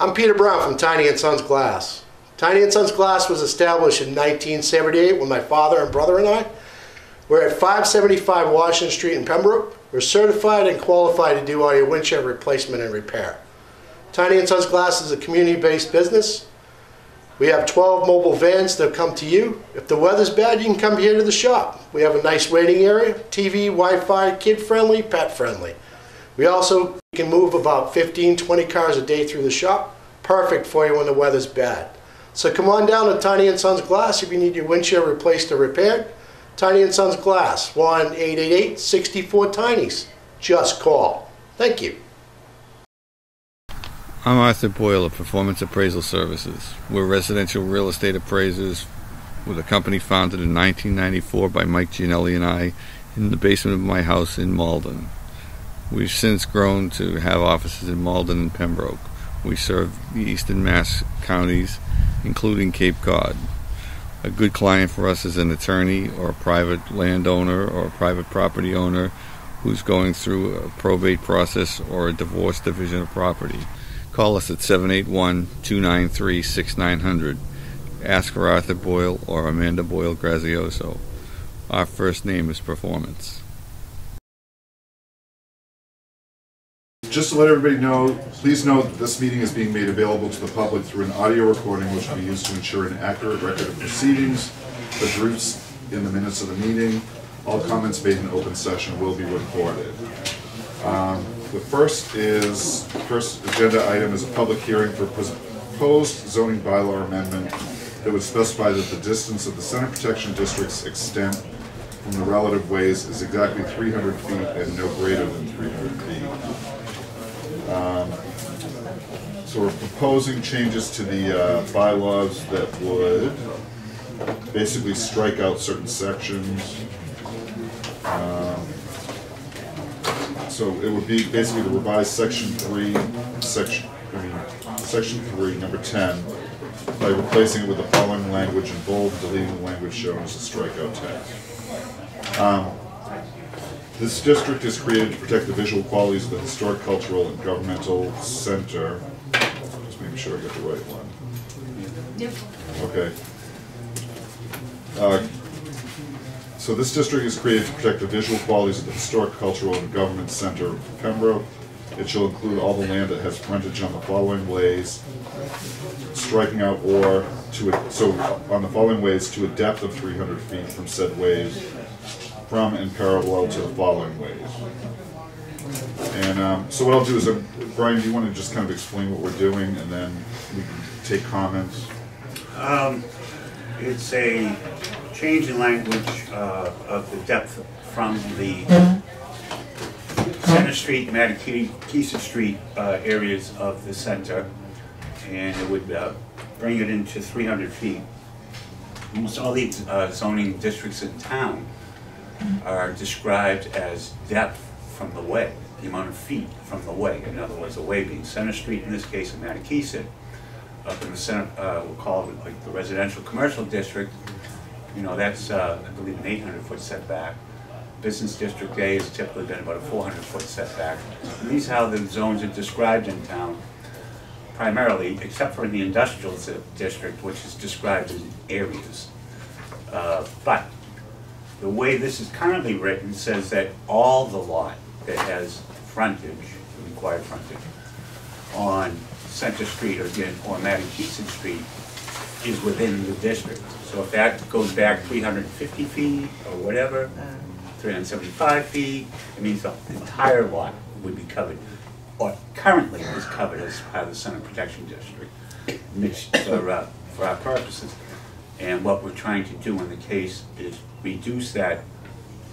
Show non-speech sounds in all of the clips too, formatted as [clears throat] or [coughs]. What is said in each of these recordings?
I'm Peter Brown from Tiny and Sons Glass. Tiny and Sons Glass was established in 1978 when my father and brother and I were at 575 Washington Street in Pembroke. We're certified and qualified to do all your windshield replacement and repair. Tiny Sons Glass is a community-based business. We have 12 mobile vans that come to you. If the weather's bad, you can come here to the shop. We have a nice waiting area, TV, Wi-Fi, kid-friendly, pet-friendly. We also can move about 15, 20 cars a day through the shop. Perfect for you when the weather's bad. So come on down to Tiny and Sons Glass if you need your windshield replaced or repaired. Tiny and Sons Glass, 1-888-64-TINIES. Just call. Thank you. I'm Arthur Boyle of Performance Appraisal Services. We're residential real estate appraisers with a company founded in 1994 by Mike Gianelli and I in the basement of my house in Malden. We've since grown to have offices in Malden and Pembroke. We serve the eastern Mass counties, including Cape Cod. A good client for us is an attorney or a private landowner or a private property owner who's going through a probate process or a divorce division of property. Call us at 781 293 6900. Ask for Arthur Boyle or Amanda Boyle Grazioso. Our first name is Performance. Just to let everybody know, please note that this meeting is being made available to the public through an audio recording which will be used to ensure an accurate record of proceedings, the groups in the minutes of the meeting. All comments made in open session will be recorded. Um, The first is, first agenda item is a public hearing for proposed zoning bylaw amendment that would specify that the distance of the center protection district's extent from the relative ways is exactly 300 feet and no greater than 300 feet. Um, So we're proposing changes to the uh, bylaws that would basically strike out certain sections. Um, So it would be basically to revise section three, section, I mean, section three, number ten, by replacing it with the following language in bold, deleting the language shown as a strikeout text. Um, This district is created to protect the visual qualities of the historic, cultural, and governmental center. Just making sure I get the right one. Yep. Okay. Uh, So this district is created to protect the visual qualities of the historic, cultural, and government center of Pembroke. It shall include all the land that has frontage on the following ways, striking out or to, a- so on the following ways to a depth of three hundred feet from said ways, from and parallel to the following ways. And, um, so what I'll do is, uh, Brian, do you wanna just kind of explain what we're doing, and then we can take comments? Um, It's a change in language uh, of the depth from the Center Street, Mattakesa Street uh, areas of the center, and it would uh, bring it into 300 feet. Almost all the uh, zoning districts in town are described as depth from the way, the amount of feet from the way. In other words, the way being Center Street, in this case, and Mattakesa, up in the center, uh, we'll call it like the residential commercial district, you know, that's, uh, I believe, an eight hundred foot setback. Business district A has typically been about a four hundred foot setback. And These are how the zones are described in town, primarily, except for in the industrial district, which is described as areas. Uh, But the way this is currently written says that all the lot that has frontage, required frontage, on Center Street or again, or Mattakesa Street is within the district. So if that goes back three hundred and fifty feet or whatever, and seventy-five feet, it means the entire lot would be covered, or currently is covered as part of the Center Protection District, for, uh, for our purposes. And what we're trying to do in the case is reduce that,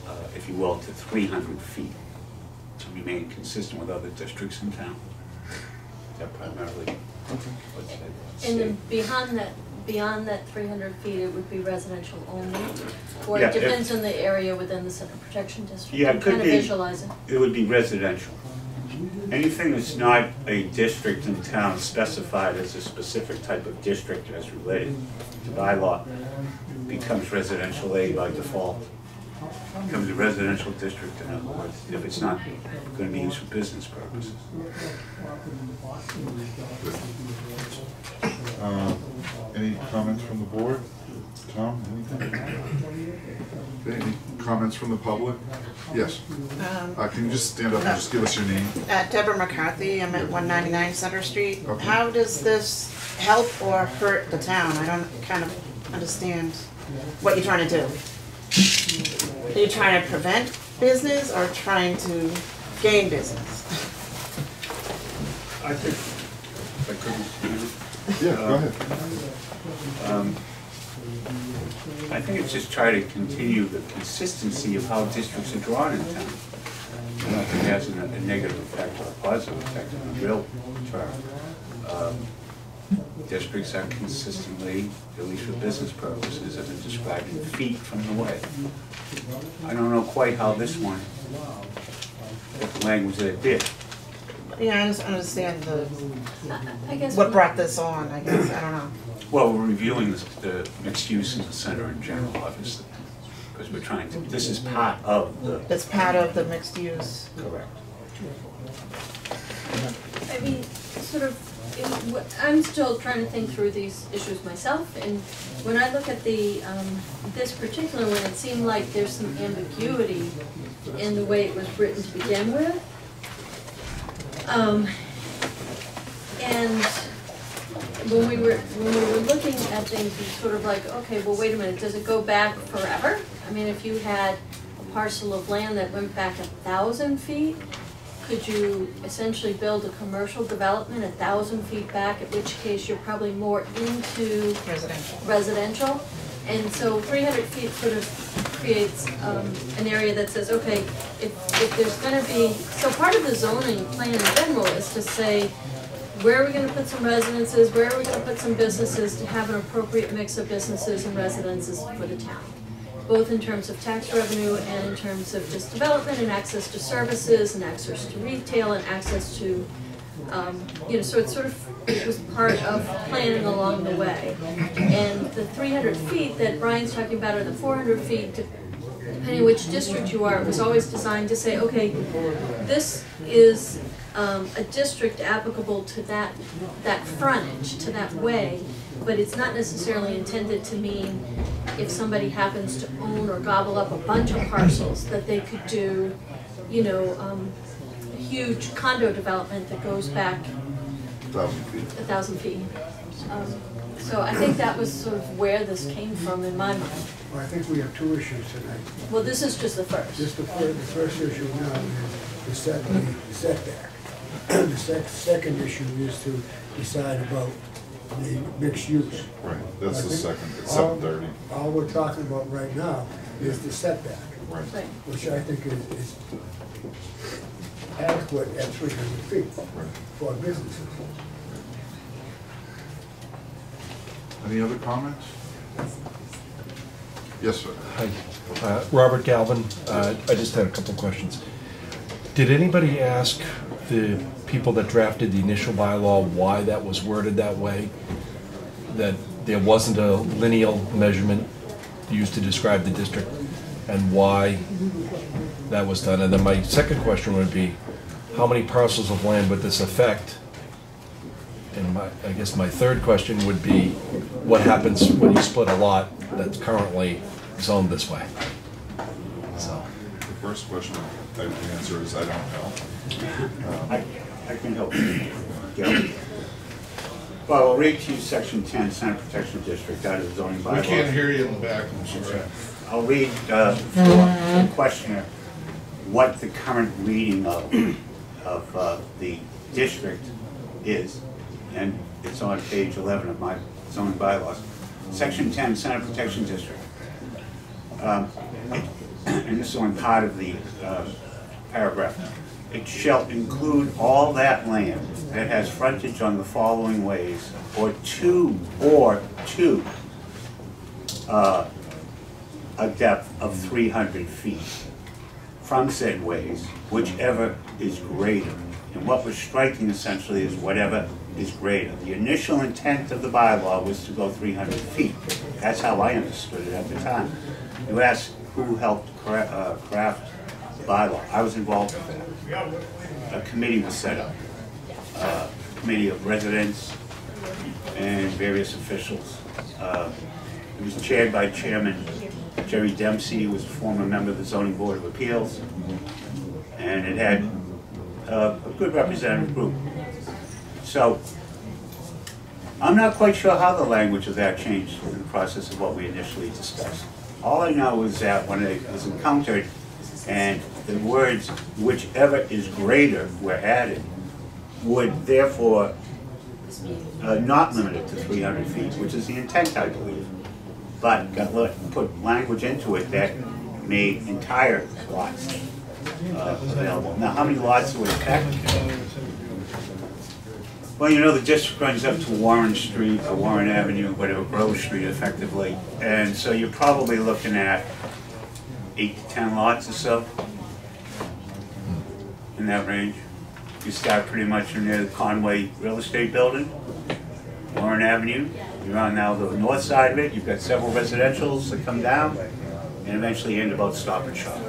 uh, if you will, to three hundred feet to remain consistent with other districts in town. That primarily what's that? And then beyond that, beyond that three hundred feet, it would be residential only? Or Yeah, it if- depends on the area within the center protection district? Yeah, it could Kind be. of visualizing. It would be residential. Anything that's not a district in town specified as a specific type of district as related to bylaw becomes residential A by default. becomes a residential district, in other words, if it's not gonna be used for business purposes. Uh, Any comments from the board? Tom, anything? Any comments from the public? Yes. Um, Uh, Can you just stand up and just give us your name? uh, Deborah McCarthy, I'm at one ninety-nine Center Street. Okay. How does this help or hurt the town? I don't kind of understand what you're trying to do. Are you trying to prevent business or trying to gain business? I think, if I could, Yeah, go ahead. I think it's just try to continue the consistency of how districts are drawn in town. I don't think it has a a negative effect or a positive effect on the real term. Um, Districts are consistently, at least for business purposes, have been described in feet from the way. I don't know quite how this one, what the language that it did. Yeah, I just understand the, I guess. what brought this on, I guess, I don't know. Well, we're reviewing the, the mixed use in the center in general, obviously, because we're trying to, this is part of the. It's part of the mixed use. Correct. I mean, sort of, in what- I'm still trying to think through these issues myself, and when I look at the, um, this particular one, it seemed like there's some ambiguity in the way it was written to begin with. Um, and when we were, when we were looking at things, we sort of like, okay, well, wait a minute, does it go back forever? I mean, if you had a parcel of land that went back a thousand feet, could you essentially build a commercial development a thousand feet back, at which case you're probably more into Residential. residential? And so three hundred feet sort of creates, um, an area that says, okay, if, if there's gonna be, so part of the zoning plan in general is to say, where are we gonna put some residences, where are we gonna put some businesses to have an appropriate mix of businesses and residences for the town? Both in terms of tax revenue and in terms of just development and access to services and access to retail and access to, um, you know, so it's sort of, it was part of planning along the way. And the three hundred feet that Brian's talking about, or the four hundred feet, de- depending which district you are, it was always designed to say, okay, this is um, a district applicable to that, that frontage, to that way, but it's not necessarily intended to mean if somebody happens to own or gobble up a bunch of parcels, that they could do, you know, um, a huge condo development that goes back Thousand feet. a thousand feet. Um, So I think that was sort of where this came from in my mind. Well, I think we have two issues tonight. Well, this is just the first. Just the first, the first issue now is the set, the setback. [clears throat] The sec, second issue is to decide about the mixed use. Right, that's the I think second, it's all- seven thirty. All we're talking about right now is the setback, Right. Right. which I think is, is adequate at three hundred feet Right. for businesses. Any other comments? Yes, sir. Hi, Uh, Robert Galvin. Uh, I just had a couple of questions. Did anybody ask the people that drafted the initial bylaw why that was worded that way? That there wasn't a lineal measurement used to describe the district and why that was done? And then my second question would be, how many parcels of land would this affect? And my, I guess my third question would be, what happens when you split a lot that's currently zoned this way? So, The first question, I the answer is I don't know. [laughs] I, I can help you. Gary. Well, I'll read to you section ten, Center Protection District, out of the zoning bylaw. We can't hear you in the back, I'm sorry. I'll read uh, for the questioner what the current reading of, of uh, the district is. And it's on page eleven of my zoning bylaws. Section ten, Center Protection District. Um, And this is on part of the uh, paragraph. It shall include all that land that has frontage on the following ways, or two, or two, uh, a depth of three hundred feet from said ways, whichever is greater. And what we're striking essentially is whatever is greater. The initial intent of the bylaw was to go three hundred feet. That's how I understood it at the time. You asked who helped cra- uh, craft bylaw. I was involved with that. A committee was set up, a committee of residents and various officials. Uh, It was chaired by Chairman Jerry Dempsey, who was a former member of the zoning board of appeals. And it had uh, a good representative group. So I'm not quite sure how the language of that changed in the process of what we initially discussed. All I know is that when it was encountered and the words whichever is greater were added, would therefore uh, not limit it to 300 feet, which is the intent, I believe. But got put language into it that made entire lots uh, available. Now, how many lots would affect? Well, you know, the district runs up to Warren Street, or Warren Avenue, whatever, Grove Street effectively. And so you're probably looking at eight to 10 lots or so in that range. You start pretty much near the Conway Real Estate Building, Warren Avenue. You're on now the north side of it, you've got several residentials that come down, and eventually end about Stop and Shop.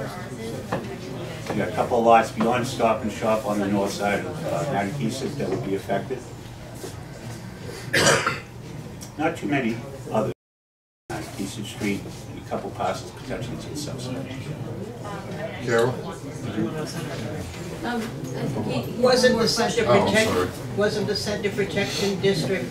You got a couple of lots beyond Stop and Shop on the north side of uh, Mattakeeset that would be affected. Not too many others. Mattakeeset Street, and a couple parcels potentially to the south side. Carol? Um, I think he- he had Wasn't the center Oh, I'm protect, sorry. wasn't the center protection district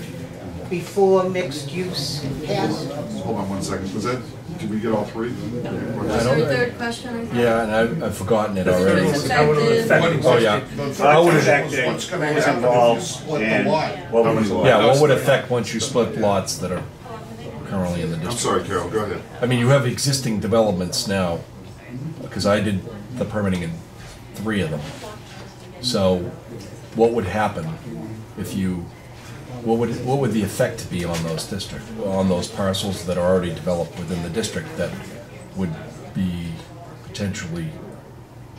before mixed use passed? Hold on one second. Was that, did we get all three? Was I there don't- a third question, I thought? Yeah, and I've, I've forgotten it Does it already. affect the- Oh, yeah. How would it What's affect, gonna who happen if you involved, split the and lot? what How was Yeah, what would affect once you split lots that are currently in the district? I'm district? sorry, Carol, go ahead. I mean, you have existing developments now, because I did the permitting in three of them. So what would happen if you, what would, what would the effect be on those district, on those parcels that are already developed within the district that would be potentially,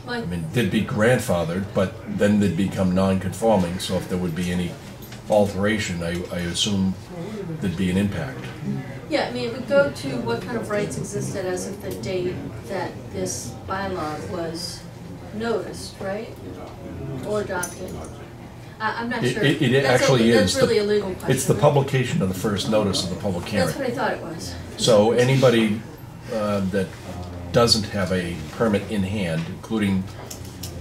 I mean, they'd be grandfathered, but then they'd become non-conforming, so if there would be any alteration, I, I assume there'd be an impact. yeah, I mean, it would go to what kind of rights existed as of the date that this bylaw was noticed, right? Or adopted. I, I'm not It- sure. it- it That's a- actually That's is. The- really a legal question. It's the right? publication of the first notice of the public hearing. That's what I thought it was. So anybody uh, that doesn't have a permit in hand, including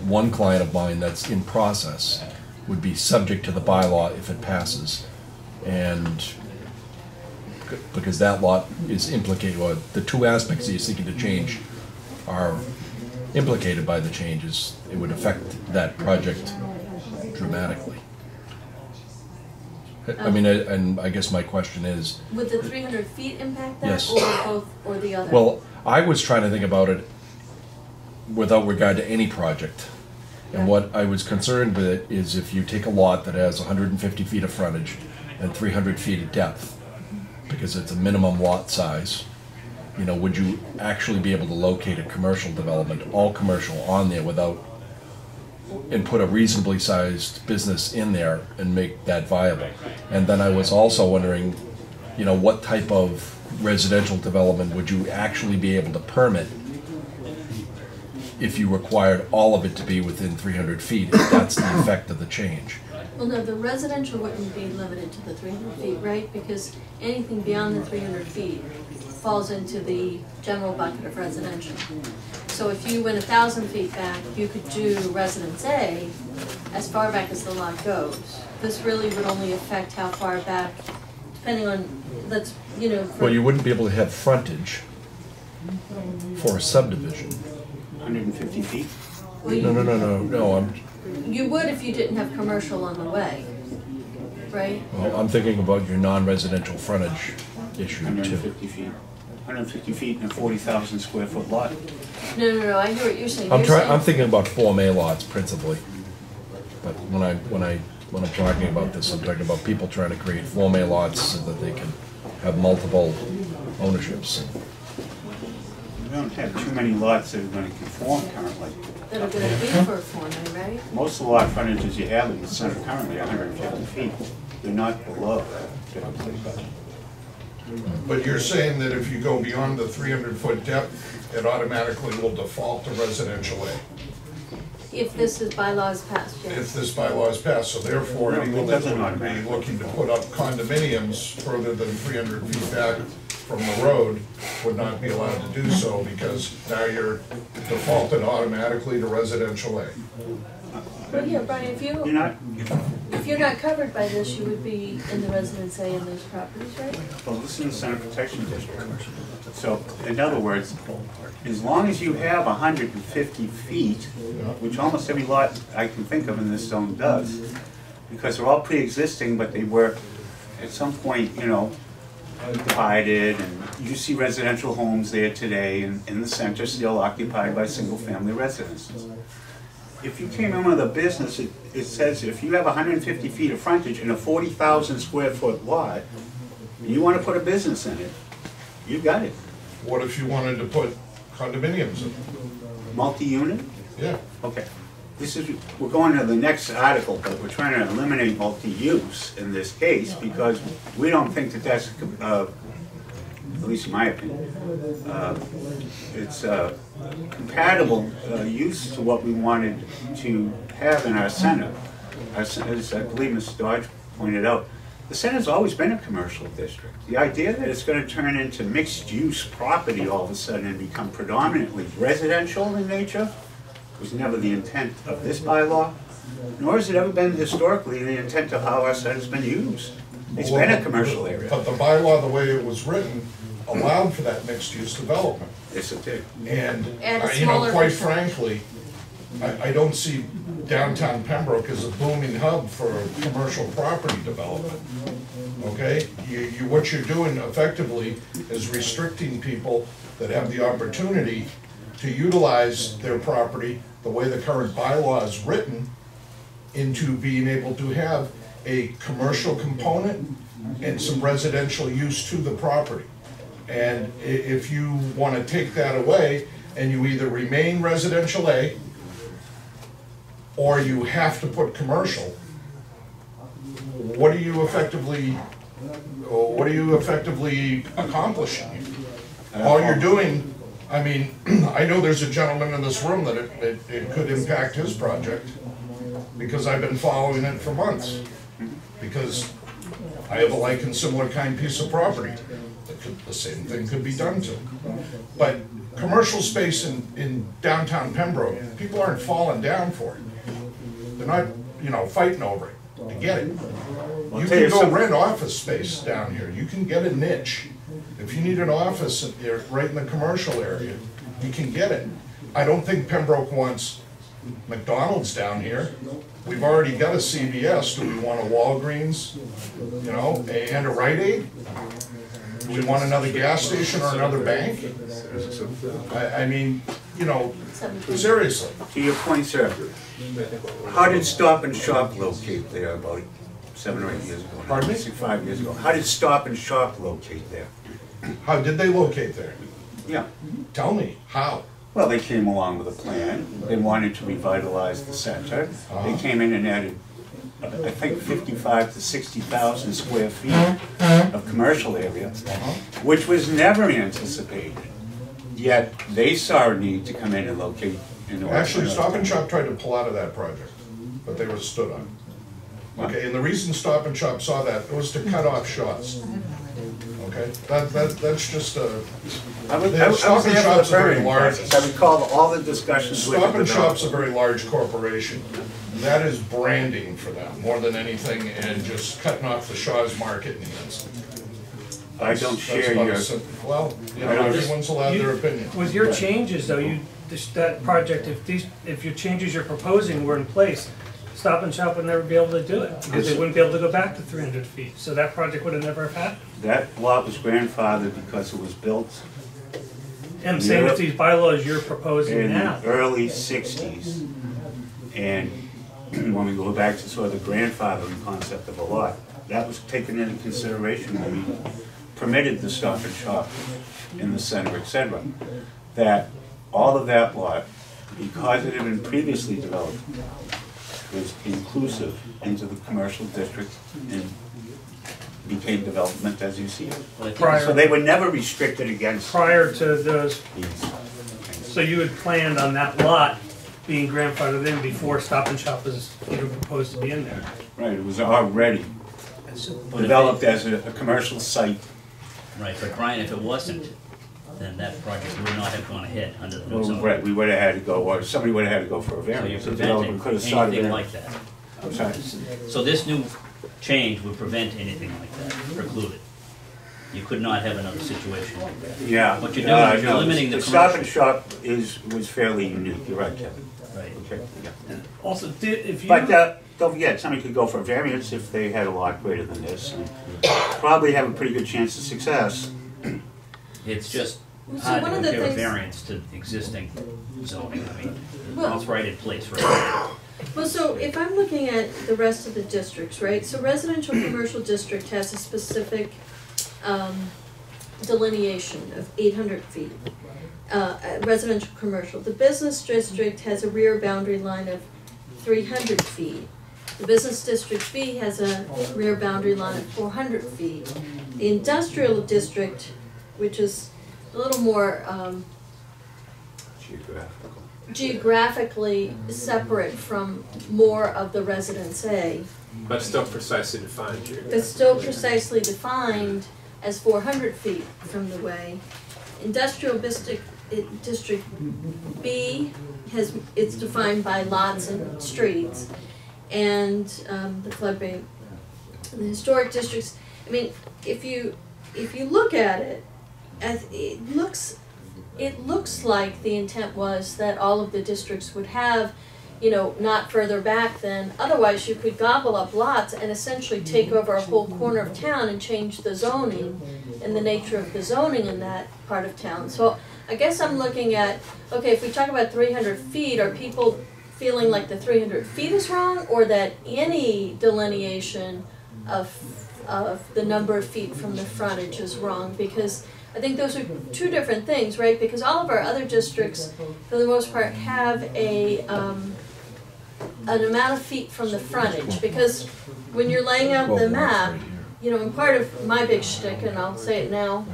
one client of mine that's in process, would be subject to the bylaw if it passes. And c- because that lot is implicated, or the two aspects that he's seeking to change are implicated by the changes, it would affect that project dramatically. I mean, I- and I guess my question is, Would the three hundred feet impact that? Yes. Or both, or the other? Well, I was trying to think about it without regard to any project. And what I was concerned with is if you take a lot that has hundred and fifty feet of frontage and three hundred feet of depth, because it's a minimum lot size, you know, would you actually be able to locate a commercial development, all commercial, on there without, and put a reasonably sized business in there and make that viable? And then I was also wondering, you know, what type of residential development would you actually be able to permit if you required all of it to be within three hundred feet, if that's the effect of the change? Well, no, the residential wouldn't be limited to the three hundred feet, right? Because anything beyond the three hundred feet falls into the general bucket of residential. So if you went a thousand feet back, you could do residence A as far back as the lot goes. This really would only affect how far back, depending on, let's, you know. Well, you wouldn't be able to have frontage for a subdivision. 150 feet? well, you- No, no, no, no, no, I'm, You would if you didn't have commercial on the way, right? well, I'm thinking about your non-residential frontage issue too. 150 feet. 150 feet in a 40,000 square foot lot. No, no, no, I hear what you're saying. I'm You're trying, saying- I'm thinking about Form A lots principally. But when I, when I, when I'm talking about this, I'm talking about people trying to create Form A lots so that they can have multiple ownerships. We don't have too many lots that are going to conform currently. That are gonna be for Form A, right? Most of the lot frontages you have in the center currently are 150 feet. They're not below typically, but But you're saying that if you go beyond the three hundred foot depth, it automatically will default to residential A? If this is bylaws passed, If yes. this bylaw is passed, so therefore No, anyone it that would be looking to put up condominiums further than three hundred feet back from the road would not be allowed to do so because now you're defaulted automatically to residential A. But yeah, Brian, if you, You're not, if you're not covered by this, you would be in the residence A in those properties, right? well, this is the center protection district. So, in other words, as long as you have hundred and fifty feet, which almost every lot I can think of in this zone does, because they're all pre-existing, but they were at some point, you know, divided, and you see residential homes there today, and in the center still occupied by single-family residences. If you came in with a business, it, it says if you have hundred and fifty feet of frontage in a forty thousand square foot lot, and you wanna put a business in it, You've got it. What if you wanted to put condominiums in? Multi-unit? Yeah, Okay. This is, we're going to the next article, but we're trying to eliminate multi-use in this case because we don't think that that's, uh, at least in my opinion, uh, it's uh, compatible uh, use to what we wanted to have in our center. Our As I believe Mr. Dodge pointed out, the center's always been a commercial district. The idea that it's gonna turn into mixed-use property all of a sudden and become predominantly residential in nature was never the intent of this bylaw, nor has it ever been historically the intent of how our center's been used. It's been a commercial area. but the bylaw, the way it was written, allowed for that mixed-use development. Yes, it did. And, And a you know, smaller quite percentage. frankly, I, I don't see downtown Pembroke as a booming hub for commercial property development. Okay? You, you, what you're doing effectively is restricting people that have the opportunity to utilize their property the way the current bylaw is written into being able to have a commercial component and some residential use to the property. And if you wanna take that away, and you either remain residential A, or you have to put commercial, what are you effectively, what are you effectively accomplishing? All you're doing, I mean, [clears throat] I know there's a gentleman in this room that it, it, it could impact his project, because I've been following it for months. Because I have a like and similar kind piece of property, could, the same thing could be done to. But commercial space in, in downtown Pembroke, people aren't falling down for it. They're not, you know, fighting over it, to get it. You can go rent office space down here, you can get a niche. If you need an office in there, right in the commercial area, you can get it. I don't think Pembroke wants McDonald's down here. We've already got a CVS, do we want a Walgreens, you know, and a Rite Aid? Do we want another gas station or another bank? I, I mean, you know, seriously. To your point, sir, how did Stop and Shop locate there about seven or eight years ago? Pardon me? Six, Five years ago. How did Stop and Shop locate there? How did they locate there? Yeah. Tell me, how? Well, they came along with a plan. They wanted to revitalize the center. They ah. came in and added, I think, fifty-five to sixty thousand square feet of commercial area, which was never anticipated. Yet they saw a need to come in and locate in order. Actually, Stop and Shop tried to pull out of that project, but they were stood on. Okay, and the reason Stop and Shop saw that was to cut off Shaw's. Okay, that, that, that's just a, I Yeah, I was Stop and there for the Shop's a very permitting large- process. I recall all the discussions with the Stop and Shop's a very large corporation. That is branding for them, more than anything, and just cutting off the Shaw's Market in the instant. I don't That's share about your, as sim- Well, you I know, don't- everyone's allowed their opinion. With your changes, though, you, this, that project, if these, if your changes you're proposing were in place, Stop and Shop would never be able to do it, because they wouldn't be able to go back to three hundred feet, so that project would have never have happened. that lot was grandfathered because it was built And I'm saying Yeah. with these bylaws you're proposing in now. the early sixties. And [clears throat] when we go back to sort of the grandfathering concept of a lot, that was taken into consideration when we permitted the stop and shop in the center, et cetera. That all of that lot, because it had been previously developed, was inclusive into the commercial district and became development as you see it. Well, I think Prior- So they were never restricted against Prior to those, these. so you had planned on that lot being grandfathered in before Stop and Shop was even proposed to be in there. Right, it was already But if they- developed as a, a commercial site. Right, but Brian, if it wasn't, then that project would not have gone ahead under the new Well, zone. Right, we would've had to go, or somebody would've had to go for a So you're variance. The developer preventing could have started anything there. like that. I'm sorry. So this new change would prevent anything like that, preclude it. You could not have another situation like that. Yeah. What you're doing uh, is you're no, limiting the Stop and commercial- Shop is, was fairly unique, you're right, Kevin. Right. Okay, yeah. Also, did, if you. But, uh, don't forget, somebody could go for a variance if they had a lot greater than this, and probably have a pretty good chance of success. It's just So hard one to of the compare a things- variance to existing zoning, I mean, Well- it's right in place, right? Now. Well, so if I'm looking at the rest of the districts, right, so residential commercial district has a specific, um, delineation of eight hundred feet. Uh, uh, residential commercial, the business district has a rear boundary line of three hundred feet. The business district B has a rear boundary line of four hundred feet. The industrial district, which is a little more, um, Geographical. geographically separate from more of the Residence A, But still precisely defined here. but still precisely defined as four hundred feet from the way. Industrial district, it- district B has, it's defined by lots and streets. And, um, the floodplain, the historic districts, I mean, if you, if you look at it, it looks, it looks like the intent was that all of the districts would have, you know, not further back than, otherwise you could gobble up lots and essentially take over a whole corner of town and change the zoning and the nature of the zoning in that part of town. So I guess I'm looking at, okay, if we talk about three hundred feet, are people feeling like the three hundred feet is wrong? Or that any delineation of, of the number of feet from the frontage is wrong? Because I think those are two different things, right? Because all of our other districts, for the most part, have a, um, an amount of feet from the frontage, because when you're laying out the map, you know, and part of my big shtick, and I'll say it now,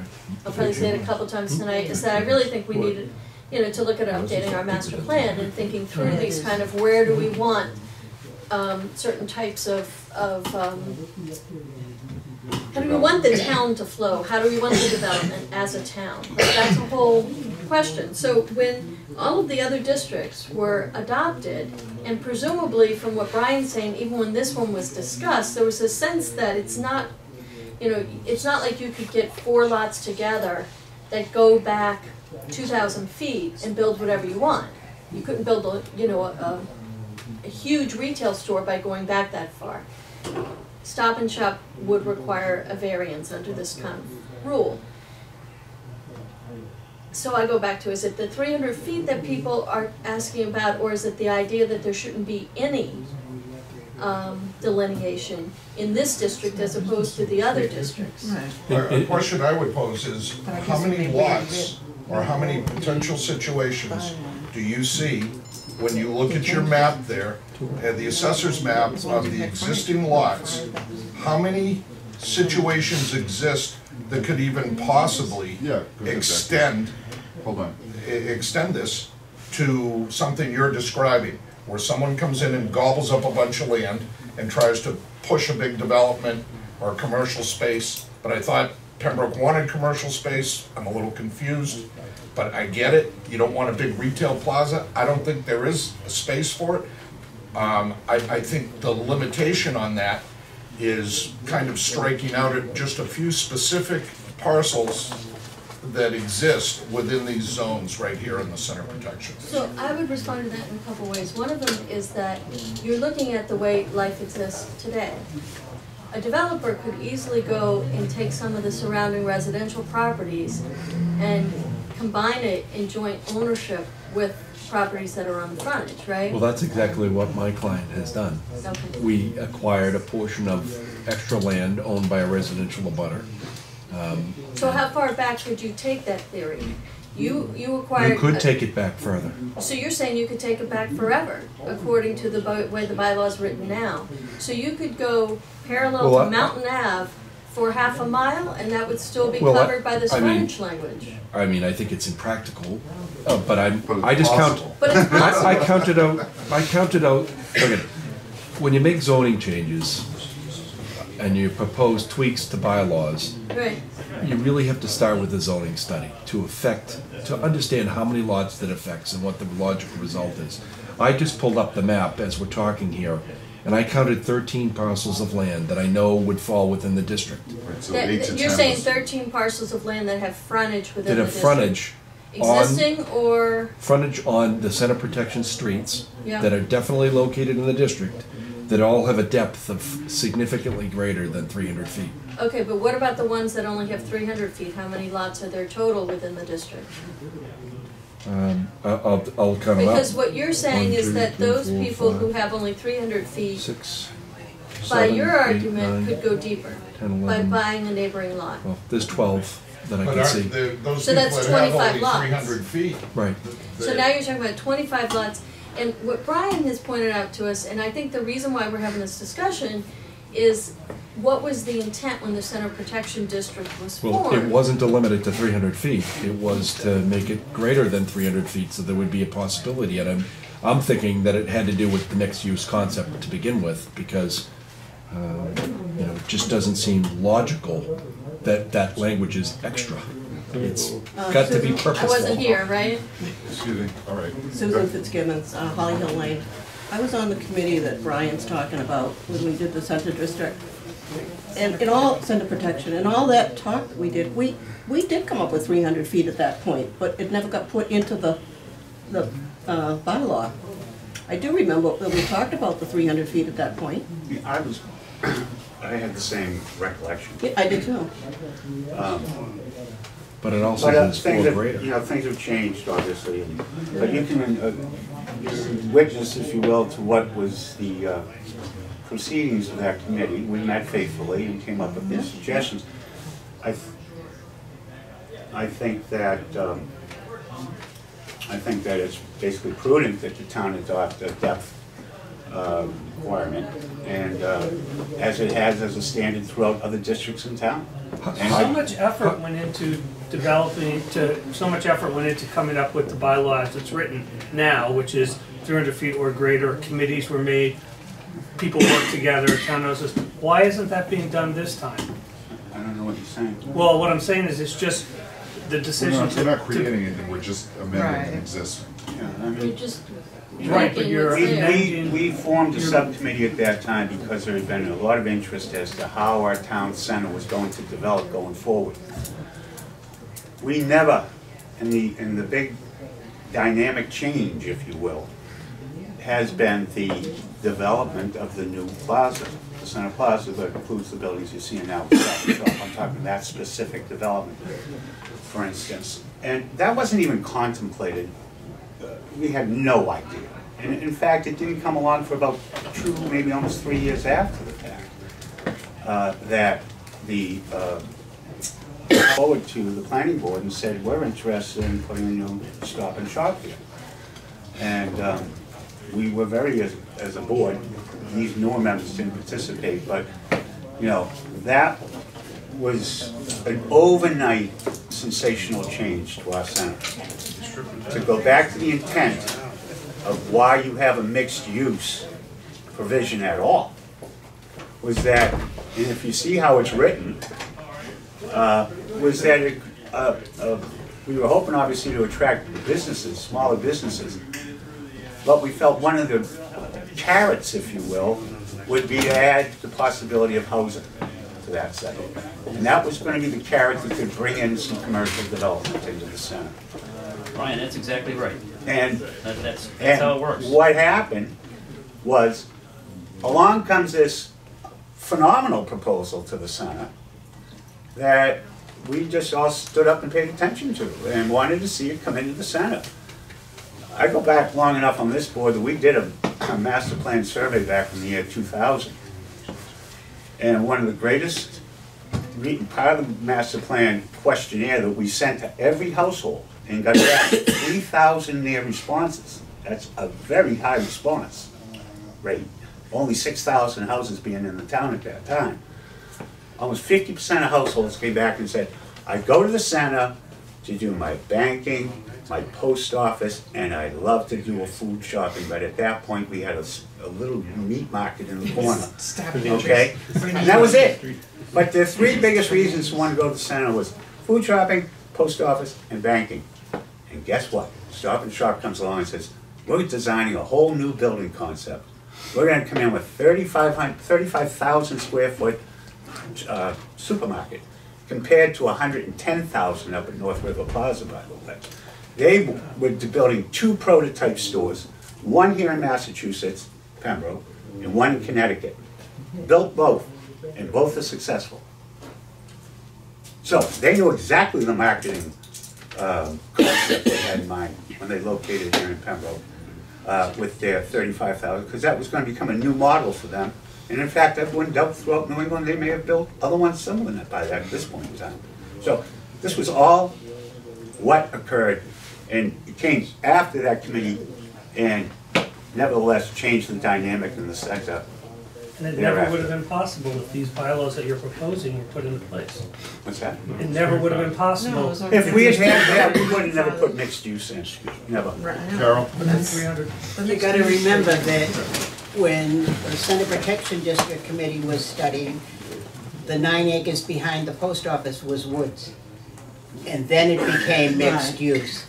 I'll probably say it a couple times tonight, is that I really think we need, you know, to look at updating our master plan and thinking through these kind of, where do we want, um, certain types of, of, um, how do we want the town to flow? How do we want the development as a town? Like, that's a whole question. So when all of the other districts were adopted, and presumably from what Brian's saying, even when this one was discussed, there was a sense that it's not, you know, it's not like you could get four lots together that go back two thousand feet and build whatever you want. You couldn't build a, you know, a, a huge retail store by going back that far. Stop and Shop would require a variance under this kind of rule. So I go back to, is it the three hundred feet that people are asking about, or is it the idea that there shouldn't be any um, delineation in this district as opposed to the other districts? A a question I would pose is, how many lots or how many potential situations do you see when you look at your map there, and the assessor's map of the existing lots? How many situations exist that could even possibly Yeah, go ahead, extend, Hold on. e- extend this to something you're describing? Where someone comes in and gobbles up a bunch of land and tries to push a big development or commercial space. But I thought Pembroke wanted commercial space, I'm a little confused, but I get it, you don't want a big retail plaza, I don't think there is a space for it. Um, I, I think the limitation on that is kind of striking out at just a few specific parcels that exist within these zones right here in the center protection. So I would respond to that in a couple ways. One of them is that you're looking at the way life exists today. A developer could easily go and take some of the surrounding residential properties and combine it in joint ownership with properties that are on the frontage, right? Well, that's exactly what my client has done. Okay. We acquired a portion of extra land owned by a residential abutter. Um, So how far back could you take that theory? You, you acquired. You could take it back further. So you're saying you could take it back forever, according to the by- way the bylaw's written now. So you could go parallel Well, to I- Mountain Ave for half a mile, and that would still be Well, I- covered by this I mean- frontage language. I mean, I think it's impractical, uh, but I, But it's I just count, possible. But it's I, I possible. counted out, I counted out, okay, when you make zoning changes and you propose tweaks to bylaws, Right, you really have to start with the zoning study to affect, to understand how many lots that affects and what the logical result is. I just pulled up the map as we're talking here, and I counted thirteen parcels of land that I know would fall within the district. Right, so That- eight to you're ten saying is- thirteen parcels of land that have frontage That within the have district. frontage on, Existing or, frontage on the center protection streets Yeah. that are definitely located in the district, that all have a depth of significantly greater than three hundred feet. okay, but what about the ones that only have three hundred feet? How many lots are there total within the district? Um, I- I'll, I'll count them up. Because what you're saying One, is two, that three, those four, people five, who have only three hundred feet, Six, by seven, your eight, argument, nine, could go deeper 10, by buying a neighboring lot. Well, there's twelve that I But can see. the, those So people that's that have 25 only lots. three hundred feet? Right. So now you're talking about twenty-five lots, and what Brian has pointed out to us, and I think the reason why we're having this discussion is what was the intent when the Center Protection District was Well, it formed? wasn't to limit it to three hundred feet. It was to make it greater than three hundred feet, so there would be a possibility. And I'm, I'm thinking that it had to do with the mixed-use concept to begin with, because, uh, you know, it just doesn't seem logical that that language is extra. It's got to be Susan, I I wasn't here, right? Excuse me, all right. Susan Fitzgibbons, uh, Holly Hill Lane. I was on the committee that Brian's talking about when we did the center district. And in all, center protection, and all that talk that we did, we, we did come up with three hundred feet at that point, but it never got put into the, the uh, bylaw. I do remember that we talked about the three hundred feet at that point. I was, I had the same recollection. Yeah, I did too. But it also But uh, says four things have, greater. you know, things have changed, obviously, and- but you can uh, witness, if you will, to what was the uh, proceedings of that committee. We met faithfully and came up with these suggestions. I, th- I think that, um, I think that it's basically prudent that the town adopt a depth uh, requirement, and uh, as it has as a standard throughout other districts in town. And So I- much effort went into developing, to, so much effort went into coming up with the bylaws that's written now, which is three hundred feet or greater, committees were made, people worked together, town knows this. Why isn't that being done this time? I don't know what you're saying. Well, what I'm saying is, it's just the We're decision not, to. we're not to- creating anything, we're just amending Right. an existing. Yeah, I mean- You're just Right, but making you're what's We, there. we, we formed a subcommittee at that time because there had been a lot of interest as to how our town center was going to develop going forward. We never, in the, in the big dynamic change, if you will, has been the development of the new plaza, the center plaza that includes the buildings you see now. I'm talking that specific development, for instance. And that wasn't even contemplated uh, we had no idea. And in fact, it didn't come along for about two, maybe almost three years after the fact, uh, that the, uh, forward to the planning board and said, we're interested in putting a new stop and shop here. And um, we were very, as, as a board, these newer members didn't participate, but, you know, that was an overnight sensational change to our center to go back to the intent of why you have a mixed use provision at all, was that, and if you see how it's written, uh, was that it, uh, uh, we were hoping obviously to attract businesses, smaller businesses, but we felt one of the carrots, if you will, would be to add the possibility of housing to that site. And that was gonna be the carrot that could bring in some commercial development into the center. Brian, that's exactly right. And That, that's, and that's how it works. what happened was, along comes this phenomenal proposal to the center that we just all stood up and paid attention to and wanted to see it come into the center. I go back long enough on this board that we did a, a master plan survey back in the year two thousand. And one of the greatest, part of the master plan questionnaire that we sent to every household and got back three thousand near responses. That's a very high response rate. Only six thousand houses being in the town at that time. Almost fifty percent of households came back and said, I go to the center to do my banking, my post office, and I love to do a food shopping, but at that point, we had a little meat market in the corner. Okay? And that was it. But the three biggest reasons to want to go to the center was food shopping, post office, and banking. And guess what? Stop and Shop comes along and says, we're designing a whole new building concept. We're gonna come in with 3,500 35,000 square foot uh, supermarket compared to hundred and ten thousand up at North River Plaza, by the way. They were building two prototype stores, one here in Massachusetts, Pembroke, and one in Connecticut. Built both, and both are successful. So they knew exactly the marketing um, concept they had in mind when they located here in Pembroke uh, with their thirty-five thousand, because that was gonna become a new model for them. And in fact, I've went out throughout New England, they may have built other ones similar to that by that, this point in time. So this was all what occurred, and it came after that committee, and nevertheless changed the dynamic in the sector. And it never would have been possible if these bylaws that you're proposing were put into place. What's that? It never would have been No, it possible. was If we had had that, we would have Father- never put mixed use in, never. Right, I know. Carol? Three hundred. You gotta remember that when the Center Protection District Committee was studying, the nine acres behind the post office was woods. And then it became mixed use.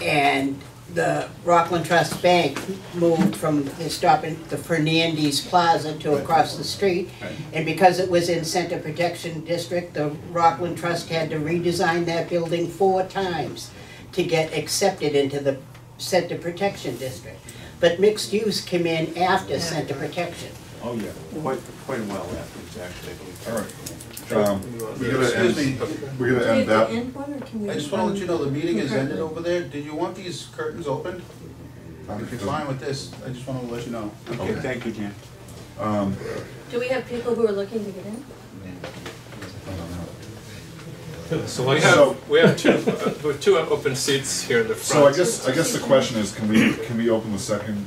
And the Rockland Trust Bank moved from the stop in the Fernandez Plaza to across the street. And because it was in Center Protection District, the Rockland Trust had to redesign that building four times to get accepted into the Center Protection District. But mixed use came in after Center Protection. Oh, yeah, quite, quite a while afterwards, actually. All right. Um, we gotta Excuse me. end, we're gonna end have that. end one, or can we? I just wanna let you know, the meeting is ended over there. Did you want these curtains open? If you're fine with this, I just wanna let you know. Okay, thank you, Jan. Um, Do we have people who are looking to get in? So we have, we have two, uh, we have two open seats here in the front. So I front. guess, I guess the question is, can we, can we open the second?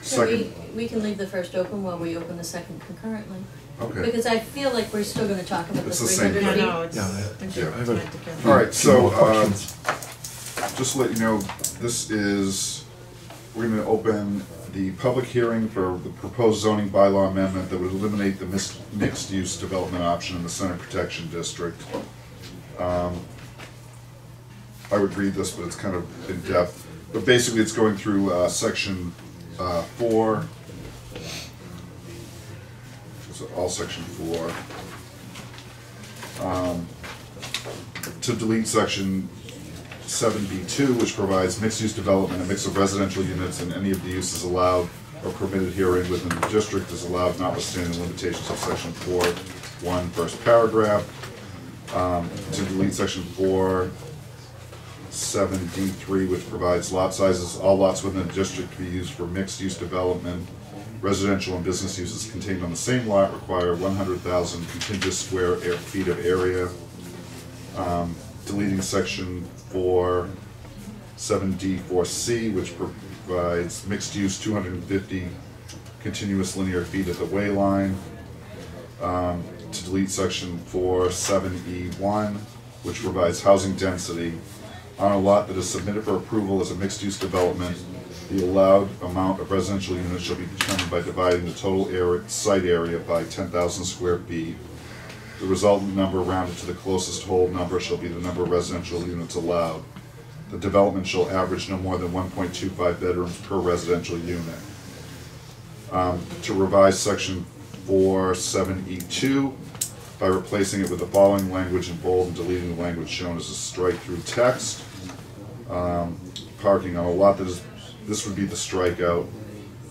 So we, Second, we can leave the first open while we open the second concurrently. okay. Because I feel like we're still gonna talk about the It's the three same hundred Yeah, feet. no, it's, Yeah, it's yeah. I have a- tied together. All right, so, um, just to let you know, this is, we're gonna open the public hearing for the proposed zoning bylaw amendment that would eliminate the mixed-use development option in the Center Protection District. Um, I would read this, but it's kind of in-depth, but basically it's going through, uh, section, uh, four. So all section four. Um, to delete section seven B two, which provides mixed-use development, a mix of residential units, and any of the uses allowed or permitted herein within the district is allowed notwithstanding the limitations of section four, one, first paragraph. Um, to delete section four, seven D three, which provides lot sizes, all lots within the district to be used for mixed-use development. Residential and business uses contained on the same lot require one hundred thousand contiguous square feet of area. Um, deleting section four, seven D four C, which provides hundred and fifty continuous linear feet at the way line. Um, to delete section 47E1, which provides housing density on a lot that is submitted for approval as a mixed-use development. The allowed amount of residential units shall be determined by dividing the total area, site area by ten thousand square feet. The resultant number rounded to the closest whole number shall be the number of residential units allowed. The development shall average no more than one point two five bedrooms per residential unit. Um, to revise section 47E2 by replacing it with the following language in bold and deleting the language shown as a strike-through text. Um, parking on a lot that is, this would be the strikeout.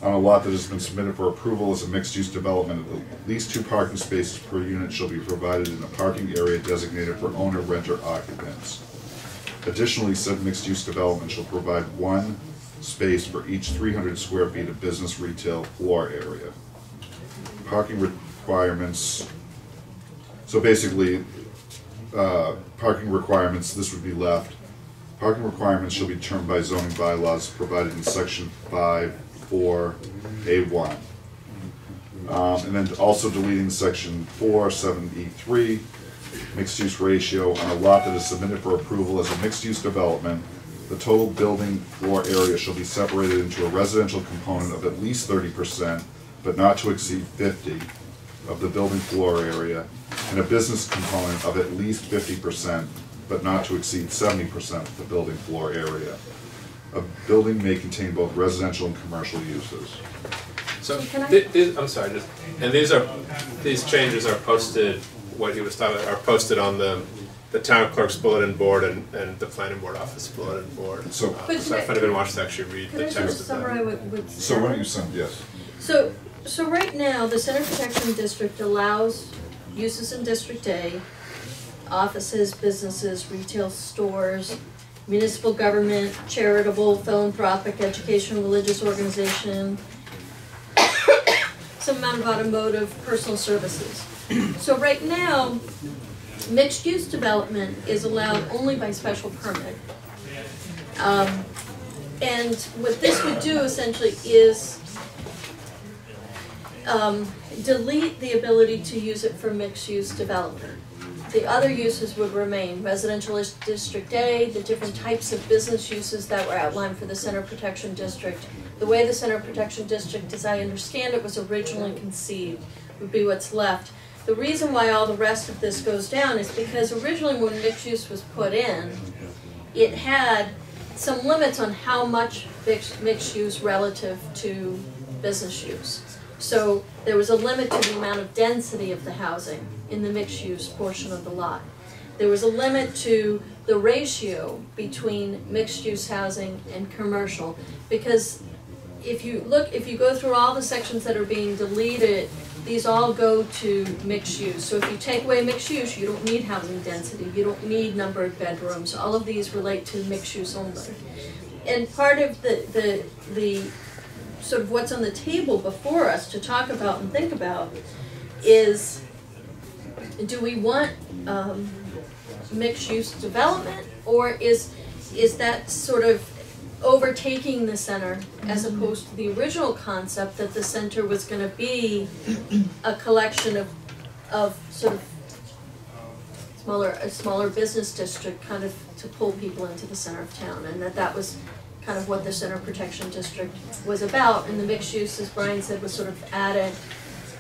On a lot that has been submitted for approval as a mixed-use development, at least two parking spaces per unit shall be provided in a parking area designated for owner, renter, occupants. Additionally, said mixed-use development shall provide one space for each three hundred square feet of business retail floor area. Parking requirements, so basically, uh, parking requirements, this would be left. Parking requirements shall be determined by zoning bylaws provided in section five, four, A one. Um, and then also deleting section four, seven E three, mixed-use ratio on a lot that is submitted for approval as a mixed-use development. The total building floor area shall be separated into a residential component of at least thirty percent, but not to exceed fifty of the building floor area, and a business component of at least fifty percent, but not to exceed seventy percent of the building floor area. A building may contain both residential and commercial uses. So, Can I- thi- these, I'm sorry, just- and these are, these changes are posted, what he was talking about, are posted on the, the town clerk's bulletin board and, and the planning board office bulletin board. So- Uh, But So if can I- anyone wants to actually read Could the I sort of text of that. summarize what, So why don't you happening? yes. So, so right now, the Center Protection District allows uses in District A, offices, businesses, retail stores, municipal government, charitable, philanthropic, educational, religious organization, [coughs] some amount of automotive, personal services. So right now, mixed-use development is allowed only by special permit. Um, and what this would do essentially is um, delete the ability to use it for mixed-use development. The other uses would remain, residential is District A, the different types of business uses that were outlined for the Center Protection District. The way the Center Protection District, as I understand it, was originally conceived, would be what's left. The reason why all the rest of this goes down is because originally when mixed use was put in, it had some limits on how much mixed, mixed use relative to business use. So there was a limit to the amount of density of the housing in the mixed use portion of the lot. There was a limit to the ratio between mixed use housing and commercial. Because if you look, if you go through all the sections that are being deleted, these all go to mixed use. So if you take away mixed use, you don't need housing density, you don't need number of bedrooms, all of these relate to mixed use only. And part of the, the, the, sort of what's on the table before us to talk about and think about is, do we want, um, mixed use development? Or is, is that sort of overtaking the center as opposed to the original concept that the center was gonna be a collection of, of sort of smaller, a smaller business district kind of to pull people into the center of town, and that that was kind of what the center protection district was about, and the mixed use, as Brian said, was sort of added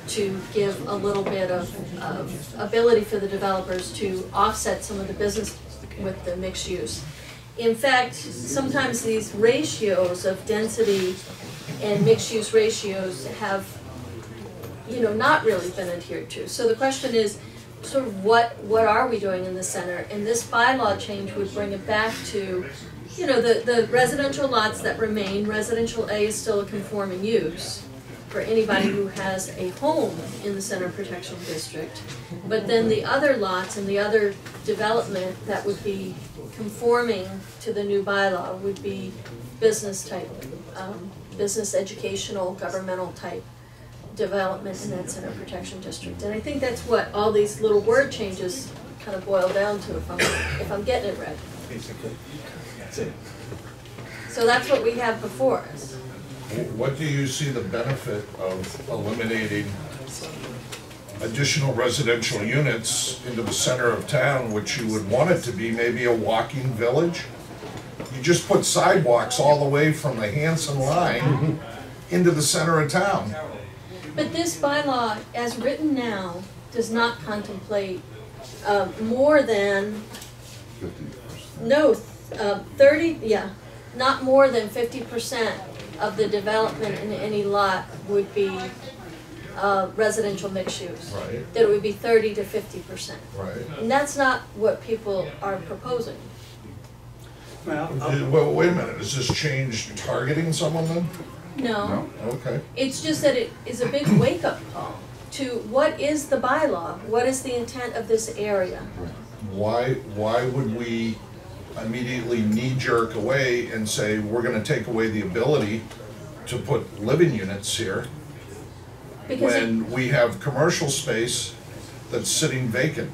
to give a little bit of, of ability for the developers to offset some of the business with the mixed use. In fact, sometimes these ratios of density and mixed-use ratios have, you know, not really been adhered to. So the question is, sort of what, what are we doing in the center? And this bylaw change would bring it back to, you know, the, the residential lots that remain, residential A is still a conforming use for anybody who has a home in the center protection district. But then the other lots and the other development that would be conforming to the new bylaw would be business type, um, business educational, governmental type development in that center protection district. And I think that's what all these little word changes kind of boil down to, if I'm, if I'm getting it right. Basically, that's it. So that's what we have before us. What do you see the benefit of eliminating additional residential units into the center of town, which you would want it to be maybe a walking village? You just put sidewalks all the way from the Hanson line into the center of town. But this bylaw, as written now, does not contemplate uh, more than, no, uh, thirty, yeah, not more than fifty percent of the development in any lot would be uh, residential mixed use. Right. That it would be thirty to fifty percent. Right. And that's not what people are proposing. Well, Well, wait a minute, is this change targeting someone then? No. Okay. It's just that it is a big wake-up call to what is the bylaw? What is the intent of this area? Why, why would we immediately knee jerk away and say, we're gonna take away the ability to put living units here? Because When we have commercial space that's sitting vacant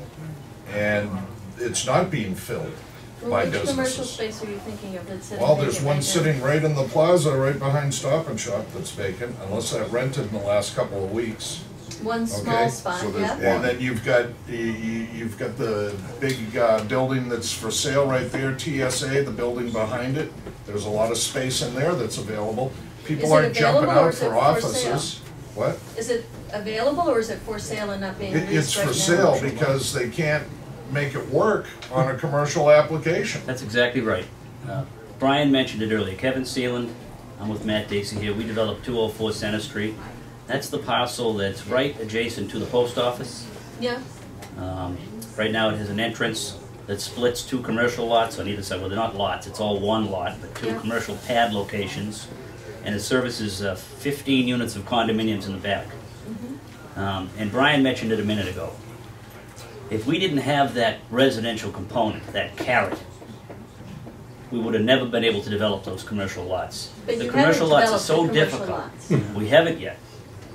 and it's not being filled. Well, by which commercial businesses. space are you thinking of that's sitting Well, vacant there's one right now? sitting right in the plaza, right behind Stop and Shop that's vacant, unless that rented in the last couple of weeks. One Okay, small spot, so there's yeah? And then you've got, you, you- you've got the big, uh, building that's for sale right there, TSA, the building behind it. There's a lot of space in there that's available. People Is it aren't jumping available or out is it for for offices. What? Is it available or is it for sale and not being It, leased it's right now? for sale because they can't make it work on a commercial application. That's exactly right. Uh, Brian mentioned it earlier, Kevin Sealand, I'm with Matt Dacey here, we developed 204 Center Street. That's the parcel that's right adjacent to the post office. Yeah, Um, Right now, it has an entrance that splits two commercial lots on either side, well, they're not lots, it's all one lot, but two Yeah. commercial pad locations. And it services uh, 15 units of condominiums in the back. Um, And Brian mentioned it a minute ago. If we didn't have that residential component, that carrot, we would have never been able to develop those commercial lots. but The you commercial haven't lots are developed so commercial difficult. lots. We haven't yet,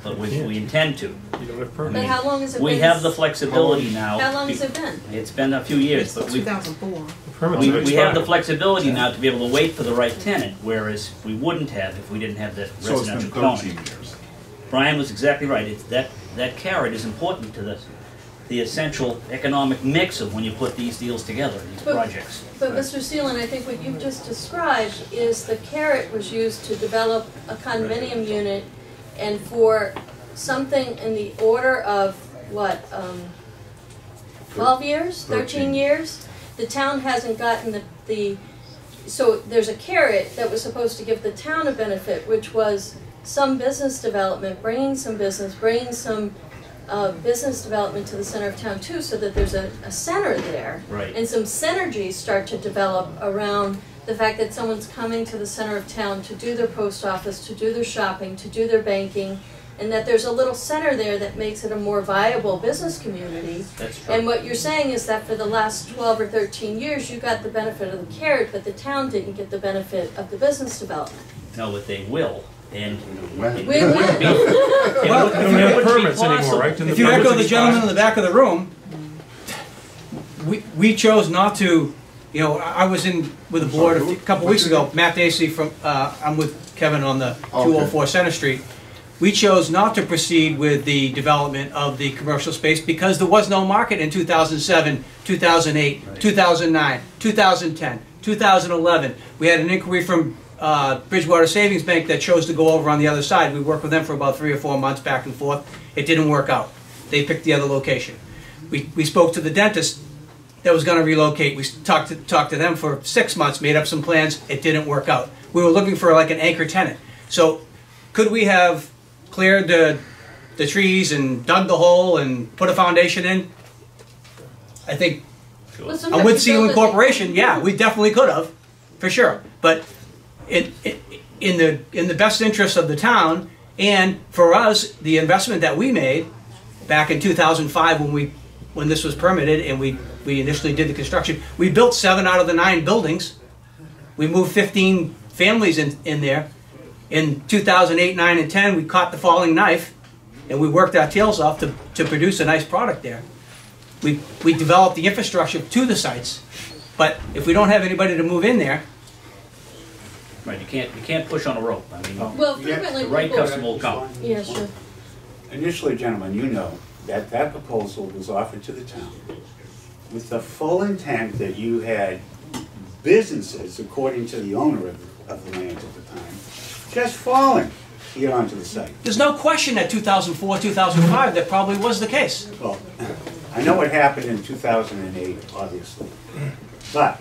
but we, we intend to. But how long has it been? We have the flexibility now. How long has it been? It's been a few years, but we, 2004. we, we have the flexibility now to be able to wait for the right tenant, whereas we wouldn't have if we didn't have that So it's been residential component. thirteen years. Brian was exactly right, it's that, that carrot is important to the, the essential economic mix of when you put these deals together, these But- projects. But Mr. Sealand, I think what you've just described is the carrot was used to develop a condominium unit and for something in the order of, what, um, twelve years, thirteen years? The town hasn't gotten the, the, so there's a carrot that was supposed to give the town a benefit, which was some business development, bringing some business, bringing some, uh, business development to the center of town too, so that there's a, a center there. Right. And some synergies start to develop around the fact that someone's coming to the center of town to do their post office, to do their shopping, to do their banking, and that there's a little center there that makes it a more viable business community. That's true. And what you're saying is that for the last twelve or thirteen years, you got the benefit of the carrot, but the town didn't get the benefit of the business development. No, but they will, and. When? it When? wouldn't be- it Well, would- they don't have it wouldn't be permits anymore, right? If you echo the gentleman in the back of the room, we, we chose not to, you know, I I was in with the board a few- couple weeks ago, Matt Dacey from, uh, I'm with Kevin on the Okay. 204 Center Street. We chose not to proceed with the development of the commercial space because there was no market in 2007, 2008, 2009, 2010, 2011. We had an inquiry from uh, Bridgewater Savings Bank that chose to go over on the other side. We worked with them for about three or four months back and forth. It didn't work out. They picked the other location. We, we spoke to the dentist that was going to relocate. We talked to, talked to them for six months, made up some plans. It didn't work out. We were looking for like an anchor tenant. So could we have cleared the, the trees and dug the hole and put a foundation in? I think Well, I'm sometimes with you build Sealand it- Corporation. Yeah, we definitely could have, for sure. But in, in, in the in the best interest of the town and for us, the investment that we made back in 2005 when we when this was permitted and we we initially did the construction, we built seven out of the nine buildings. We moved 15 families in in there. In 2008, 9, and 10, we caught the falling knife, and we worked our tails off to, to produce a nice product there. We, we developed the infrastructure to the sites, but if we don't have anybody to move in there, Right, you can't, you can't push on a rope, I mean, Well, Yeah, frequently the right people- customer will come. Yeah, sure. Initially, gentlemen, you know that that proposal was offered to the town with the full intent that you had businesses, according to the owner of, of the land at the time, just falling get onto the site. there's no question that 2004, 2005, that probably was the case. Well, I know what happened in 2008, obviously, but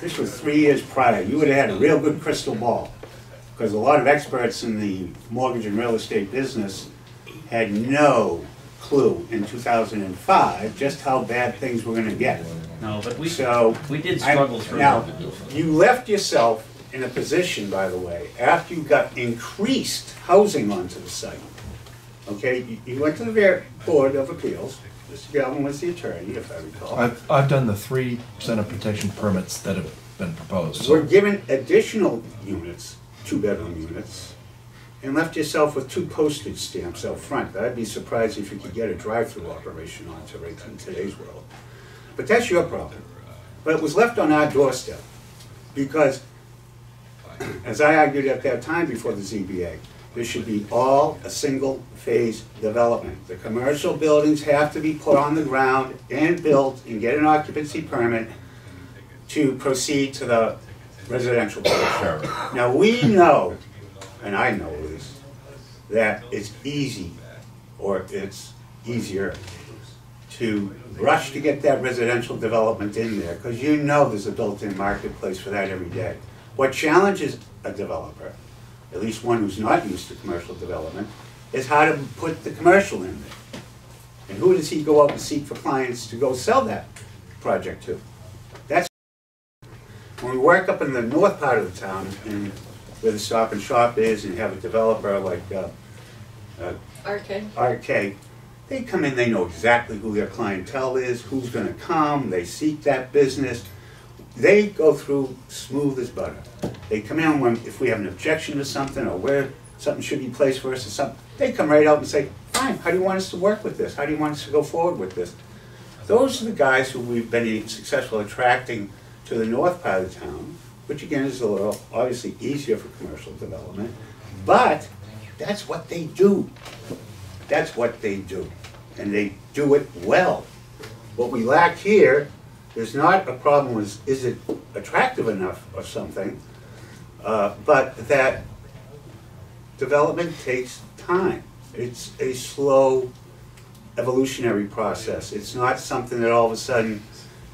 this was three years prior. You would have had a real good crystal ball, because a lot of experts in the mortgage and real estate business had no clue in 2005 just how bad things were going to get. No, but we, So we did I- struggle through. Now, you left yourself in a position, by the way, after you got increased housing onto the site. Okay, you- you went to the Ver- Board of Appeals, Mr. Galvin was the attorney, if I recall. I've, I've done the three center protection permits that have been proposed. so- We're given additional units, two-bedroom units, and left yourself with two postage stamps out front. I'd be surprised if you could get a drive-through operation it in today's world. But that's your problem. But it was left on our doorstep, because, [clears throat] as I argued at that time before the ZBA, there should be all a single-phase development. The commercial buildings have to be put on the ground and built and get an occupancy permit to proceed to the residential portion. Now, we know, and I know that it's easy, or it's easier to rush to get that residential development in there, because you know there's a built-in marketplace for that every day. What challenges a developer, at least one who's not used to commercial development, is how to put the commercial in there. And who does he go out and seek for clients to go sell that project to? That's, when we work up in the north part of the town, and where the Stop and Shop is, and you have a developer like, uh, uh, RK. RK, they come in, they know exactly who their clientele is, who's gonna come, they seek that business. They go through smooth as butter. They come in when, if we have an objection to something, or where something should be placed for us or something, they come right out and say, fine, how do you want us to work with this? How do you want us to go forward with this? Those are the guys who we've been successful attracting to the north part of the town, which again is a little, obviously easier for commercial development, but that's what they do. That's what they do, and they do it well. What we lack here is not a problem with, is it attractive enough or something, uh, but that development takes time. It's a slow evolutionary process. It's not something that all of a sudden,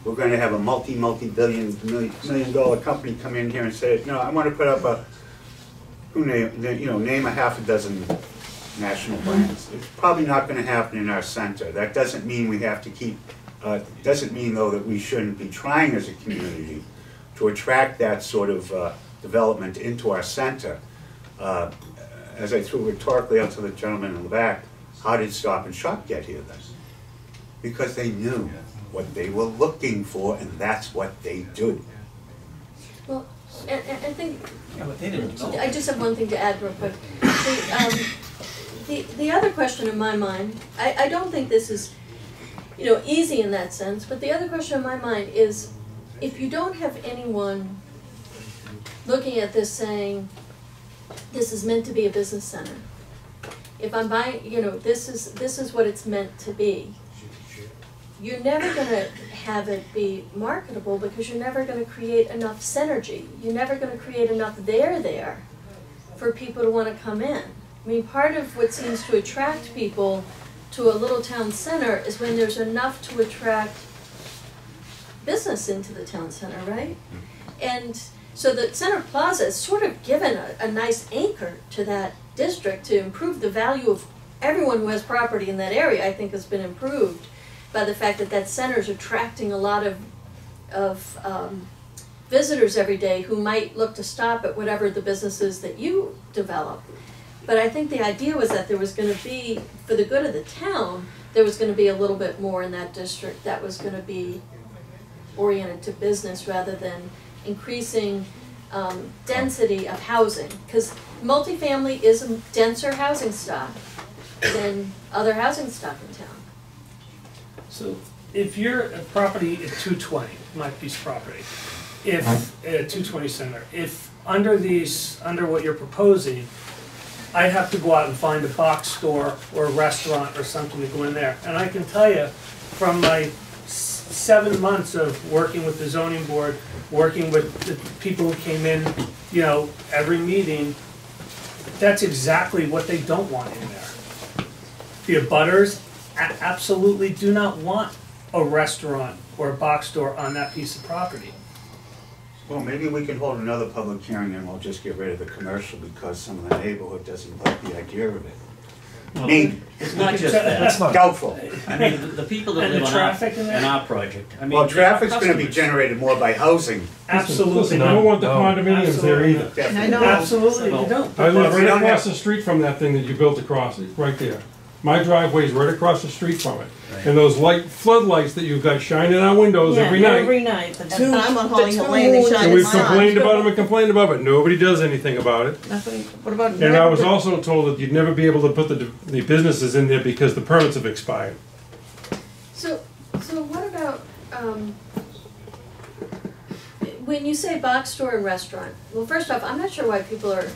we're gonna have a multi, multi-billion, million, million dollar company come in here and say, no, I wanna put up a, who name, you know, name a half a dozen national brands. It's probably not gonna happen in our center. That doesn't mean we have to keep, uh, doesn't mean though that we shouldn't be trying as a community to attract that sort of, uh, development into our center. Uh, as I threw rhetorically out to the gentleman in the back, how did Stop and Shop get here then? Because they knew what they were looking for, and that's what they do. Well, and, and I think, Yeah, but they didn't know. I just have one thing to add real quick. The, um, the, the other question in my mind, I, I don't think this is, you know, easy in that sense, but the other question in my mind is, if you don't have anyone looking at this saying, this is meant to be a business center. If I'm buying, you know, this is, this is what it's meant to be. You're never gonna have it be marketable because you're never gonna create enough synergy. You're never gonna create enough there there for people to wanna come in. I mean, part of what seems to attract people to a little town center is when there's enough to attract business into the town center, right? Mm-hmm. And so the Center Plaza is sort of given a, a nice anchor to that district to improve the value of everyone who has property in that area, I think has been improved by the fact that that center is attracting a lot of, of um, visitors every day who might look to stop at whatever the businesses that you develop. But I think the idea was that there was gonna be, for the good of the town, there was gonna be a little bit more in that district that was gonna be oriented to business rather than increasing um, density of housing. Because multifamily is a denser housing stock than other housing stock in town. So if you're a property at two twenty, my piece of property, if, at uh, two twenty center, if under these, under what you're proposing, I'd have to go out and find a box store or a restaurant or something to go in there. And I can tell you, from my seven months of working with the zoning board, working with the people who came in, you know, every meeting, that's exactly what they don't want in there. The abutters absolutely do not want a restaurant or a box store on that piece of property. Well, maybe we can hold another public hearing and we'll just get rid of the commercial because some of the neighborhood doesn't like the idea of it. Well, Maybe. It's not [laughs] just that. That's not- Doubtful. I mean, the- the people that And the live on our, traffic in there? in our project, I mean. Well, they're our traffic's gonna be customers. generated more by housing. Absolutely Listen, I don't want the No. condominiums there either. I know. Absolutely, you don't. I live Well, we right don't across have- the street from that thing that you built across, right there. My driveway is right across the street from it. And those light floodlights that you've got shining on our windows every night. Every night, the two. And I'm on Holly the Hill two Lane, they shine And we've complained about them and complained about it, nobody does anything about it. Nothing, what about? And I was also told that you'd never be able to put the, the businesses in there because the permits have expired. So, so what about, um, when you say box store and restaurant, well, first off, I'm not sure why people are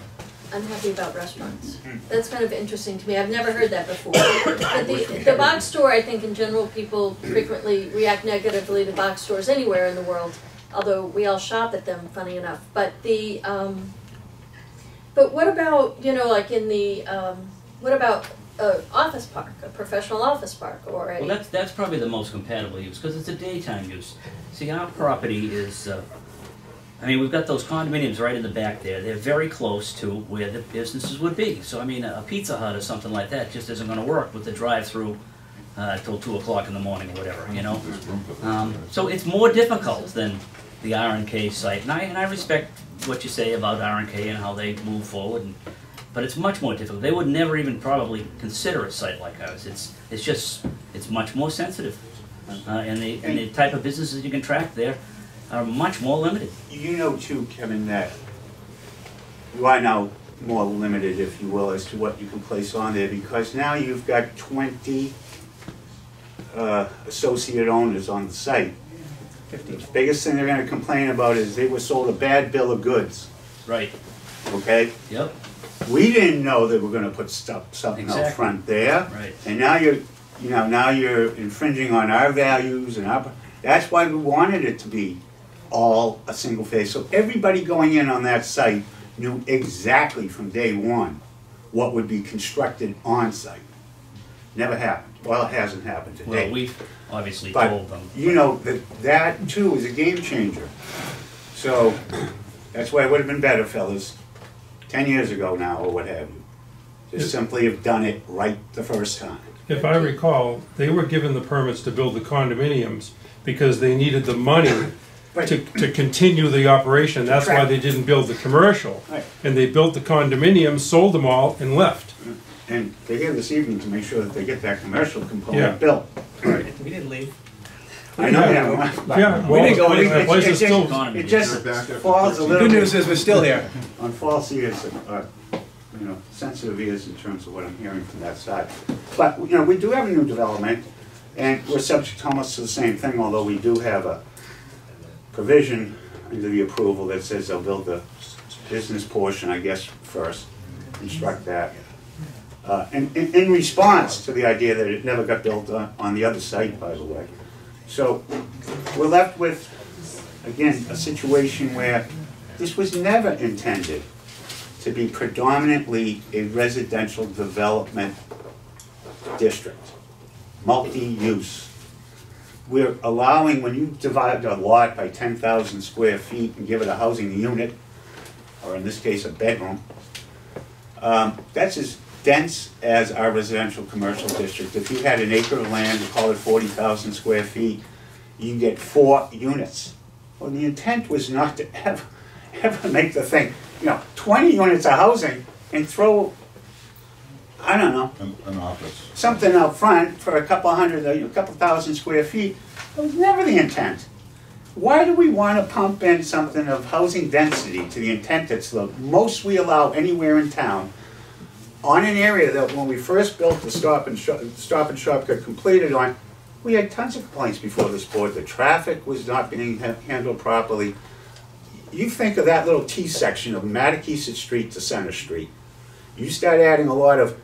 unhappy about restaurants. That's kind of interesting to me, I've never heard that before. [coughs] But the, the box store, I think in general, people frequently react negatively to box stores anywhere in the world, although we all shop at them, funny enough. But the, um, but what about, you know, like in the, um, what about a office park, a professional office park, or a? Well, that's, that's probably the most compatible use, because it's a daytime use. See, our property is, uh, I mean, we've got those condominiums right in the back there, they're very close to where the businesses would be. So I mean, a Pizza Hut or something like that just isn't gonna work with the drive-through, uh, till two o'clock in the morning or whatever, you know? Um, so it's more difficult than the R and K site, and I, and I respect what you say about R and K and how they move forward, and, but it's much more difficult. They would never even probably consider a site like ours. It's, it's just, it's much more sensitive. Uh, and the, and the type of businesses you can track there are much more limited. You know too, Kevin, that you are now more limited, if you will, as to what you can place on there, because now you've got twenty uh, associate owners on the site. The biggest thing they're gonna complain about is they were sold a bad bill of goods, Right. okay? Yep. We didn't know they were gonna put stuff, something out front there. Right. And now you're, you know, now you're infringing on our values and our, that's why we wanted it to be all a single phase. So everybody going in on that site knew exactly from day one what would be constructed on site. Never happened. Well, it hasn't happened today. Well, we've obviously But, told them. you know, that, that too is a game changer. So, that's why it would have been better, fellas, ten years ago now, or what have you. Just simply have done it right the first time. If I recall, they were given the permits to build the condominiums because they needed the money to, to continue the operation. That's why they didn't build the commercial. Right. And they built the condominiums, sold them all, and left. And they're here this evening to make sure that they get that commercial Yeah. component built. We didn't leave. I know Yeah. Yeah, We well, didn't go the anywhere. place It is just- still, It just falls a little. Good bit news is we're still here. On false ears, uh, you know, sensitive ears in terms of what I'm hearing from that side. But, you know, we do have a new development, and we're subject almost to the same thing, although we do have a provision under the approval that says they'll build the business portion, I guess, first, instruct that. Uh, in, in, in response to the idea that it never got built on, on the other site, by the way. So, we're left with, again, a situation where this was never intended to be predominantly a residential development district, multi-use. We're allowing, when you divide a lot by ten thousand square feet and give it a housing unit, or in this case, a bedroom, um, that's as dense as our residential commercial district. If you had an acre of land, call it forty thousand square feet, you get four units. Well, the intent was not to [laughs] ever, ever make the thing, you know, twenty units of housing and throw, I don't know, An, an office. something out front for a couple hundred, a couple thousand square feet. That was never the intent. Why do we want to pump in something of housing density to the intent that's the most we allow anywhere in town on an area that when we first built the Stop and Shop, Stop and Shop got completed on, we had tons of complaints before this board. The traffic was not being ha- handled properly. You think of that little T section of Mattakeeset Street to Center Street. You start adding a lot of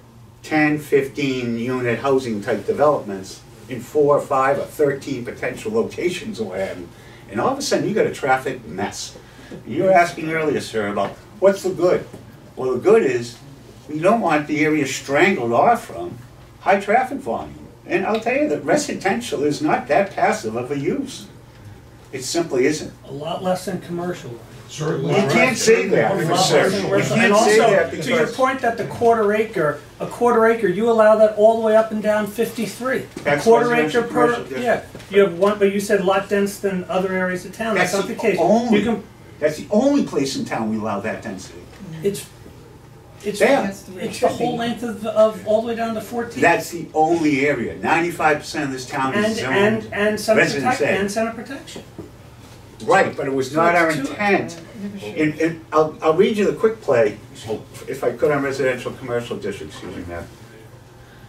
10, 15 unit housing type developments in four or five or 13 potential locations or. And all of a sudden, you got a traffic mess. You were asking earlier, sir, about what's the good? Well, the good is we don't want the area strangled off from high traffic volume. And I'll tell you that residential is not that passive of a use. It simply isn't. A lot less than commercial. Certainly. You can't say that, A lot sir. less than You can't say that also, to your because point that the quarter acre, a quarter acre, you allow that all the way up and down fifty-three. A That's quarter residential acre per, commercial yeah, you have one, but you said lot dense than other areas of town, that's that's not the the case. You only, can, that's the only place in town we allow that density. it's, it's, There. it's the whole length of, of, all the way down to fourteen. That's the only area. Ninety-five percent of this town is And, and, zoned. and center Residence A. and center protection. Right, but it was not our So it's two- intent. And, and I'll, I'll read you the quick play, if I could, on residential commercial district, excuse me, Matt.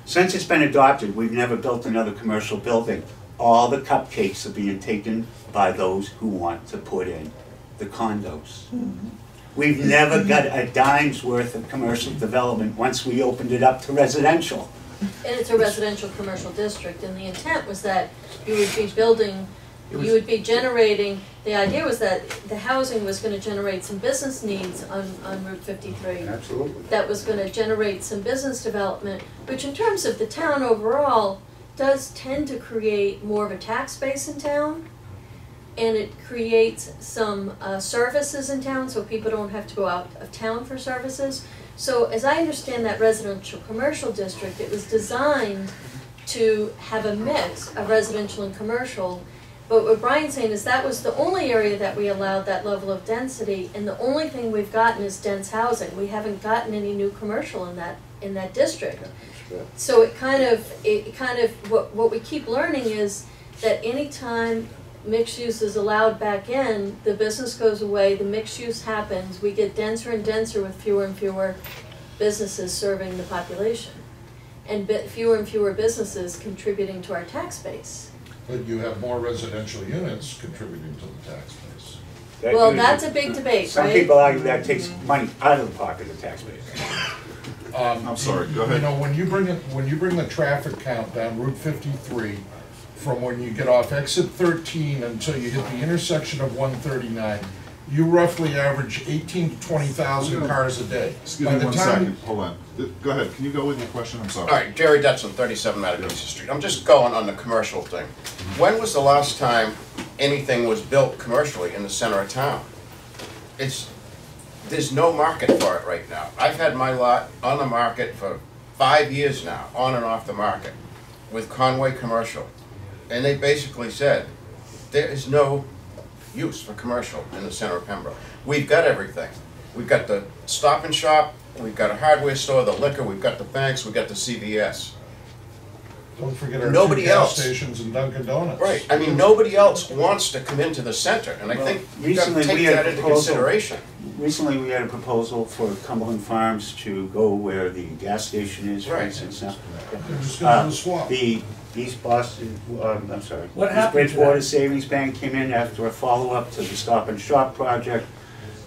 Since it's been adopted, we've never built another commercial building. All the cupcakes are being taken by those who want to put in the condos. Mm-hmm. We've never got a dime's worth of commercial development once we opened it up to residential. And it's a residential commercial district, and the intent was that you would be building, you would be generating, the idea was that the housing was gonna generate some business needs on, on Route fifty-three. Absolutely. That was gonna generate some business development, which in terms of the town overall, does tend to create more of a tax base in town. And it creates some, uh, services in town, so people don't have to go out of town for services. So as I understand that residential commercial district, it was designed to have a mix of residential and commercial. But what Brian's saying is that was the only area that we allowed that level of density, and the only thing we've gotten is dense housing. We haven't gotten any new commercial in that, in that district. So it kind of, it kind of, what, what we keep learning is that anytime mixed use is allowed back in, the business goes away, the mixed use happens, we get denser and denser with fewer and fewer businesses serving the population. And fewer and fewer businesses contributing to our tax base. But you have more residential units contributing to the tax base. That Well, usually- that's a big debate, Some right? people argue that takes money out of the pocket of the taxpayers. Um, I'm sorry, go ahead. You know, when you bring it, when you bring the traffic count down Route fifty-three, from when you get off exit thirteen until you hit the intersection of one thirty-nine, you roughly average eighteen to twenty thousand cars a day. Excuse By me the one time- second, hold on. Th- Go ahead, can you go with your question? I'm sorry. All right, Jerry Detson, 37 Matagorda Street. I'm just going on the commercial thing. When was the last time anything was built commercially in the center of town? It's, there's no market for it right now. I've had my lot on the market for five years now, on and off the market, with Conway Commercial. And they basically said, there is no use for commercial in the center of Pembroke. We've got everything. We've got the Stop and Shop, we've got a hardware store, the liquor, we've got the banks, we've got the CVS. Don't forget our two Nobody gas else. stations and Dunkin' Donuts. Right, I mean, nobody else wants to come into the center, and I think we've got to Recently, we take had that a into proposal. consideration. Recently, we had a proposal for Cumberland Farms to go where the gas station is, for Right. instance. now. They're just gonna do Uh, swap. The East Boston, um, I'm sorry. What East happened to Bridgewater that? Savings Bank came in after a follow-up to the Stop and Shop project.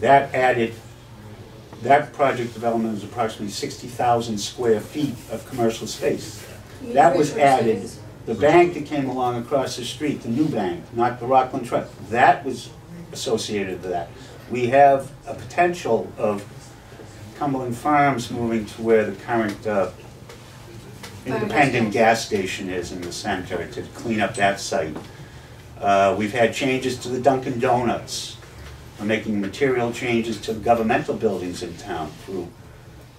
That added, that project development was approximately sixty thousand square feet of commercial space. That was added. The bank that came along across the street, the new bank, not the Rockland Trust, that was associated with that. We have a potential of Cumberland Farms moving to where the current uh, independent gas station is in the center to clean up that site. Uh, We've had changes to the Dunkin' Donuts. We're making material changes to the governmental buildings in town through,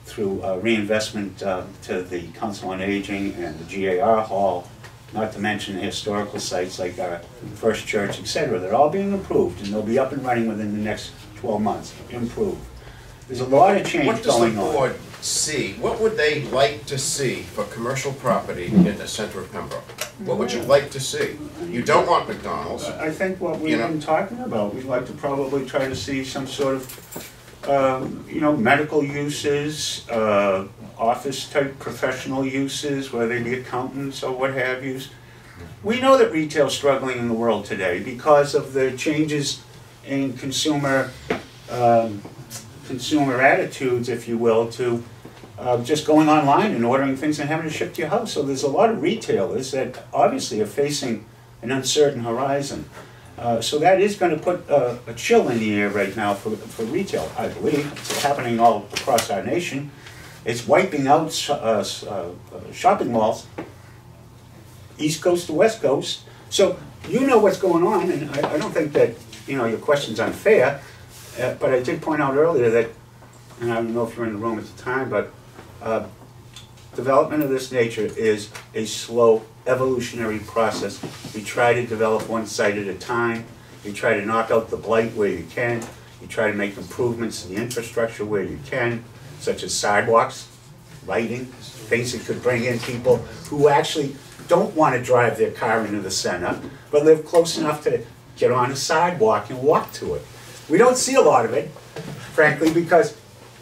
through uh, reinvestment uh, to the Council on Aging and the GAR Hall, not to mention historical sites like our First Church, et cetera. They're all being improved, and they'll be up and running within the next 12 months, improved. There's a lot of change What does going the on. board see, what would they like to see for commercial property in the center of Pembroke? What would you like to see? You don't want McDonald's. I think what we've know? been talking about, we'd like to probably try to see some sort of, um, you know, medical uses, uh, office-type professional uses, whether they be accountants or what have yous. We know that retail's struggling in the world today because of the changes in consumer, um, consumer attitudes, if you will, to uh, just going online and ordering things and having it shipped to your house. So there's a lot of retailers that obviously are facing an uncertain horizon. Uh, So that is going to put a chill in the air right now for, for retail, I believe. It's happening all across our nation. It's wiping out sh- uh, uh, shopping malls, east coast to west coast. So you know what's going on, and I, I don't think that, you know, your question's unfair. Uh, But I did point out earlier that, and I don't know if you were in the room at the time, but uh, development of this nature is a slow evolutionary process. We try to develop one site at a time. You try to knock out the blight where you can. You try to make improvements in the infrastructure where you can, such as sidewalks, lighting, things that could bring in people who actually don't want to drive their car into the center, but live close enough to get on a sidewalk and walk to it. We don't see a lot of it, frankly, because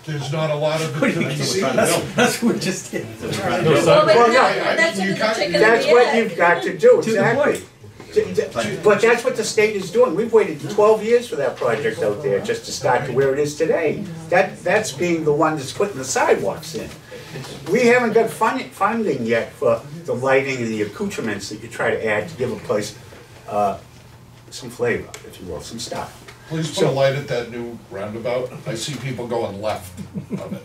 There's not a lot of it to see. That's, that's what we just did. Well, but Well, no, no, that's you the can't- chicken and That's the what egg. you've got to do, the exactly. point. th- th- But that's what the state is doing. We've waited twelve years for that project out there just to start to where it is today. That, that's being the one that's putting the sidewalks in. We haven't got funding, funding yet for the lighting and the accoutrements that you try to add to give a place, uh, some flavor, if you will, some style. Please put a light at that new roundabout. I see people going left of it.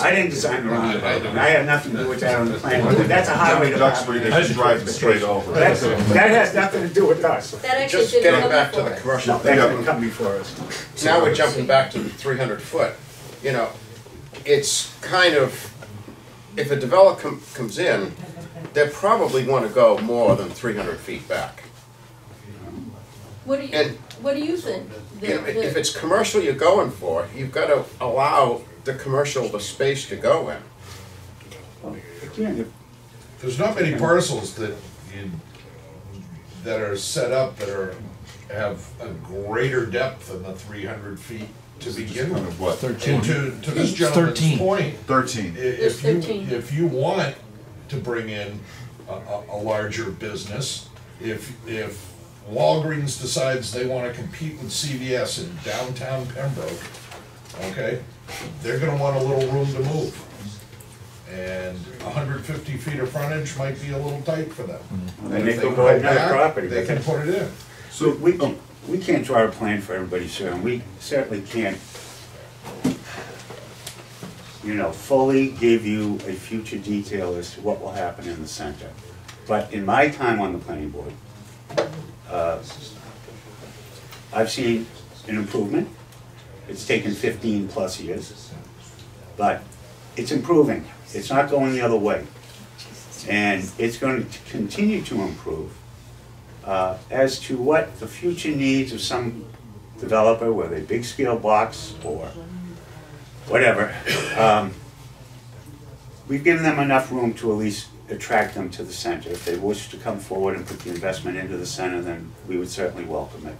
I didn't design the roundabout, and I have nothing to do with that on the plan, but that's a highway Down Duck Street, department. they just drive straight over. That's, that has nothing to do with us. That actually Just didn't getting come back to before the us. commercial No, thing. that didn't come before us. Now we're jumping back to the three hundred foot, you know, it's kind of, if a developer com- comes in, they probably wanna go more than three hundred feet back. What do you, And- what do you think? The- You know, if the- if it's commercial you're going for, you've gotta allow the commercial the space to go in. Again, if There's not many parcels that you, that are set up that are, have a greater depth than the three hundred feet to begin Kind with. of what? Thirteen. And to, to this It's gentleman's 13. point, Thirteen. i- There's if you, 13. if you want to bring in a, a, a larger business, if, if Walgreens decides they wanna compete with CVS in downtown Pembroke, okay, they're gonna want a little room to move. And hundred fifty feet of frontage might be a little tight for them. And If they they go go buy another back, property, They can put it in. So we, can- we can't draw a plan for everybody, sir, and we certainly can't, you know, fully give you a future detail as to what will happen in the center. But in my time on the planning board, uh, I've seen an improvement. It's taken fifteen plus years, but it's improving. It's not going the other way. And it's going to continue to improve. Uh, As to what the future needs of some developer, whether big scale blocks or whatever, um, we've given them enough room to at least attract them to the center. If they wish to come forward and put the investment into the center, then we would certainly welcome it.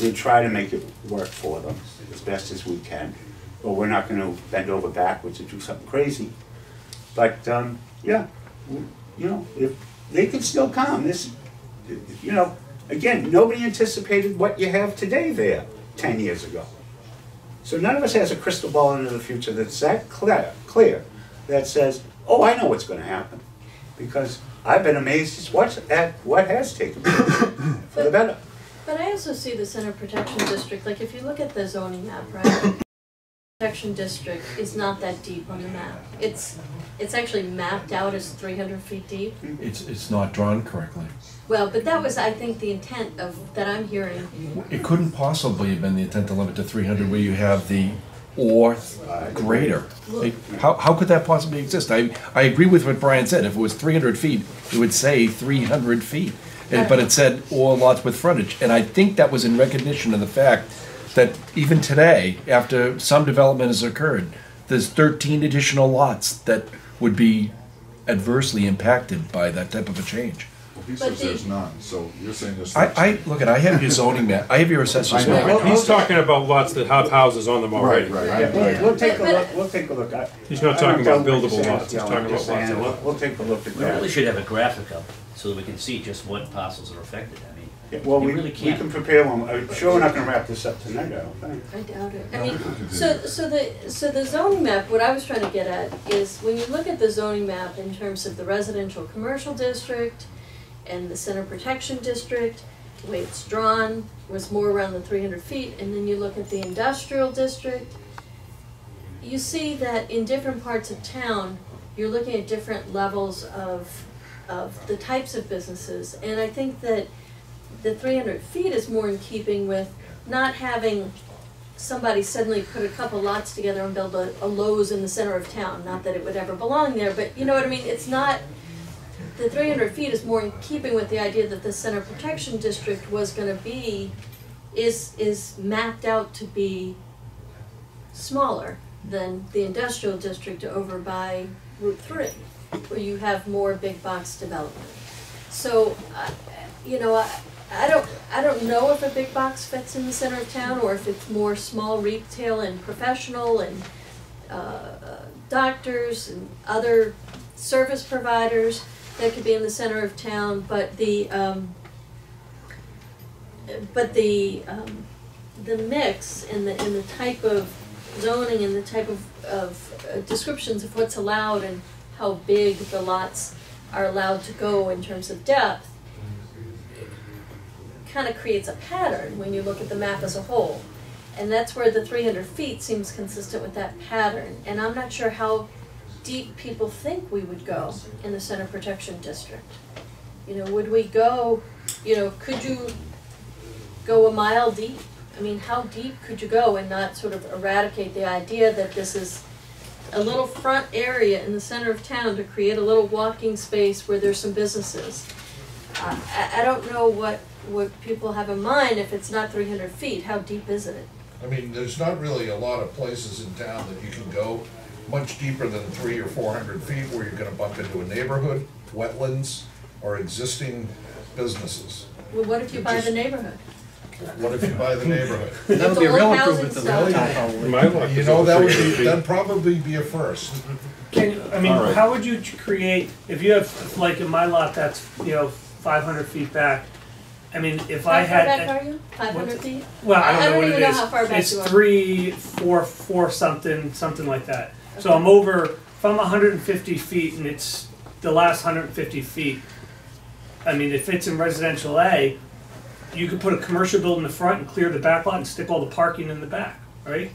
We'd try to make it work for them as best as we can, but we're not gonna bend over backwards and do something crazy. But, um, yeah, you know, if, they can still come, this, you know, again, nobody anticipated what you have today there ten years ago. So none of us has a crystal ball into the future that's that clear, clear, that says, oh, I know what's gonna happen. Because I've been amazed at what, at what has taken place [coughs] for the better. But I also see the center protection district, like if you look at the zoning map, right? [coughs] Protection district is not that deep on the map. It's, it's actually mapped out as three hundred feet deep. Mm-hmm. It's, it's not drawn correctly. Well, but that was, I think, the intent of, that I'm hearing. It couldn't possibly have been the intent to limit to three hundred where you have the or greater. How, how could that possibly exist? I, I agree with what Brian said. If it was three hundred feet, it would say three hundred feet. And- But it said or lots with frontage. And I think that was in recognition of the fact that even today, after some development has occurred, there's thirteen additional lots that would be adversely impacted by that type of a change. Well, He But says the- there's none, so you're saying there's. I, I, look at, I have your zoning map, I have your assessors I know. map. He's talking about lots that have houses on them already. Right, right. Yeah, I- we'll, we'll take a look, we'll take a look. I- He's not I talking don't about know what buildable you're saying, lots, he's Joe, I'm talking just about lots saying, that- We'll, we'll take a look at We really that. should have a graphic up, so that we can see just what parcels are affected, I mean. Yeah, Well, you we, really we can't. can prepare one, I'm sure we're not gonna wrap this up tonight, I don't think. I doubt it. I mean, so, so the, so the zoning map, what I was trying to get at is when you look at the zoning map in terms of the residential commercial district and the center protection district, the way it's drawn was more around the three hundred feet, and then you look at the industrial district, you see that in different parts of town, you're looking at different levels of, of the types of businesses. And I think that the three hundred feet is more in keeping with not having somebody suddenly put a couple lots together and build a, a Lowe's in the center of town, not that it would ever belong there, but you know what I mean, it's not, the three hundred feet is more in keeping with the idea that the center protection district was gonna be, is, is mapped out to be smaller than the industrial district over by Route three, where you have more big box development. So, uh, you know, I, I don't, I don't know if a big box fits in the center of town, or if it's more small retail and professional and, uh, doctors and other service providers that could be in the center of town, but the, um, but the, um, the mix and the, and the type of zoning and the type of, of uh, descriptions of what's allowed and how big the lots are allowed to go in terms of depth kind of creates a pattern when you look at the map as a whole. And that's where the three hundred feet seems consistent with that pattern. And I'm not sure how deep people think we would go in the center protection district. You know, would we go, you know, could you go a mile deep? I mean, how deep could you go and not sort of eradicate the idea that this is a little front area in the center of town to create a little walking space where there's some businesses? Uh, I, I don't know what, what people have in mind if it's not three hundred feet, how deep is it? I mean, there's not really a lot of places in town that you can go much deeper than three or four hundred feet where you're gonna bump into a neighborhood, wetlands, or existing businesses. Well, what if you It buy just- the neighborhood? What if you buy the neighborhood? [laughs] That would be a real It's all improvement to the stock. town, My lot You is know, over that would 300 be, feet. that'd probably be a first. Can, I mean, All right. how would you ch- create, if you have, like in my lot, that's, you know, five hundred feet back, I mean, if I How far had. back are you? Five hundred feet? Well, I don't know what it even know is. how far back It's you are. three, four, four something, something like that. So I'm over, if I'm hundred and fifty feet and it's the last hundred and fifty feet, I mean, if it's in residential A, you could put a commercial building in the front and clear the back lot and stick all the parking in the back, right?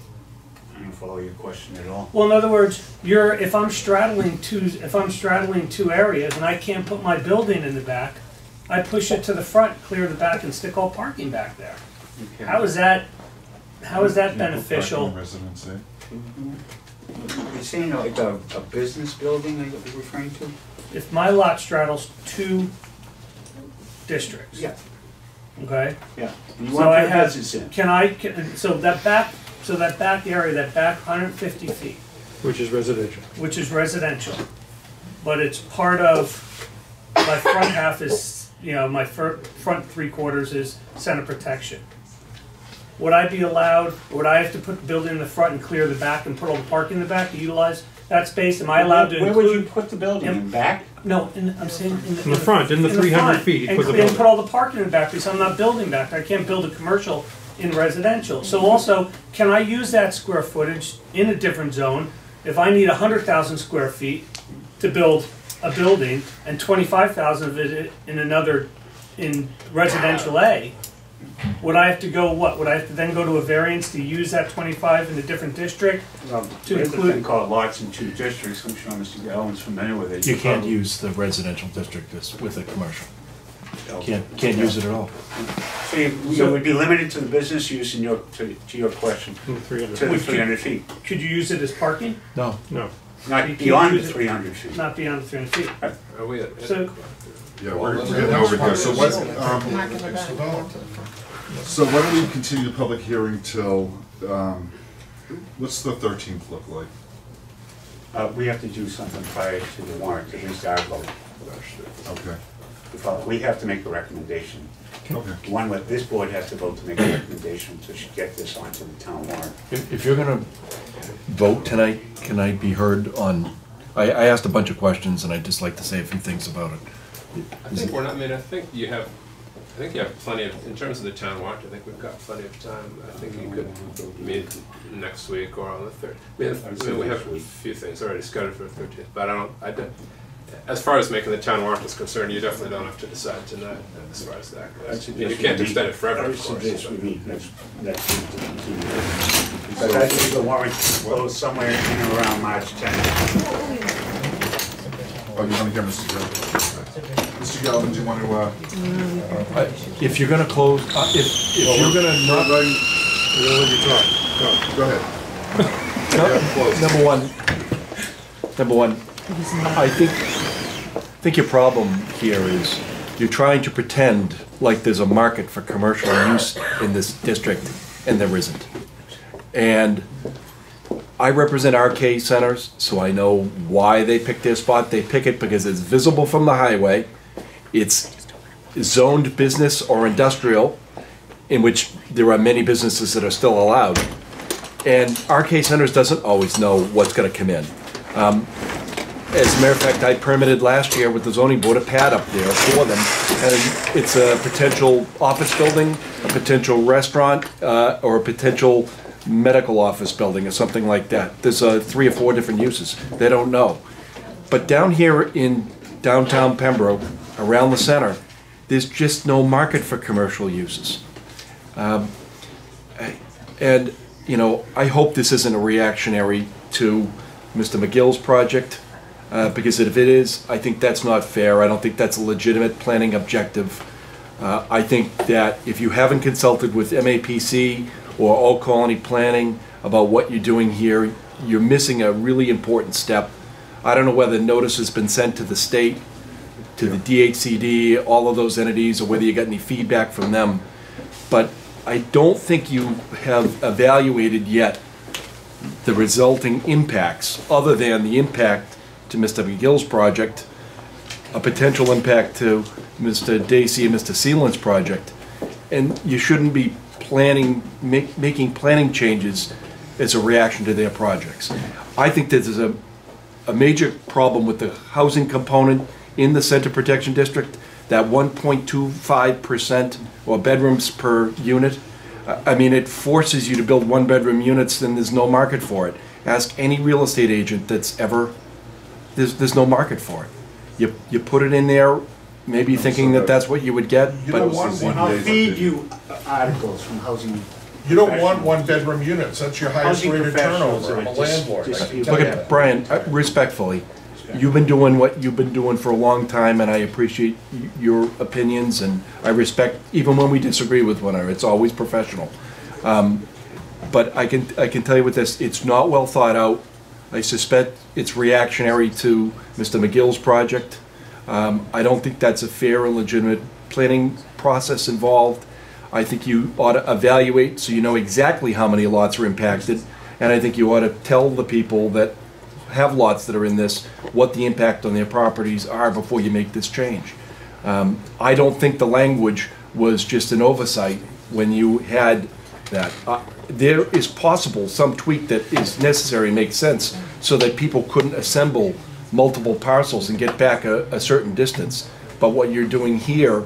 I don't follow your question at all. Well, in other words, you're, if I'm straddling two, if I'm straddling two areas and I can't put my building in the back, I push it to the front, clear the back and stick all parking back there. How is that, how is that beneficial? You're saying like a, a business building, are you referring to? If my lot straddles two districts. Yeah. Okay? Yeah. And you So want I to put have, business in. can I, can- so that back, so that back area, that back hundred and fifty feet, Which is residential. which is residential, but it's part of, my front half is, you know, my fir- front three quarters is center protection. Would I be allowed, or would I have to put the building in the front and clear the back and put all the parking in the back to utilize that space? Am I allowed to Where include? would you put the building, in back? No, in, I'm saying in the. In the front, in the 300 front, feet, you and put the cl- And building. put all the parking in the back, because I'm not building back, I can't build a commercial in residential. So also, can I use that square footage in a different zone? If I need hundred thousand square feet to build a building, and twenty-five thousand of it in another, in residential A, would I have to go, what, would I have to then go to a variance to use that twenty-five in a different district? Well, To there's a include- thing called lots in two districts, I'm sure Mr. Galvin's familiar with it. You can't use the residential district as, with a commercial. Can't, can't use it at all. So you, you would be limited to the business use in your, to, to your question, To the 300 to the Would you- three hundred feet, Could you use it as parking? No. No. not You can't beyond the use it- three hundred feet. Not beyond the three hundred feet. Are we at? So, Yeah, we're, we're getting over here, so what, um, Mark in the back. so why don't we continue the public hearing till, um, what's the thirteenth look like? Uh, we have to do something prior to the warrant, at least our vote. Okay, If, uh, We have to make a recommendation. okay. One, what this board has to vote to make a recommendation to get this onto the town warrant. If, if you're gonna vote tonight, can I be heard on, I, I asked a bunch of questions and I'd just like to say a few things about it. I think we're not, I mean, I think you have, I think you have plenty of, in terms of the town watch, I think we've got plenty of time. I think you could meet next week or on the third. We have, I'd I say mean, we have a few things already scheduled for the thirteenth, but I don't, I don't, as far as making the town warrant is concerned, you definitely don't have to decide tonight as far as that I'd goes. You can't meet- extend it forever, I of would course. suggest we meet next, next week to continue this. But I think the warrant closed somewhere in and around March tenth. Oh, oh you wanna hear Mr. Galvin? Mr. Galvin, do you want to, uh? I- If you're gonna close, uh, if, if you're gonna not. We'll let you talk. Go, go ahead. [laughs] Yeah, close. Number one, number one, I think, I think your problem here is you're trying to pretend like there's a market for commercial use in this district, and there isn't. And I represent RK centers, so I know why they pick their spot. They pick it because it's visible from the highway. It's zoned business or industrial, in which there are many businesses that are still allowed. And RK Centers doesn't always know what's gonna come in. Um, as a matter of fact, I permitted last year with the zoning board a pad up there for them. And it's a potential office building, a potential restaurant, uh, or a potential medical office building or something like that. There's uh, three or four different uses. They don't know. But down here in downtown Pembroke, around the center, there's just no market for commercial uses. Um, And, you know, I hope this isn't a reactionary to Mr. McGill's project, uh, because if it is, I think that's not fair. I don't think that's a legitimate planning objective. Uh, I think that if you haven't consulted with MAPC or Old Colony Planning about what you're doing here, you're missing a really important step. I don't know whether notice has been sent to the state, to the DHCD, all of those entities, or whether you got any feedback from them. But I don't think you have evaluated yet the resulting impacts, other than the impact to Mr. McGill's project, a potential impact to Mr. Dacey and Mr. Sealand's project. And you shouldn't be planning, make, making planning changes as a reaction to their projects. I think this is a, a major problem with the housing component in the Center Protection District, that one point two five percent, or bedrooms per unit. I I mean, it forces you to build one-bedroom units, then there's no market for it. Ask any real estate agent that's ever, there's, there's no market for it. You, you put it in there, maybe thinking that that's what you would get, You don't want one. I'll feed you articles from housing. You don't want one-bedroom units, that's your highest Housing rated professionals turnover, I'm a are just- landlord, just- Look at. Brian, uh, respectfully, you've been doing what you've been doing for a long time, and I appreciate y- your opinions, and I respect, even when we disagree with one another, it's always professional. Um, But I can, I can tell you with this, it's not well thought out. I suspect it's reactionary to Mr. McGill's project. Um, I don't think that's a fair and legitimate planning process involved. I think you ought to evaluate so you know exactly how many lots are impacted. And I think you ought to tell the people that have lots that are in this, what the impact on their properties are before you make this change. Um, I don't think the language was just an oversight when you had that. Uh, There is possible some tweak that is necessary, makes sense, so that people couldn't assemble multiple parcels and get back a, a certain distance. But what you're doing here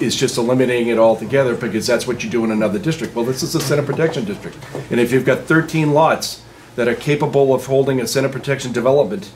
is just eliminating it altogether because that's what you do in another district. Well, this is a center protection district. And if you've got 13 lots that are capable of holding a center protection development,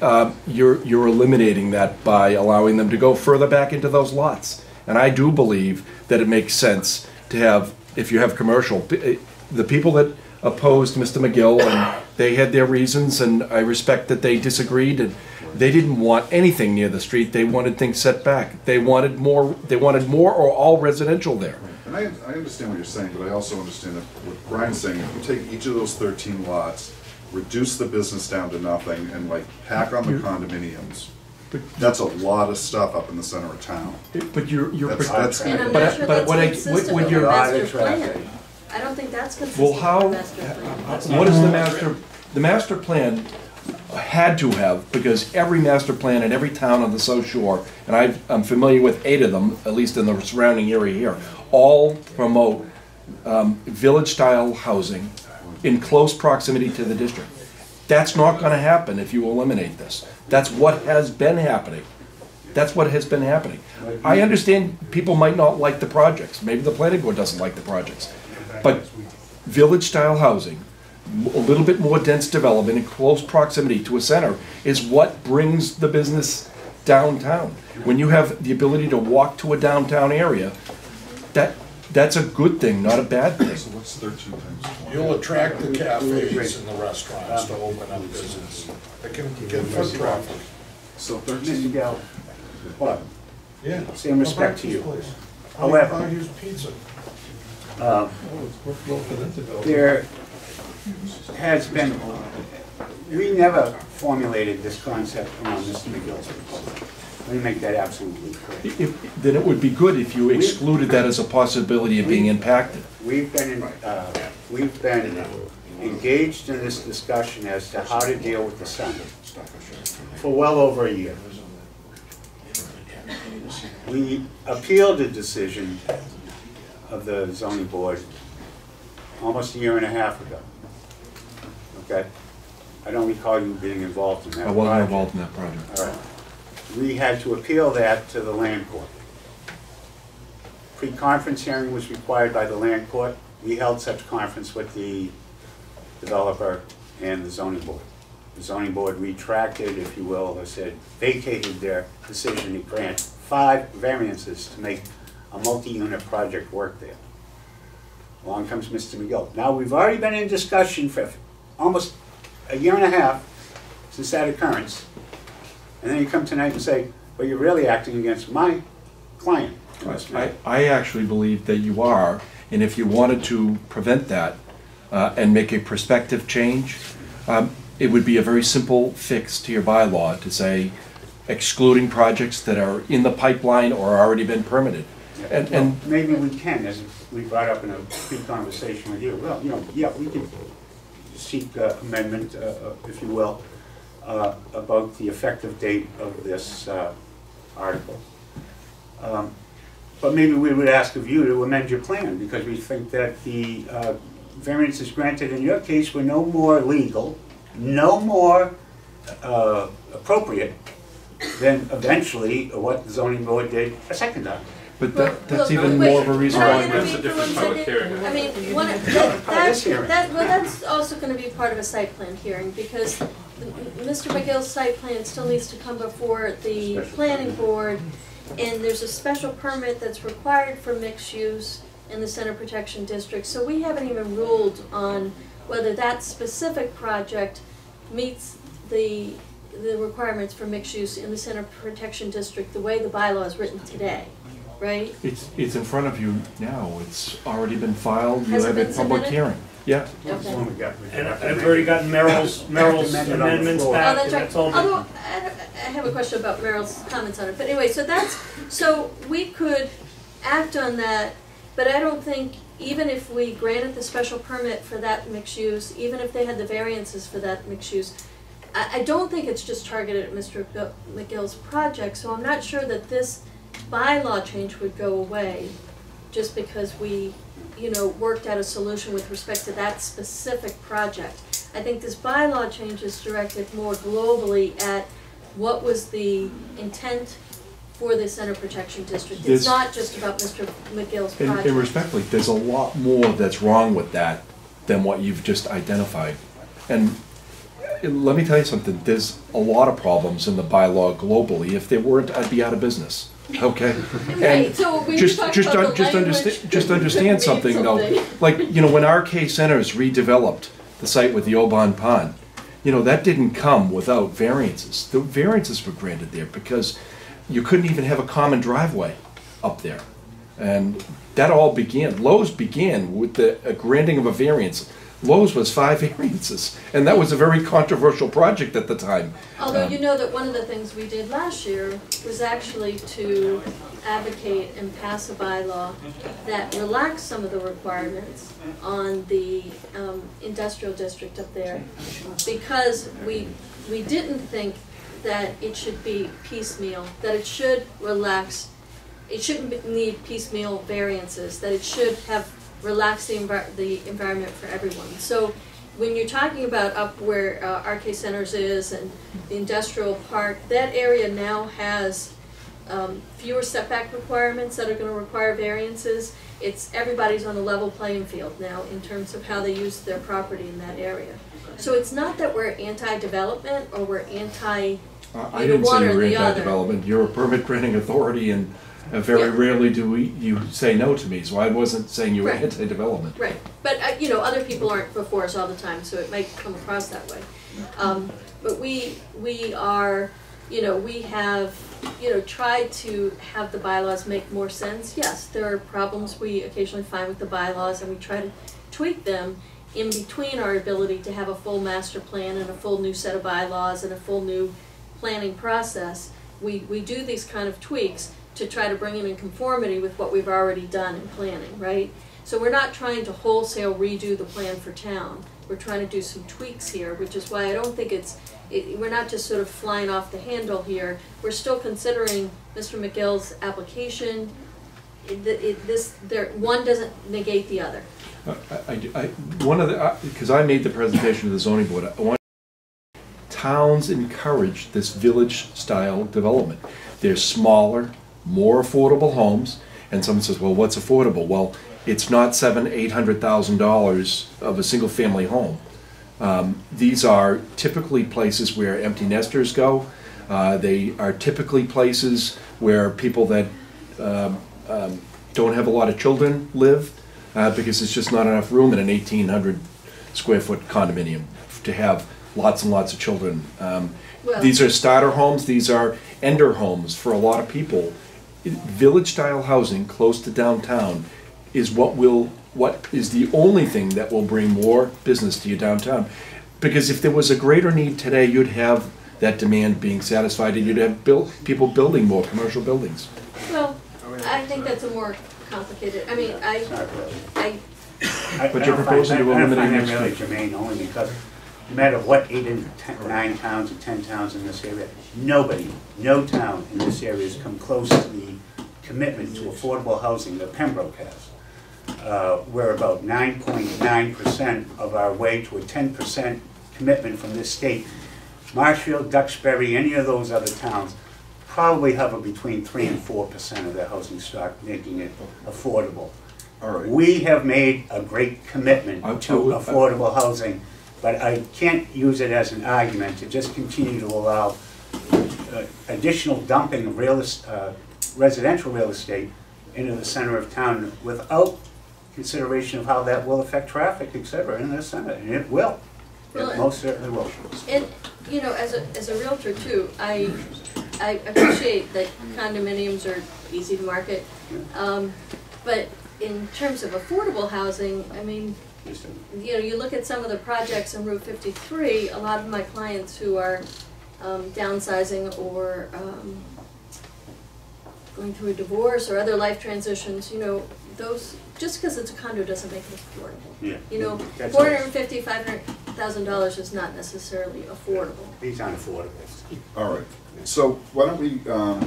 uh, you're, you're eliminating that by allowing them to go further back into those lots. And I do believe that it makes sense to have, if you have commercial, eh, the people that opposed Mr. McGill, and they had their reasons, and I respect that they disagreed, and they didn't want anything near the street, they wanted things set back. They wanted more, they wanted more or all residential there. And I, I understand what you're saying, but I also understand that what Brian's saying, if you take each of those thirteen lots, reduce the business down to nothing, and like pack on the condominiums, that's a lot of stuff up in the center of town. But you're, you're. That's- that's- And I'm But I- not sure but that's what I- consistent what with you're- the Lot master plan. I don't think that's Well, consistent with how, the master plan. That's what is the master, the master plan had to have, because every master plan in every town on the South Shore, and I've, I'm familiar with eight of them, at least in the surrounding area here, all promote um, village-style housing in close proximity to the district. That's not gonna happen if you eliminate this. That's what has been happening. That's what has been happening. I understand people might not like the projects, maybe the planning board doesn't like the projects, but village-style housing, a little bit more dense development in close proximity to a center is what brings the business downtown. When you have the ability to walk to a downtown area, that, that's a good thing, not a bad thing. So what's thirteen times twenty? You'll attract the cafes and the restaurants to open up business. They can get foot traffic. So Mr. thirteen, Gell, but, Yeah. same respect to you. Please. However- I'll use pizza. Uh, There has been, we never formulated this concept around Mr. McGill's proposal. Let me make that absolutely clear. If- Then it would be good if you excluded that as a possibility of being impacted. We've been, in, uh, we've been engaged in this discussion as to how to deal with the center for well over a year. We appealed a decision of the zoning board almost a year and a half ago. Okay? I don't recall you being involved in that I wasn't involved in that project. All right. We had to appeal that to the land court. Pre-conference hearing was required by the land court. We held such conference with the developer and the zoning board. The zoning board retracted, if you will, or said vacated their decision to grant five variances to make a multi-unit project work there. Along comes Mr. McGill. Now, we've already been in discussion for almost a year and a half since that occurrence. And then you come tonight and say, well, you're really acting against my client I. I actually believe that you are, and if you wanted to prevent that uh, and make a prospective change, um, it would be a very simple fix to your bylaw to say excluding projects that are in the pipeline or already been permitted. And, Well, and maybe we can, as we brought up in a pre-conversation with you, well, you know, yeah, we can seek uh, amendment, uh, uh, if you will, uh, about the effective date of this uh, article. Um, But maybe we would ask of you to amend your plan, because we think that the uh, variances granted in your case were no more legal, no more uh, appropriate than eventually what the zoning board did a second time. But that, that's look, even wait, more of a reason why. intervene That's a different one public hearing. I mean, [laughs] one, that, that, that, well, that's also gonna be part of a site plan hearing, because the- Mr. McGill's site plan still needs to come before the Special planning board, and there's a special permit that's required for mixed use in the center protection district, so we haven't even ruled on whether that specific project meets the, the requirements for mixed use in the center protection district, the way the bylaw is written today, right? It's, it's in front of you now, it's already been filed, you Has it have a been public submitted? hearing. Yeah, That's the one we got. We And I've already gotten Merrill's, [laughs] Merrill's Amendment on the amendments floor. Oh, back, that's and right. that's all Although, done. I I have a question about Merrill's comments on it, but anyway, so that's, so we could act on that, but I don't think, even if we granted the special permit for that mixed use, even if they had the variances for that mixed use, I, I don't think it's just targeted at Mr. Bill- McGill's project, so I'm not sure that this bylaw change would go away, just because we, you know, worked out a solution with respect to that specific project. I think this bylaw change is directed more globally at what was the intent for the center protection district. It's not just about Mr. McGill's project. and respectfully, there's a lot more that's wrong with that than what you've just identified. And let me tell you something, there's a lot of problems in the bylaw globally. If there weren't, I'd be out of business, okay? And so just, just, about un- the just language, understand, just understand [laughs] something though. Like, you know, when RK Centers redeveloped the site with the Oban Pond, you know, that didn't come without variances. The variances were granted there because you couldn't even have a common driveway up there. And that all began, Lowe's began with the uh, granting of a variance. Lowe's was five variances, and that was a very controversial project at the time. Although Um, you know that one of the things we did last year was actually to advocate and pass a bylaw that relaxed some of the requirements on the um, industrial district up there because we, we didn't think that it should be piecemeal, that it should relax, it shouldn't be- need piecemeal variances, that it should have relaxed the envir- the environment for everyone. So when you're talking about up where uh, RK Centers is and the industrial park, that area now has um, fewer setback requirements that are gonna require variances. It's, everybody's on a level playing field now in terms of how they use their property in that area. So it's not that we're anti-development or we're anti, Uh, I didn't say one you or were the other. anti-development, you're a permit granting authority, and uh, very Yeah. rarely do we, you say no to me, so I wasn't saying you were Right. anti-development. right, but, uh, you know, other people aren't before us all the time, so it might come across that way. Um, but we, we are, you know, we have, you know, tried to have the bylaws make more sense. Yes, there are problems we occasionally find with the bylaws, and we try to tweak them in between our ability to have a full master plan and a full new set of bylaws and a full new planning process. We, we do these kind of tweaks to try to bring it in conformity with what we've already done in planning, right? So we're not trying to wholesale redo the plan for town. We're trying to do some tweaks here, which is why I don't think it's, it, we're not just sort of flying off the handle here. We're still considering Mr. McGill's application. It, it, this, there, one doesn't negate the other. Uh, I, I, I- one of the, because I made the presentation to the zoning board, I want towns encourage this village-style development. They're smaller, more affordable homes, and someone says, well, what's affordable? Well, it's not seven, eight hundred thousand dollars of a single-family home. Um, These are typically places where empty nesters go. Uh, They are typically places where people that um, um, don't have a lot of children live, uh, because it's just not enough room in an eighteen hundred square foot condominium to have lots and lots of children. Um, Well- These are starter homes, these are ender homes for a lot of people. Village-style housing close to downtown is what will, what is the only thing that will bring more business to your downtown. Because if there was a greater need today, you'd have that demand being satisfied and you'd have built, people building more commercial buildings. Well, oh, I think that's a more complicated, I mean, I, I, I- But I you're don't proposing to eliminate I find really germane, only because no matter what eight and ten, nine towns or ten towns in this area, nobody, no town in this area has come close to the commitment to affordable housing that Pembroke has. Uh, We're about nine point nine percent of our way to a ten percent commitment from this state. Marshfield, Duxbury, any of those other towns probably hover between three and four percent of their housing stock, making it affordable. Right. We have made a great commitment I- I to would- affordable housing, but I can't use it as an argument to just continue to allow uh, additional dumping of real, estate. uh, residential real estate into the center of town without consideration of how that will affect traffic, et cetera, in the center, and it will. Well, It most certainly will. and, you know, as a, as a realtor too, I, I appreciate that condominiums are easy to market. Um, but in terms of affordable housing, I mean, you know, you look at some of the projects on Route fifty-three, a lot of my clients who are, um, downsizing or, um, going through a divorce or other life transitions, you know, those, just because it's a condo doesn't make it affordable. Yeah. You know, That's four all. hundred and fifty, five hundred thousand dollars is not necessarily affordable. These aren't affordable. All right, so why don't we, um,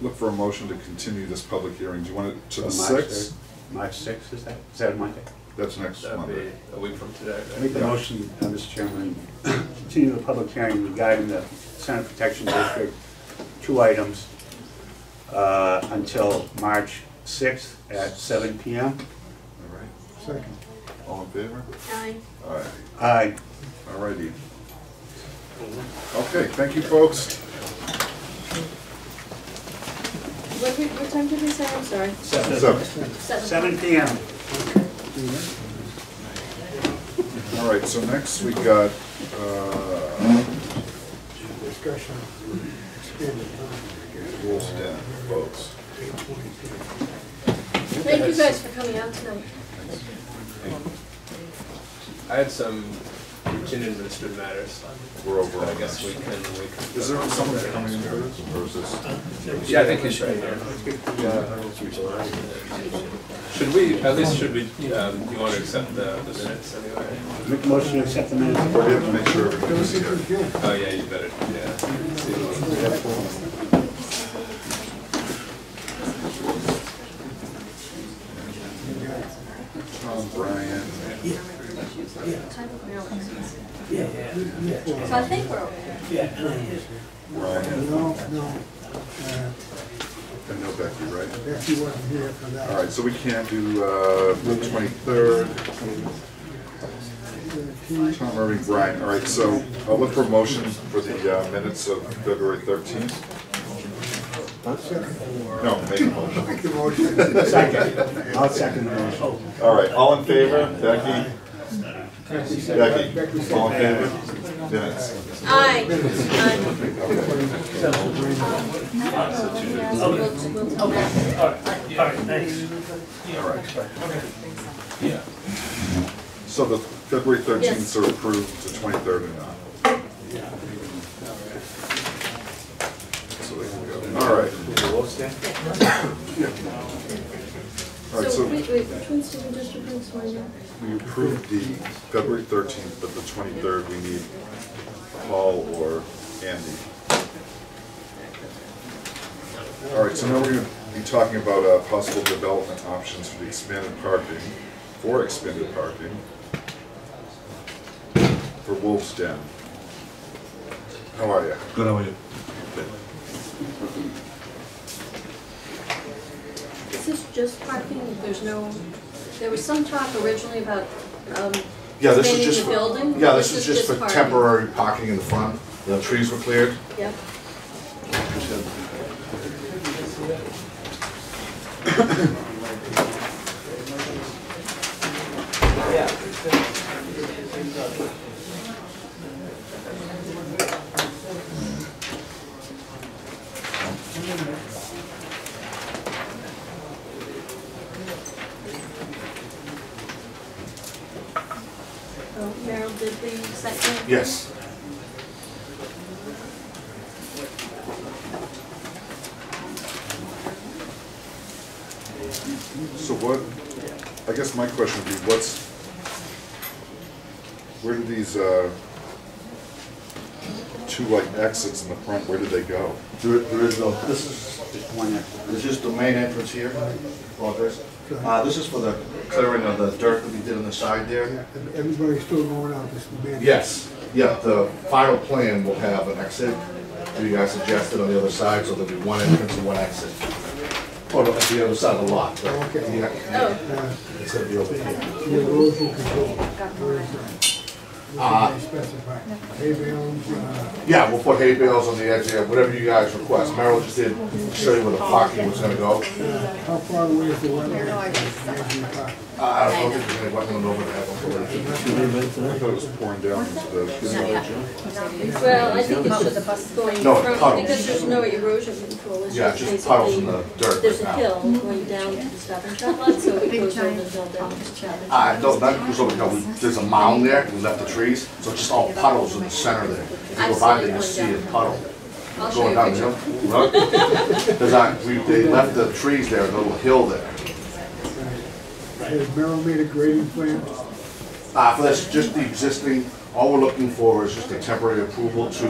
look for a motion to continue this public hearing, do you want it to the So March sixth? third- March sixth, is that, is that Monday? That's next That'd Monday. be a week from today. I Make the motion, uh, Mr. Chairman, to continue the public hearing regarding the Center Protection District, two items, uh, until March sixth at seven P M. All right. Second. All in favor? Aye. All right, Aye. all righty. Okay, thank you, folks. What, we- what time did we say, I'm sorry? Seven. Seven. Seven. Seven P M. All right, so next we got, uh, Discussion, expanded Wolf's Den, folks. Thank you guys for coming out tonight. I had some continuing administrative matters. We're over I guess we can, we can. Is there someone coming in for this, or? Yeah, I think he should be here. Should we, at least should we, um, you want to accept the, the minutes anyway? Make a motion to accept the minutes. We have to make sure everybody's here. Oh, yeah, you better, yeah. Tom, Brian. So I think we're okay. Brian. No, no, uh, And no Becky, right? Becky wasn't here for that. All right, so we can't do, uh, the twenty-third. Tom Irving, Brian, all right, so I'll look for a motion for the uh, minutes of February thirteenth. No, make a motion. Make the motion. Second. I'll second the motion. All right, all in favor? Becky? Becky, all in favor? Minutes. Aye. All right, all right, thanks. All right. So the February thirteenth Yes. are approved, the twenty-third are not. So they can go. All right. All right, So, so wait, wait, which ones did we just approve, sorry? we approved the February thirteenth, but the twenty-third, we need Paul or Andy. All right, so now we're gonna be talking about uh, possible development options for the expanded parking, for expanded parking, for Wolf's Den. How are you? Good, how are you? Is this just parking? There's no, there was some talk originally about, um, Yeah, this is expanding just the for, building? yeah, or this is just for parking? temporary parking in the front. The trees were cleared. Yep. [coughs] [coughs] Oh, Meryl did the second? Yes. So what, I guess my question would be, what's, where do these, uh, two like exits in the front, where did they go? There, there is no, this is, this is the main entrance here, Rogers. Uh, this is for the clearing of the dirt that we did on the side there. Everybody's still going out this man. Yes, yeah, the final plan will have an exit, Do you guys suggested on the other side, so there'll be one entrance and one exit. Or no, at the other side of the lot, but, Okay. yeah, it's gonna be over here. The erosion control, where is that? Uh, What do they specify? Hay bales, uh, Yeah, we'll put hay bales on the edge there, whatever you guys request. Merrill just did show you where the parking was gonna go. how far away is the wetland? Uh, I don't know if there's any wetland over there. I thought it was pouring down into the. Well, I think it's just going No, from, puddles. because there's no erosion control, it's Yeah, just just basically. puddles in the dirt There's a now. hill going down to the stop and shop lot, so it goes over the building. Uh, no, that goes over, no, we- there's a mound there, we left the trees, so it's just all puddles in the center there. If you I've go by seen there, it you see going a down. puddle. I'll show you Going a down the picture. hill. Really? There's a, we, they left the trees there, the little hill there. Has Merrill made a grading plan? Uh, for this, just the existing, all we're looking for is just a temporary approval to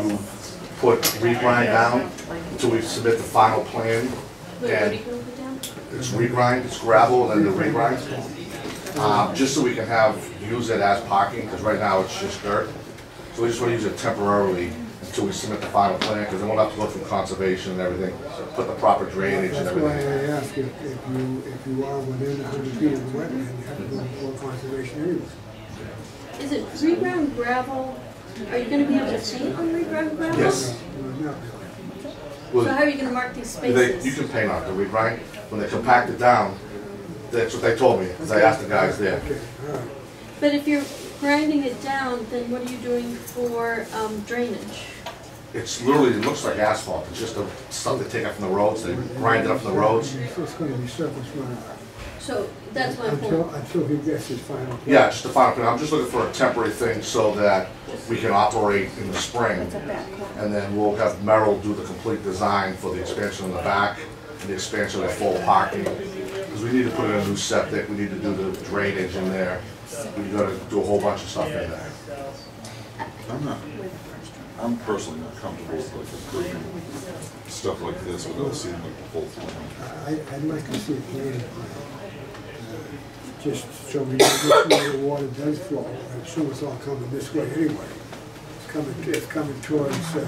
put regrind down until we submit the final plan. Wait, what are And you gonna put down? it's regrind, it's gravel and then the regrind. Uh, just so we can have, use it as parking, because right now it's just dirt. So we just want to use it temporarily until we submit the final plan, because then we'll have to go through conservation and everything, put the proper drainage and That's why everything. I asked if, if you, if you are within a hundred feet of the wetland, you have to go before conservation anyway. Is it reground gravel? Are you gonna be able to paint on reground gravel? Yes. No, Well, So how are you gonna mark these They, spaces? you can paint on the regrind, when they compact it down, that's what they told me, because I asked the guys there. But if you're grinding it down, then what are you doing for um, drainage? It's literally, it looks like asphalt, it's just the stuff they take up from the roads, they grind it up from the roads. It's gonna be surface runoff. So that's my Until, point. until he gets his final. Yeah, just the final plan, I'm just looking for a temporary thing so that we can operate in the spring. And then we'll have Merrill do the complete design for the expansion in the back and the expansion of the full parking. Because we need to put in a new septic, we need to do the drainage in there, we gotta do a whole bunch of stuff in there. I'm not, I'm personally not comfortable with like approving stuff like this without seeing like the full plan. I, I'd like to see a grading plan. Uh, Just so we know which way the water does flow. I assume it's all coming this way anyway. It's coming, it's coming towards, uh,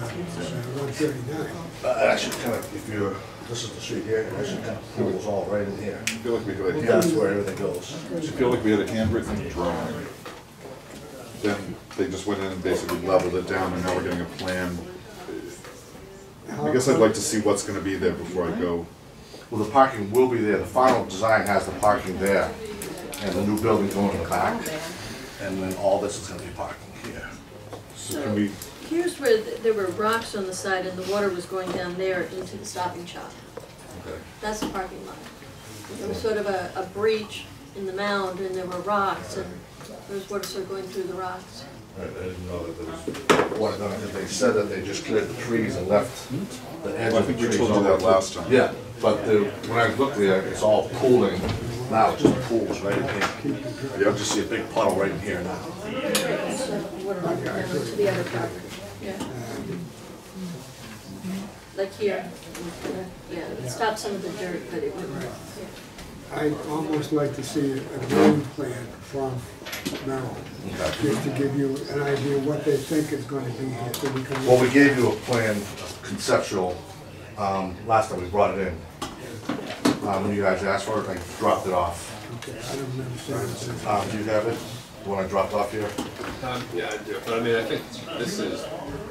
one thirty-nine. Uh, that should kind of, if you're, this is the street here, that should kind of pools all right in here. I feel like we could, Yeah, that's where everything goes. I feel like we had a handwritten drawing. Then they just went in and basically leveled it down and now we're getting a plan. I guess I'd like to see what's gonna be there before I go. Well, the parking will be there, the final design has the parking there, and the new building going in the back, and then all this is gonna be parking here. So can we, Here's where th- there were rocks on the side and the water was going down there into the Stop & Shop. Okay. That's the parking lot. There was sort of a, a breach in the mound and there were rocks and there was water sort going through the rocks. Right, I didn't know that there was water down, because they said that they just cleared the trees and left the edge Well, I of the think we trees. told you that last time. Yeah, but the, when I looked there, it's all pooling, now it just pools right in here. You'll just see a big puddle right in here now. Water went down into the other property, yeah. Like here, yeah, it stopped some of the dirt, but it wouldn't, yeah. I'd almost like to see a grading plan from Merrill, just to give you an idea of what they think is gonna be here, so we can. Well, we gave you a plan, conceptual, um, last time we brought it in. Um, when you guys asked for it, I dropped it off. Okay, I don't remember seeing it. Um, do you have it? The one I dropped off here? Um, yeah, I do, but I mean, I think this is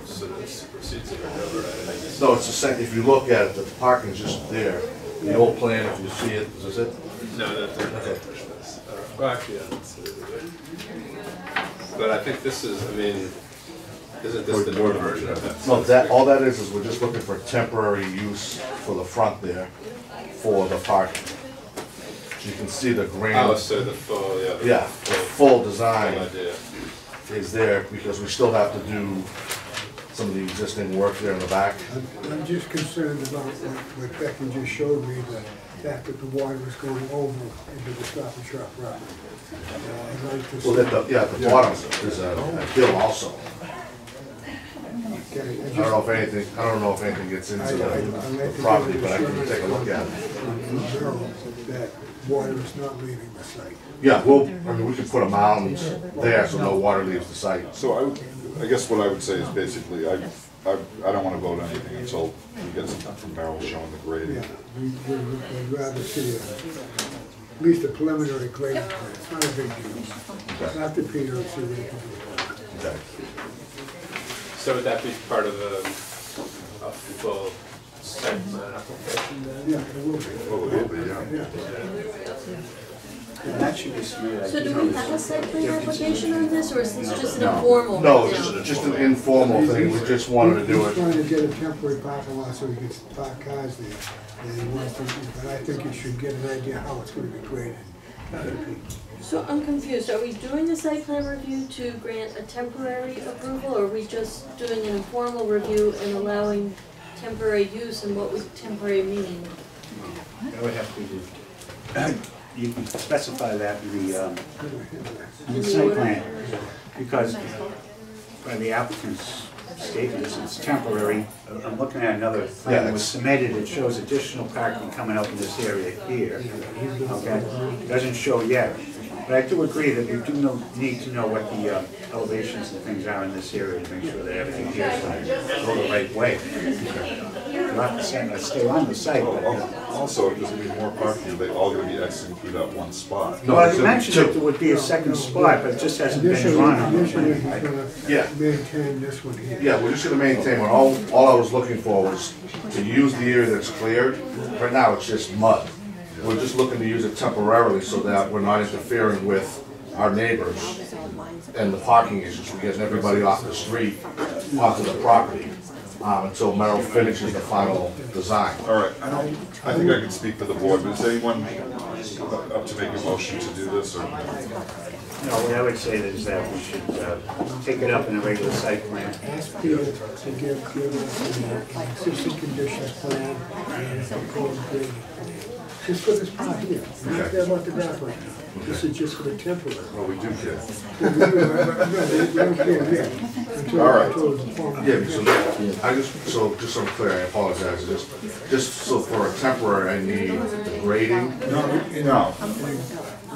sort of supersedes it or whatever. I think No, it's the same, if you look at it, the parking's just there. The old plan, if you see it, is this it? No, no, they're not Okay. pushing this. Well, actually, yeah, that's it. But I think this is, I mean, isn't this the newer version of that? No, that, all that is, is we're just looking for temporary use for the front there, for the parking. So you can see the grand. Oh, so the full, yeah. the Yeah, the full design Full idea. is there, because we still have to do some of the existing work there in the back. I'm- I'm just concerned about what, what Becky just showed me, the fact that the water was going over into the Stop and Shop property. Uh, I'd like to Well, at see- the, yeah, at the bottom, there's a, a hill also. Okay, I I don't know if anything, I don't know if anything gets into I- I- I'd the the property, but I can take a look at it. from Merrill That water is not leaving the site. Yeah, well, I mean, we could put a mound there so no water leaves the site. So I would, I guess what I would say is basically, I, I, I don't wanna vote on anything until we get something from Merrill showing the grading. Yeah, we, we, we'd rather see a, at least a preliminary grading plan, it's not a big deal. After Peter, and see what he can do. Okay. So would that be part of a, a full site plan application then? Yeah, it will be. Oh, it will be, yeah. And that should be submitted. So do we have a site plan application on this, or is this just an No. informal? No, it's just, just an informal thing, we just wanted to do He's it. trying to get a temporary parking lot so he can park cars there. And he wants to, but I think you should get an idea how it's gonna be graded. So I'm confused, are we doing the site plan review to grant a temporary approval, or are we just doing an informal review and allowing temporary use, and what would temporary mean? That would have to be, you can specify that in the, um, in the site plan, because by the applicant's statement, it's- temporary. I'm looking at another plan that was submitted, it shows additional parking coming up in this area here, okay? It Doesn't show yet, but I do agree that we do know, need to know what the um, elevations and things are in this area to make sure that everything here is going to go the right way. You'll have to say- uh, stay on the site, but, uh, Also, if there's gonna be more parking, are they all gonna be exiting through that one spot? Well, you mentioned that there would be a second spot, but it just hasn't been drawn on the Initially, initially plan. he's gonna Yeah. maintain this one here. Yeah, we're just gonna maintain one, all, all I was looking for was to use the area that's cleared. Right now, it's just mud. We're just looking to use it temporarily so that we're not interfering with our neighbors and the parking issues, we're getting everybody off the street onto the property, um, until Merrill finishes the final design. All right, I don't, I think I can speak for the board, but is anyone up to make a motion to do this, or? No, what I would say is that we should uh, take it up in a regular site plan. Ask Peter to give, give us an existing conditions plan and a proposed grading plan. Just for this part here, we don't care about the back right now. This is just for the temporary. Well, we do care. We don't care yet. until- All right. until it's formal. Yeah, so, I just, so, just so I'm clear, I apologize, just, just so for a temporary, I need the grading. No, no,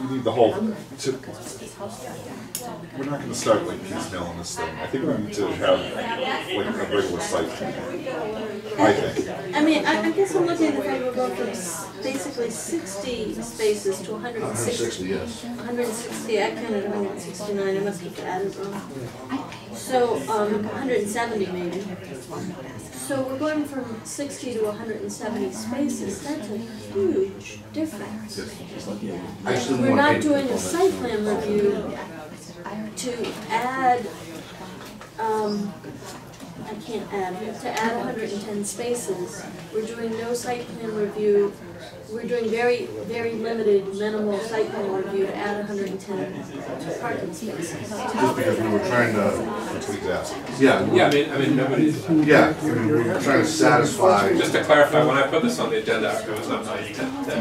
you need the whole, to, we're not gonna start like piecemeal on this thing. I think we need to have like a regular site plan. I think. I mean, I, I guess I'm looking at the fact we're going from s- basically sixty spaces to hundred and sixty. 160, yes. hundred and sixty, I counted hundred and sixty-nine, I must have added wrong. So, um, hundred and seventy maybe. So we're going from sixty to hundred and seventy spaces, that's a huge difference. I just We're not doing a components. site plan review to add, um, I can't add, to add hundred and ten spaces. We're doing no site plan review, we're doing very, very limited, minimal site plan review to add hundred and ten parking spaces. Just because we were trying to, That's what he's asking. yeah. Yeah, I mean, I mean, nobody's, Yeah, I mean, we were trying to satisfy, just to clarify, when I put this on the agenda, it was not my intent to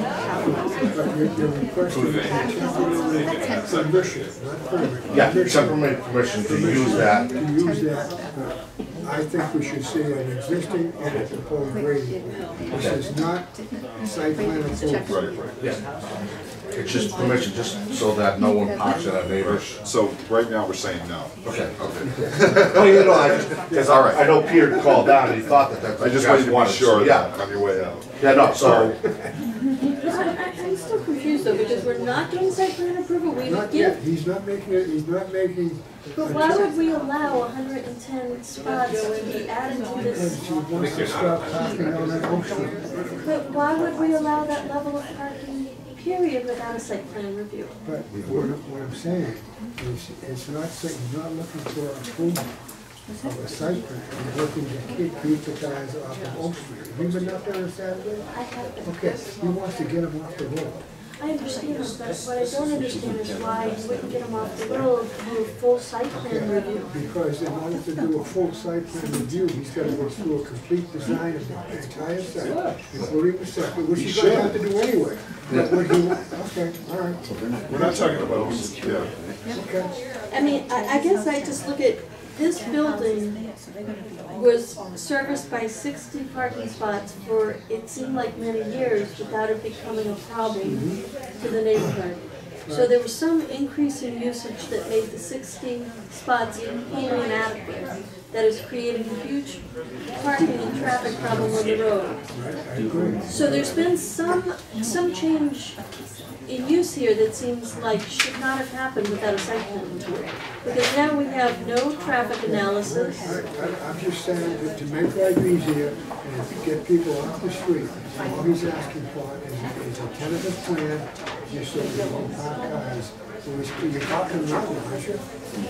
But you're, you're requesting approve a temporary anything. permission, not permit. yeah, Permission temporary permission to use that. To use that, uh, I think we should see an existing and a proposed grading. This is not site plan approval. Right, right. Yeah. It's just permission, just so that no one parks in our neighbors. So right now, we're saying no. Okay, okay. [laughs] No, you know, I just, because I, I know Peter called down and he thought that that's I just wanted to wanted. be sure Yeah, that on your way out. yeah, no, so, I- I'm still confused though, because we're not doing site plan approval, we would Not yet, he's not making it, he's not making. but why would we allow hundred and ten spots to be added to this? Because he wants to stop parking on that Street. But why would we allow that level of parking, period, without a site plan review? But what, I'm- what I'm saying is, it's not saying, he's not looking for approval of a site plan. He's looking to keep, keep the guys off of Oak Street. Have you been up there on Saturday? I have. Okay, he wants to get them off the road. I understand, but what I don't understand is why you wouldn't get them off the road through a full site plan review. Because in order to do a full site plan review, he's gotta go through a complete design of the entire site, including the septic, which he's gonna have to do anyway. But what he, wa- okay, all right. We're not talking about, yeah. Okay. I mean, I, I guess I just look at, this building was serviced by sixty parking spots for, it seemed like many years without it becoming a problem to the neighborhood. So there was some increase in usage that made the sixty spots even inadequate. That is creating a huge parking and traffic problem on the road. So there's been some, some change in use here that seems like should not have happened without a site plan. Because now we have no traffic analysis. I, I'm just saying that to make life easier and to get people off the street, all he's asking for is, is a tentative plan, just so they won't park cars. So it's- You're talking around, aren't you?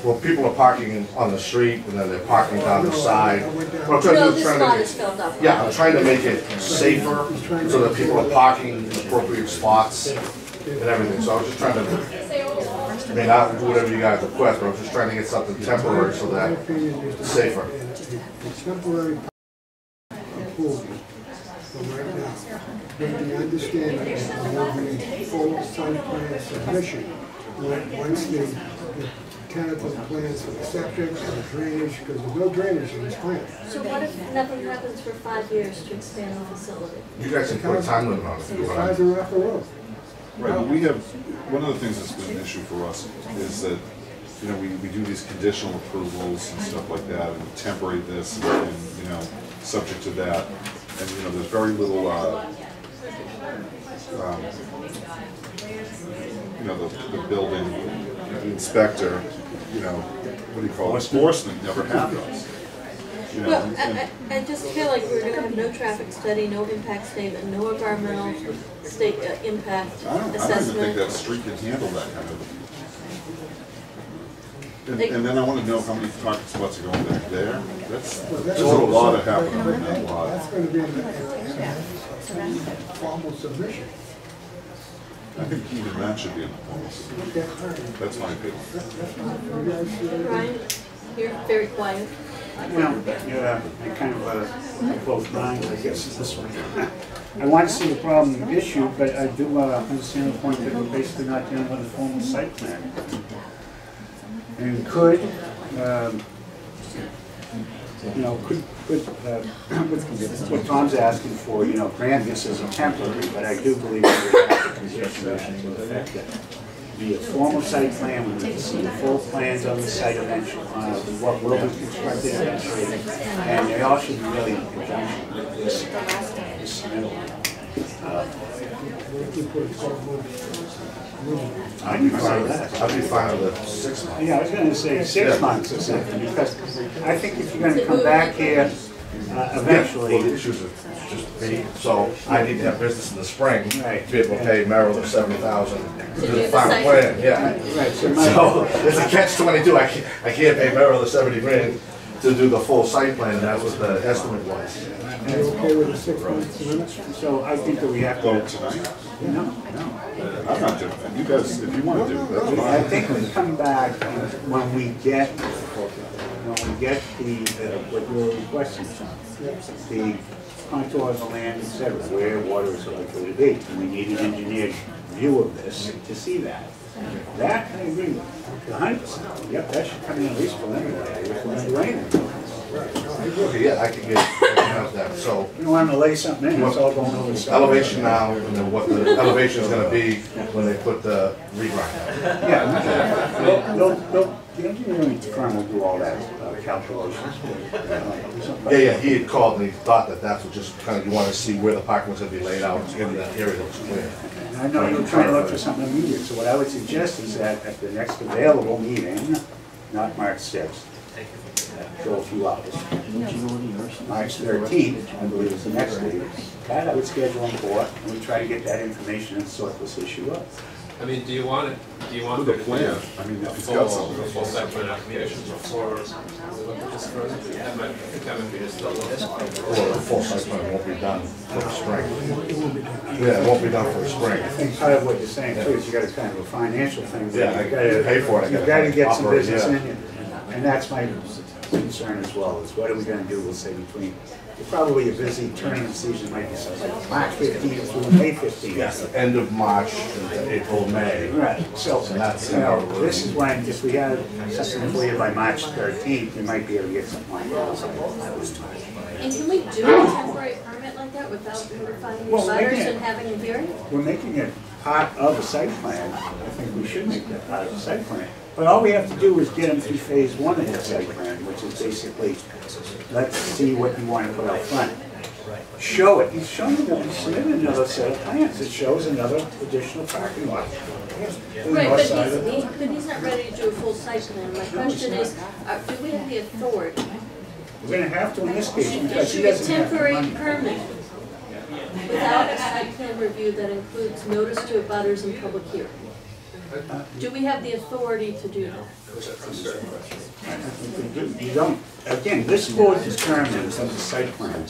well, people are parking on the street and then they're parking down the side. What I'm trying to No, is this trying to lot make- is filled up. Yeah, I'm trying to make it safer so that people are parking in appropriate spots and everything, so I was just trying to, I mean, I'll do whatever you guys request, but I'm just trying to get something temporary so that it's safer. The temporary approval for right now, with the understanding that there will be full site plan submission when- once the, the tentative plans for the septic, for the drainage, because there's no drainage in this plan. So what if nothing happens for five years to expand the facility? You guys can put a time limit on it if you The want. cars are off the road. Right, but we have, one of the things that's been an issue for us is that, you know, we, we do these conditional approvals and stuff like that, and temporary this, and, and, you know, subject to that. And, you know, there's very little, uh, um, you know, the, the building inspector, you know, what do you call it, enforcement never happens. You know, Well, and- I, I, I just feel like we're gonna have no traffic study, no impact statement, no environmental state, uh, impact I don't, I don't even think assessment. that street can handle that kind of. And, and then I wanna know how many parking spots are going back there, that's, Well, there's a lot of happening but in that lot. That's gonna be in the, in the formal submission. I think even that should be in the policy, Okay, all right. that's my opinion. That's fine. You guys, Brian, you're very quiet. Well, yeah, I kind of, uh, both minds, I guess, this one. [laughs] I want to see the problem issue, but I do, uh, understand the point that we're basically not dealing with a formal site plan. And could, um, you know, could, could, uh, [clears throat] what Tom's asking for, you know, grant this as a temporary, but I do believe that we have to to the fact that be a formal site plan, we need to see the full plans on the site eventually, uh, what will be constructed eventually. And they all should be really in conjunction with this, this. Uh, I'd be fine with that. I'd be fine with six months. Yeah, I was gonna say six Yeah. months or something, because I think if you're gonna come back here, uh, eventually. Well, the issues are just me, so I need to have business in the spring Right. to be able to pay Merrill the seventy thousand to do do the the final plan, yeah. Right, so my- So, it's a catch twenty-two, I can't, I can't pay Merrill the seventy grand to do the full site plan, and that's what the estimate was. Are you okay with a six month limit? So I think that we have Go to, tonight? no, no. I'm not doing that, you guys, if you wanna do it, that's I think we come back when we get, when we get the, what you're requesting, the contour of the land, et cetera, where water is likely to be. And we need an engineered view of this to see that. That, I agree with, a hundred percent. Yep, that should come in at least preliminary, if we're gonna do yeah, I can get, That, so. You don't wanna lay something in, it's all going over the side. Elevation now, and then what the elevation is gonna be when they put the regrind. Yeah, they'll, they'll, they'll- the engineering firm will do all that uh, calculations. Yeah, yeah, he had called and he thought that that's what just kind of, you wanna see where the parking was gonna be laid out in that area that was clear. And I know you're trying to look for something immediate, so what I would suggest is that at the next available meeting, not March sixth, go a few hours. March thirteenth, I believe is the next meeting. That I would schedule on board, and we try to get that information and sort this issue out. I mean, do you want it, do you want With a there to be plan. I mean, if a it's full, got something. a full site plan application before we look at this further? That might, I think that might be just a little. Or the full site plan won't be done for the spring. Yeah, it won't be done for the spring. I think part of what you're saying too is you got a kind of a financial thing. Yeah, I You gotta- pay for it, I You gotta gotta get some operate, business yeah. in you. And that's my concern as well, is what are we gonna do, we'll say between, probably a busy turning season might be something like March fifteenth through May fifteenth. Yes, the end of March April, May. Right, so, And that's, you know, this is when, if we had something for you by March thirteenth, we might be able to get something like that. And can we do a temporary permit like that without notifying the Well, butters and having a hearing? We're making it part of a site plan, I think we should make that part of the site plan. But all we have to do is get them through phase one of the site plan, which is basically, let's see what you want to put out front. Show it, he's showing them, he submitted another set of plans that shows another additional parking lot. to the Right, north but side he's, of the- he- but he's not ready to do a full site plan. My question is, uh, do we have the authority We're gonna have to in this case, because he issue a doesn't have the temporary money. permit without a site plan review that includes notice to abutters and public hearing? Do we have the authority to do that? You don't, again, this board determines on the site plan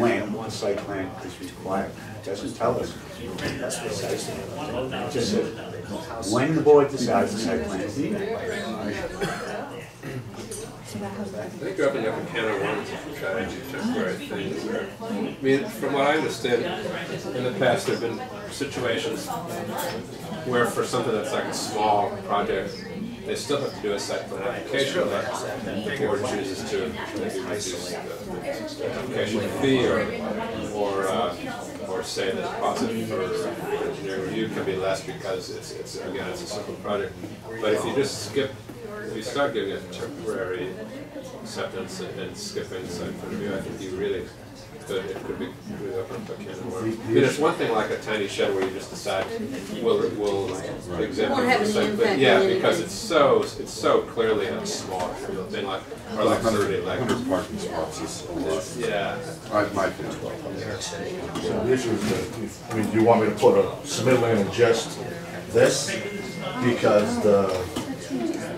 when the site plan is required. It Doesn't tell us. Just when the board decides the site plan is needed. Think you're opening up a can of worms try to temporary things. where- I mean, from what I understand, in the past, there've been situations where for something that's like a small project, they still have to do a site plan application, but the board chooses to maybe reduce the the application fee or, or, uh, or say the deposit for engineering review can be less because it's, it's, again, it's a simple project. But if you just skip, if you start giving it temporary acceptance and and skipping site plan review, I think you really could, it could be, really open up a can of worms. I mean, it's one thing like a tiny shed where you just decide, we'll, we'll exempt Won't it have from any site impact plan. on Yeah, anything. because it's so, it's so clearly a small trivial thing like, or like somebody like. Hundred parking spots is a lot. Yeah. I, my opinion. So the issue is that, if- I mean, do you want me to put a submit lane in just this? Because the The problem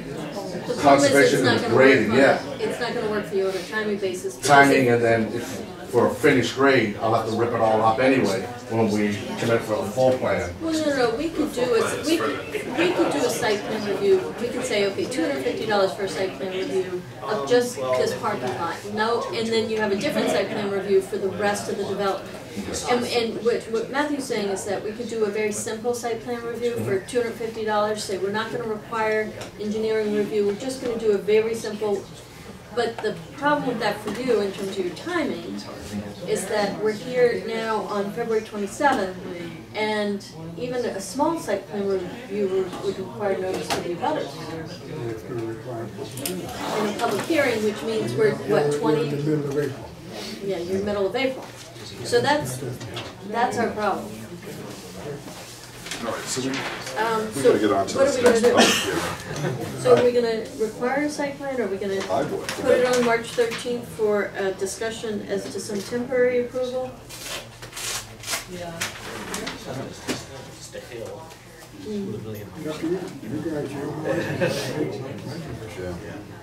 is it's conservation and grading, yeah. It's not gonna work for you on a timing basis. because Timing and then if, for a finished grade, I'll have to rip it all up anyway when we commit for a full plan. Well, no, no, we could do a, we could, we could do a site plan review, we could say, okay, two hundred and fifty dollars for a site plan review of just this parking lot. No, and then you have a different site plan review for the rest of the development. And, and what, what Matthew's saying is that we could do a very simple site plan review for mm-hmm. two hundred fifty dollars, say, we're not gonna require engineering review, we're just gonna do a very simple but the problem with that for you in terms of your timing is that we're here now on February twenty-seventh, and even a small site plan review would- would require notice to the abutters. In a public hearing, which means we're, what, twenty? In the middle of April. Yeah, you're middle of April. So that's, that's our problem. All right, so we, Um, we so gotta get on to what this are we gonna next do? public hearing. So are we gonna require a site plan, or are we gonna I would. put it on March thirteenth for a discussion as to some temporary approval? Hmm. Up to you. You guys, you Yeah.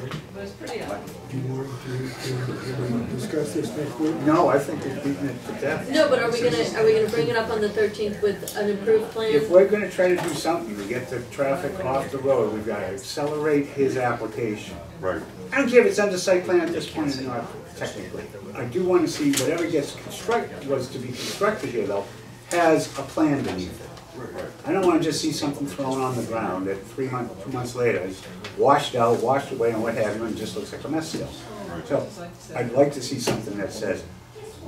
Do you want to, to discuss this next week? No, I think we've beaten it to death. No, but are we gonna, are we gonna bring it up on the thirteenth with an improved plan? If we're gonna try to do something to get the traffic off the road, we've gotta accelerate his application. Right. I don't care if it's under site plan at this point or not, technically. I do wanna see whatever gets constructed, was to be constructed here though, has a plan beneath it. I don't wanna just see something thrown on the ground that three months, two months later is washed out, washed away and what have you, and just looks like a mess still. So, I'd like to see something that says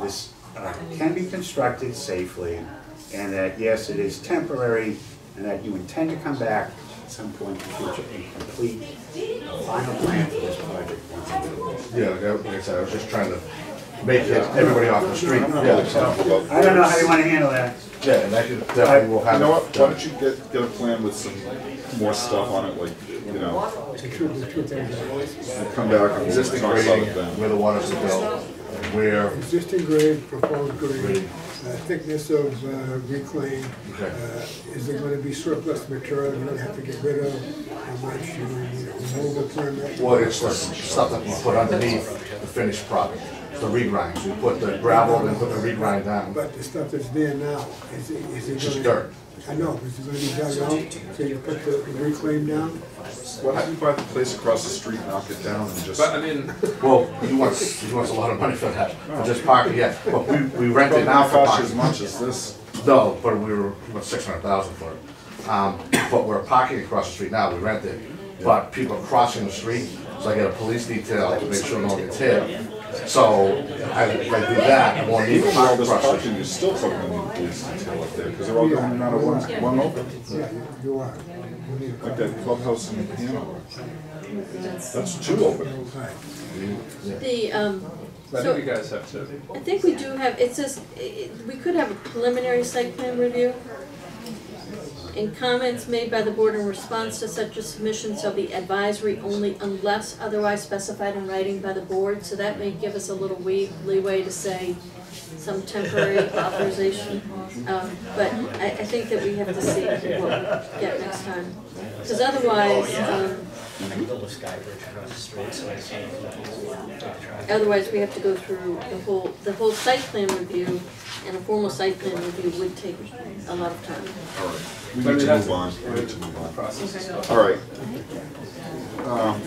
this uh, can be constructed safely, and that, yes, it is temporary, and that you intend to come back at some point in the future and complete a final plan for this project once again. Yeah, like I said, I was just trying to make it, everybody off the street. So, I don't know how you wanna handle that. Yeah, and I could, definitely will have. You know what, why don't you get, get a plan with some more stuff on it, like, you know, The truth, the truth is, we'll come back and we'll Existing talk about grading, it then. where the water's to go, where, existing grade, proposed grade, uh, thickness of uh, reclaim, uh, is there gonna be surplus material you're gonna have to get rid of? How much you need a removal permit? well, it's the stuff that we put underneath the finished product, the regrinds. We put the gravel and put the regrind down. But the stuff that's there now, is it, is it gonna? Just dirt. I know, but is it gonna be dug out, so you put the the reclaim down? Why don't you buy the place across the street, knock it down and just. But I mean, Well, he wants, he wants a lot of money for that, for just parking, yeah. But we, we rent it now for Probably not cost parking. as much as this. No, but we were, what, six hundred thousand for it. Um, but we're parking across the street now, we rent it. But people are crossing the street, so I get a police detail to make sure no one gets hit. So, I, if I do that, I won't Even with all this across the parking, you're still probably gonna need police detail up there, because they're all going out of one, one open. Yeah, you- you are. You need a Like that clubhouse in the Hanover. That's two open. The, um, I so, think you guys have to. I think we do have, it says, i- i- we could have a preliminary site plan review. And comments made by the board in response to such a submission shall be advisory only unless otherwise specified in writing by the board. So that may give us a little wee- leeway to say some temporary [laughs] authorization. Um, But I, I think that we have to see what we get next time. Because otherwise, um, Build a sky bridge across the street, so I can't. Otherwise, we have to go through the whole, the whole site plan review, and a formal site plan review would take a lot of time. All right, we need to move on, we need to move on. All right. Um,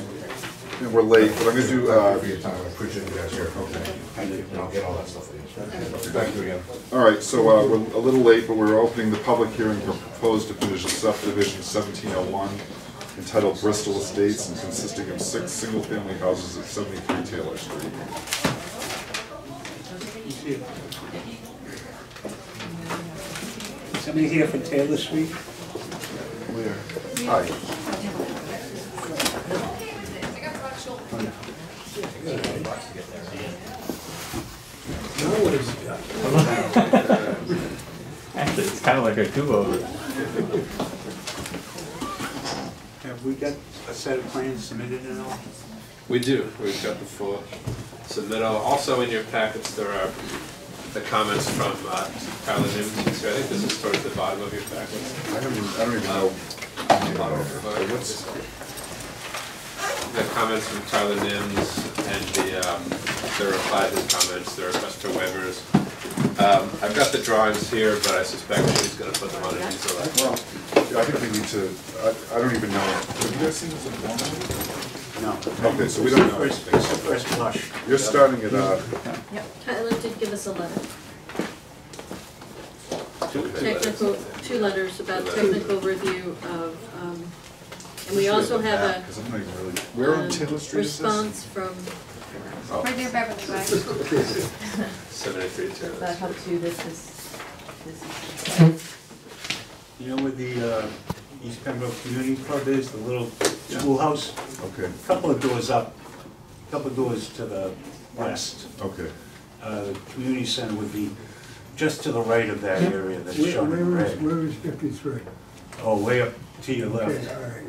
and we're late, but I'm gonna do, uh, For your time, I appreciate you guys here, okay? And I'll get all that stuff for you. Thank you again. all right, so uh, we're a little late, but we're opening the public hearing for proposed division subdivision seventeen oh one entitled Bristol Estates and consisting of six single-family houses at seventy-three Taylor Street. Somebody here from Taylor Street? Where? Hi. Now what is it? Actually, it's kind of like a do-over. [laughs] Have we got a set of plans submitted and all? We do, we've got the full submittal. Also in your packets, there are the comments from uh, Tyler Nims, so I think this is towards the bottom of your packets. I don't even, I don't even know. Uh, What's, the comments from Tyler Nims and the, um, the reply to his comments, the request for waivers. Um, I've got the drawings here, but I suspect she's gonna put them on an easel. Well, yeah, I think we need to, I, I don't even know, have you guys seen this in one? No. Okay, so we don't know. First, it's first blush. You're starting it uh, Yep, Tyler did give us a letter, Two technical, two letters about technical review of, um, and we also have a, Because I'm not even really, where on um, Taylor Street is this? response from, Oh. Right there, Beverly, right? [laughs] Seventy-three Taylor. that helps you, this is, this is. You know where the uh, East Pembroke Community Club is, the little schoolhouse? Okay, A Couple of doors up, a couple of doors to the west. okay. Uh, The community center would be just to the right of that area that's Where, shown in where is, red. where is fifty-three? Oh, way up to your Okay, left. all right.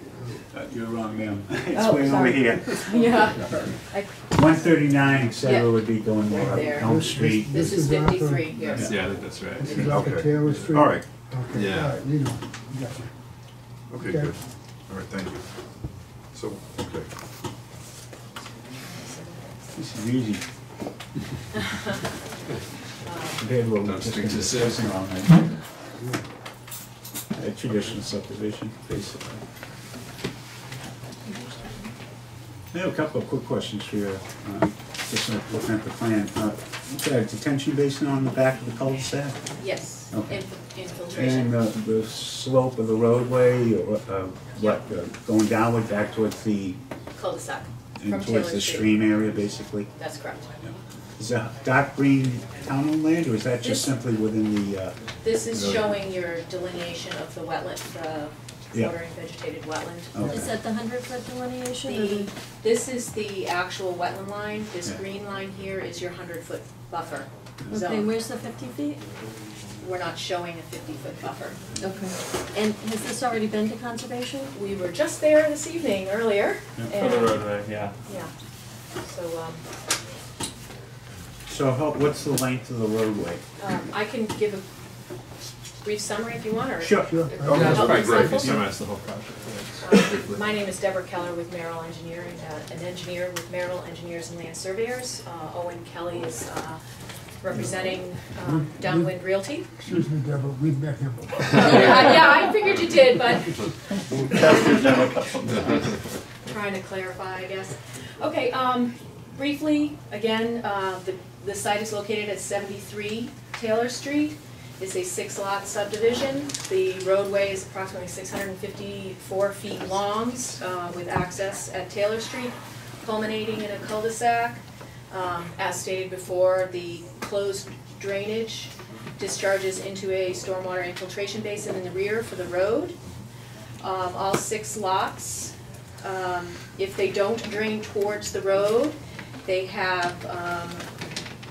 Uh, You're wrong, ma'am. [laughs] It's Oh, way over sorry. here. [laughs] Yeah. I- [laughs] One thirty-nine, et cetera, Yeah. would be going more Right up there. Elm Street. This is This is fifty-three, yes. Yeah, I think that's right. This is off of Okay. Taylor Street? All right, Okay, Yeah. all right, you know, gotcha. okay, Okay. good. All right, thank you. So, okay. This is easy. Compared to what we've Don't just speak been too soon. discussing all night. A traditional subdivision, basically. I have a couple of quick questions for you. Uh, just looking at the plan, uh, is that a detention basin on the back of the cul-de-sac? Yes, Okay. inf- infiltration. And uh, the slope of the roadway, or uh, what, uh, going downward back towards the, Cul-de-sac and towards Taylor the Street. stream area, basically? That's correct. Is that dark green town land, or is that just This- simply within the, uh, This is road? showing your delineation of the wetland, the Yeah. bordering vegetated wetland. Okay. Is that the hundred foot delineation? The, this is the actual wetland line, this Yeah. green line here is your hundred foot buffer Okay, zone. where's the fifty feet? We're not showing a fifty foot buffer. Okay. And has this already been to conservation? We were just there this evening, earlier, For and, the roadway, yeah. yeah, so, um, so how, what's the length of the roadway? um, I can give a brief summary if you want, or. Sure. Sure. Oh, that's probably great if you helpful? Summarize the whole project. Um, My name is Deborah Keller with Merrill Engineering, uh, an engineer with Merrill Engineers and Land Surveyors. Uh, Owen Kelly is uh, representing um, Downwind Realty. Excuse me, Deborah, we've met him. before. [laughs] Yeah, I figured you did, but trying to clarify, I guess. Okay, um, briefly, again, uh, the, the site is located at seventy-three Taylor Street. It's a six-lot subdivision. The roadway is approximately six hundred and fifty-four feet long, uh, with access at Taylor Street, culminating in a cul-de-sac. Um, as stated before, the closed drainage discharges into a stormwater infiltration basin in the rear for the road. Um, all six lots, um, if they don't drain towards the road, they have, um,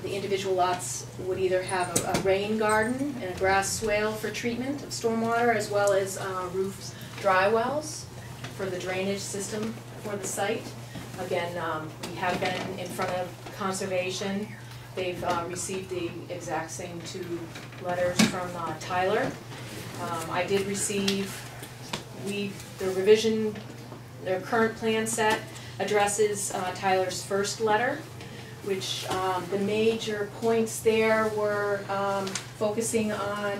the individual lots would either have a, a rain garden and a grass swale for treatment of stormwater, as well as, uh, roofs, dry wells for the drainage system for the site. Again, um, we have been in front of conservation, they've, uh, received the exact same two letters from, uh, Tyler. Um, I did receive, we, the revision, their current plan set addresses, uh, Tyler's first letter, which, um, the major points there were, um, focusing on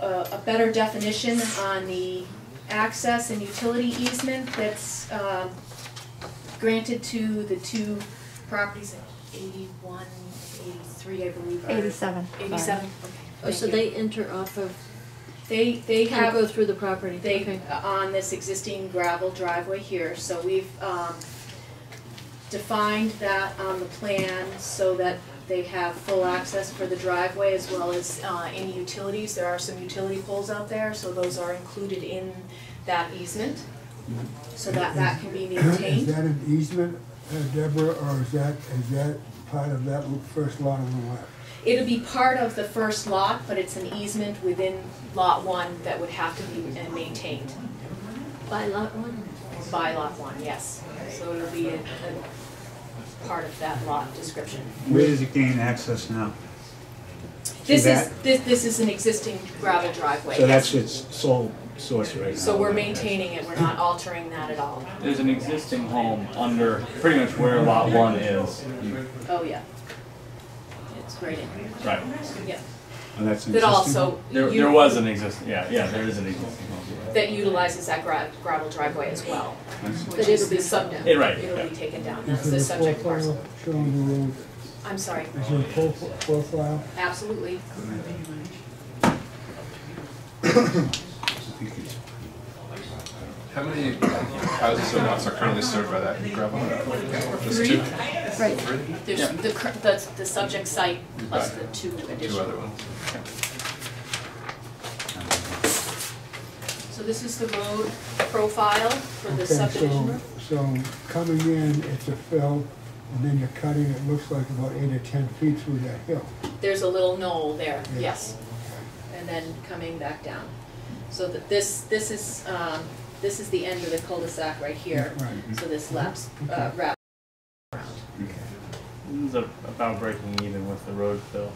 a, a better definition on the access and utility easement that's, um, granted to the two properties at eighty-one, eighty-three, I believe. 87. Eighty-seven, okay. Oh, so thank they enter off of, They, they kind have. of go through the property, They, okay. on this existing gravel driveway here, so we've, um, defined that on the plan so that they have full access for the driveway as well as, uh, any utilities. There are some utility poles out there, so those are included in that easement, so that that can be maintained. Is that an easement, uh, Deborah, or is that, is that part of that first lot on the left? It'll be part of the first lot, but it's an easement within lot one that would have to be uh, maintained. By lot one? By lot one, yes. So it'll be a, a part of that lot description. Where does it gain access now? This is, that? this, this is an existing gravel driveway, So that's its sole source right now? So we're maintaining it, we're not altering that at all. There's an existing home under, pretty much where lot one is. Oh, yeah. It's right in here. Right. Yeah. Oh, that's an That existing also, home? There, you- there was an existing, yeah, yeah, there is an existing home. that utilizes that gra- gravel driveway as well. I see. Which But is it'll the sub, taken. Eh, right, it'll yeah. be taken down, Is that's there the a subject parcel. profile showing the road? I'm sorry, Is there a profile- profile? absolutely. [coughs] [coughs] How many houses or lots are currently served by that gravel? Just two? Right. There's the, cur- the, the subject site plus the two additional. Two additional. other ones. So this is the road profile for the Okay, subdivision. so, so coming in, it's a fill, and then you're cutting, it looks like about eight or ten feet through that hill. There's a little knoll there, Yeah. yes. And then coming back down. So that this, this is, um, this is the end of the cul-de-sac right here. Right. So this laps, uh, wrap This is a- about breaking even with the road fill.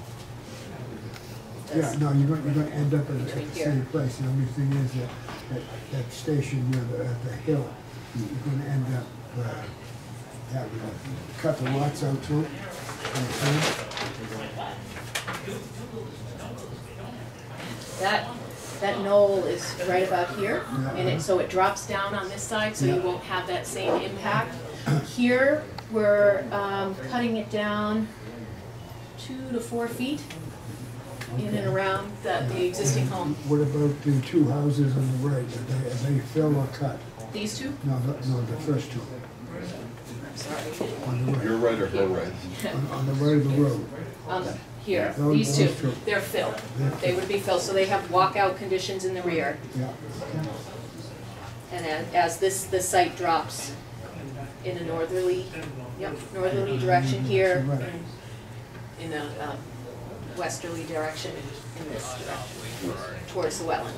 Yeah, no, you're gonna, you're gonna end up at at Between the here. same place, the only thing is that, that, that station near the, at the hill, you're gonna end up, uh, having to cut the lots out too. understand? That, that knoll is right about here, and it, so it drops down on this side, so you won't have that same impact. Here, we're, um, cutting it down two to four feet in and around the, the existing home. What about the two houses on the right, are they, are they fill or cut? These two? No, the- no, the first two, I'm sorry. on the right. Your right or her right? [laughs] On, on the right of the road. Um, here, Those- these two, those two. they're filled. They would be filled, so they have walkout conditions in the rear. Yeah. And as, as this, the site drops in a northerly, yep, northerly direction here, and in a, um, westerly direction in this direction, towards the wetland.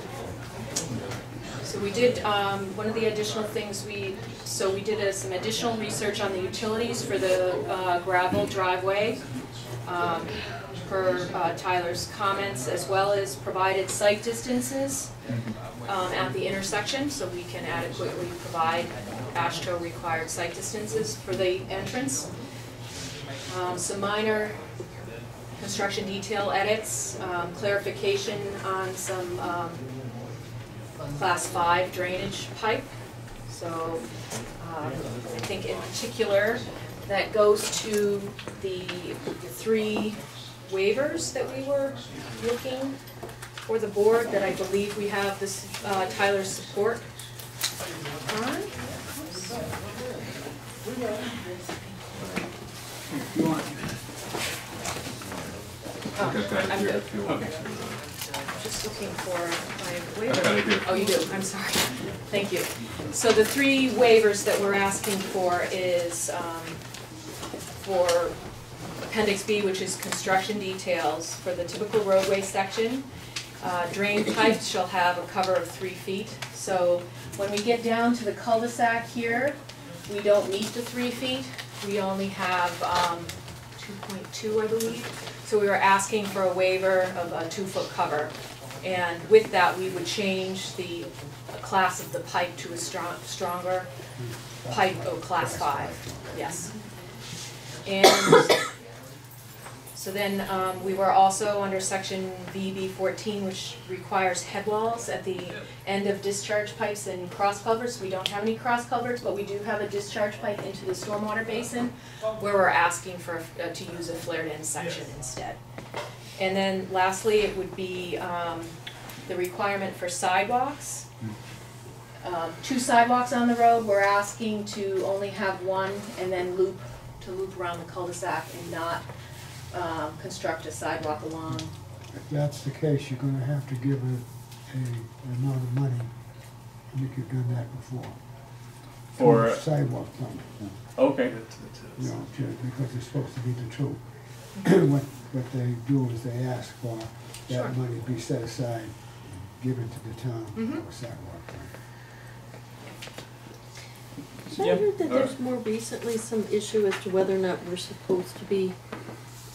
So we did, um, one of the additional things we, so we did uh, some additional research on the utilities for the uh, gravel driveway. Um, per uh, Tyler's comments, as well as provided sight distances um, at the intersection, so we can adequately provide AASHTO required sight distances for the entrance. Um, Some minor construction detail edits, um, clarification on some um, class five drainage pipe. So um, I think in particular, that goes to the the three waivers that we were looking for the board that I believe we have this uh, Tyler's support on. Oh, I've got it I'm here good. if you want. Just looking for my waiver. I've got it here. Oh, you do, I'm sorry. Thank you. So the three waivers that we're asking for is um, for Appendix B, which is construction details for the typical roadway section. Uh, Drain pipes shall have a cover of three feet. So when we get down to the cul-de-sac here, we don't meet the three feet. We only have um, two point two, I believe. So we were asking for a waiver of a two-foot cover. And with that, we would change the class of the pipe to a strong, stronger pipe, oh, class five, yes. And so then, um, we were also under section VB fourteen, which requires head walls at the end of discharge pipes and cross culverts. We don't have any cross culverts, but we do have a discharge pipe into the stormwater basin where we're asking for, uh, to use a flared-in section instead. And then lastly, it would be, um, the requirement for sidewalks. Um, two sidewalks on the road, we're asking to only have one and then loop, to loop around the cul-de-sac and not, um, construct a sidewalk along. If that's the case, you're gonna have to give a, a an amount of money, I think you've done that before. For- a Sidewalk fund, Okay. you know, ju- because it's supposed to be the two. [clears throat] What, what they do is they ask for Sure. that money to be set aside, and given to the town Mhm. for sidewalk fund. I heard that there's more recently some issue as to whether or not we're supposed to be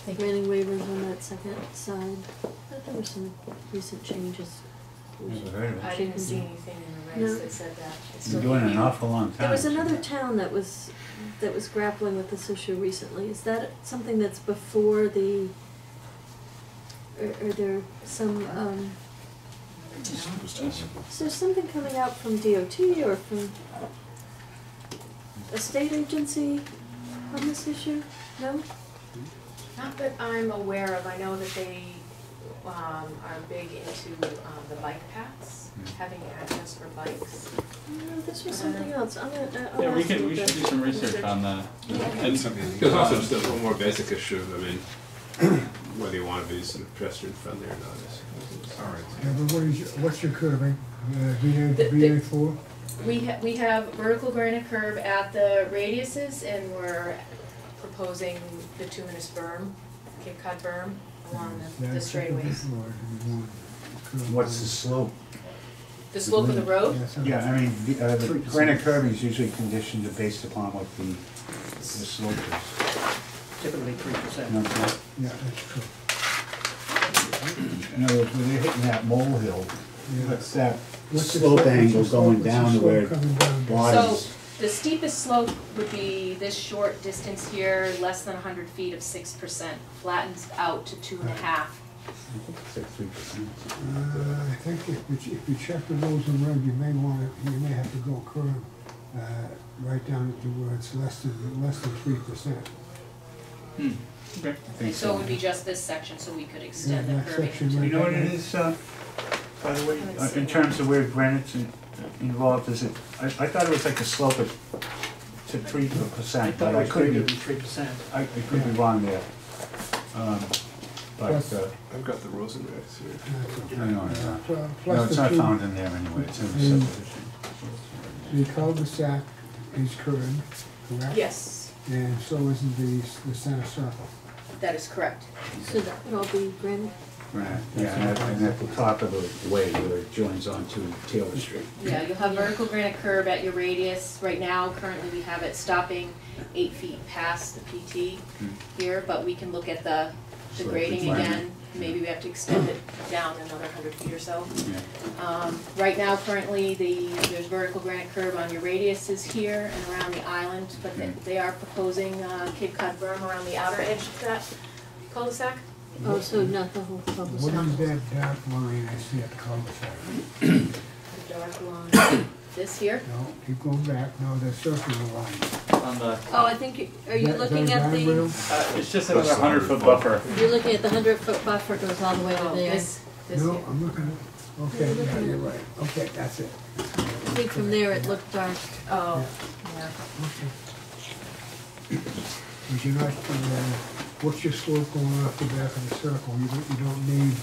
granting waivers on that second side. I thought there were some recent changes. Never heard of it. I didn't see anything in the No. regs that said that. It's Been still doing it an awful long time. There was another town that was, that was grappling with this issue recently. Is that something that's before the, or are there some, um, is there something coming out from DOT or from a state agency on this issue? No? Not that I'm aware of, I know that they, um, are big into, um, the bike paths, having access for bikes. No, this was something else. I'm gonna, uh, I'll Yeah, we ask can, you we should do some research on that. And There's also just a more basic issue, I mean, [clears throat] whether you want to be sort of pedestrian friendly or not is. All right. Yeah, but what is, your- what's your curving, uh, VA, The- the- VA four? We ha- we have vertical granite curb at the radiuses and we're proposing bituminous berm, Cape Cod berm along the, the straightaways. What's the slope? The slope of the road? Yeah, I mean, the, uh, the granite curving is usually conditioned based upon what the, the slope is. Typically three percent. You know what I'm saying? Yeah, that's true. In other words, when they're hitting that molehill, what's that What's the slope slope- what's the angle slope- going what's the down to slope where coming down? So bodies? The steepest slope would be this short distance here, less than hundred feet of six percent, flattens out to two and a half. Say three percent. Uh, I think if you, if you check the rules and reg, you may want to, you may have to go curve uh, right down to where it's less than, less than three percent. Hmm, Okay. And so it would be just this section, so we could extend the that curbing section to. right You know what it is, uh, by the way, uh, in terms of where granite's in- involved, is it, I, I thought it was like a slope of, to three percent, I but thought I it could could be, be three percent. I, I could be wrong there. Um, But, Plus- uh, I've got the Rosenbachs here. no, no, no. Plus- No, plus it's the not two- found in there anyway, it's in the Mm. subdivision. The cul-de-sac is curved, correct? Yes, And so is the, the center circle. that is correct. So that would all be granted? Right, yeah, and at, and at the top of the way where it joins onto Taylor Street. Yeah, you'll have vertical granite curb at your radius. Right now, currently, we have it stopping eight feet past the PT here, but we can look at the, the So grading decline again. Maybe we have to extend it down another hundred feet or so. Yeah. Um, right now, currently, the, there's vertical granite curb on your radiuses here and around the island, but they, they are proposing, uh, Cape Cod berm around the outer edge of that cul-de-sac. Oh, so not the whole What cul-de-sac? is that dark line I see at the cul-de-sac? The dark line, this here. No, keep going back, no, the circular line. On the, Oh, I think, you- are you Is that- looking that at guardrail? the, uh, it's just another hundred foot buffer. you're looking at the hundred foot buffer goes all the way to Oh, there. this, this No, here. I'm looking at, okay, yeah, you're right, okay, that's it. I think from there it looked dark. Oh, yeah. But you're not, uh, what's your slope going off the back of the circle? You don't, you don't need,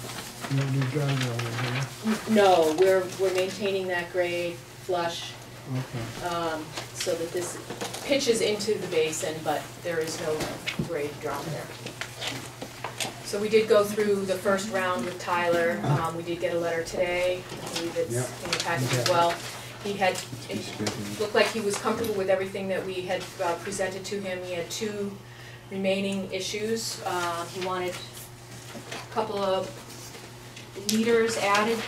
you don't need guardrail in there? No, we're, we're maintaining that grade flush, Okay. um, so that this pitches into the basin, but there is no grade drop there. So we did go through the first round with Tyler, um, we did get a letter today, I believe it's Yeah. in the package as well. He had, it looked like he was comfortable with everything that we had uh, presented to him, he had two remaining issues, uh, he wanted a couple of meters added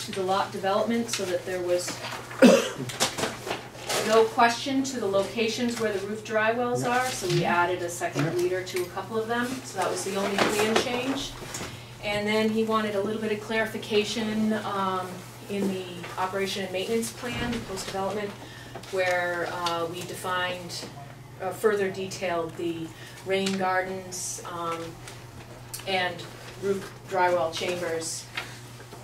to the lot development so that there was no question to the locations where the roof dry wells are, so we added a second leader to a couple of them, so that was the only plan change. And then he wanted a little bit of clarification, um, in the operation and maintenance plan, post-development, where, uh, we defined, uh, further detailed the rain gardens, um, and roof drywell chambers.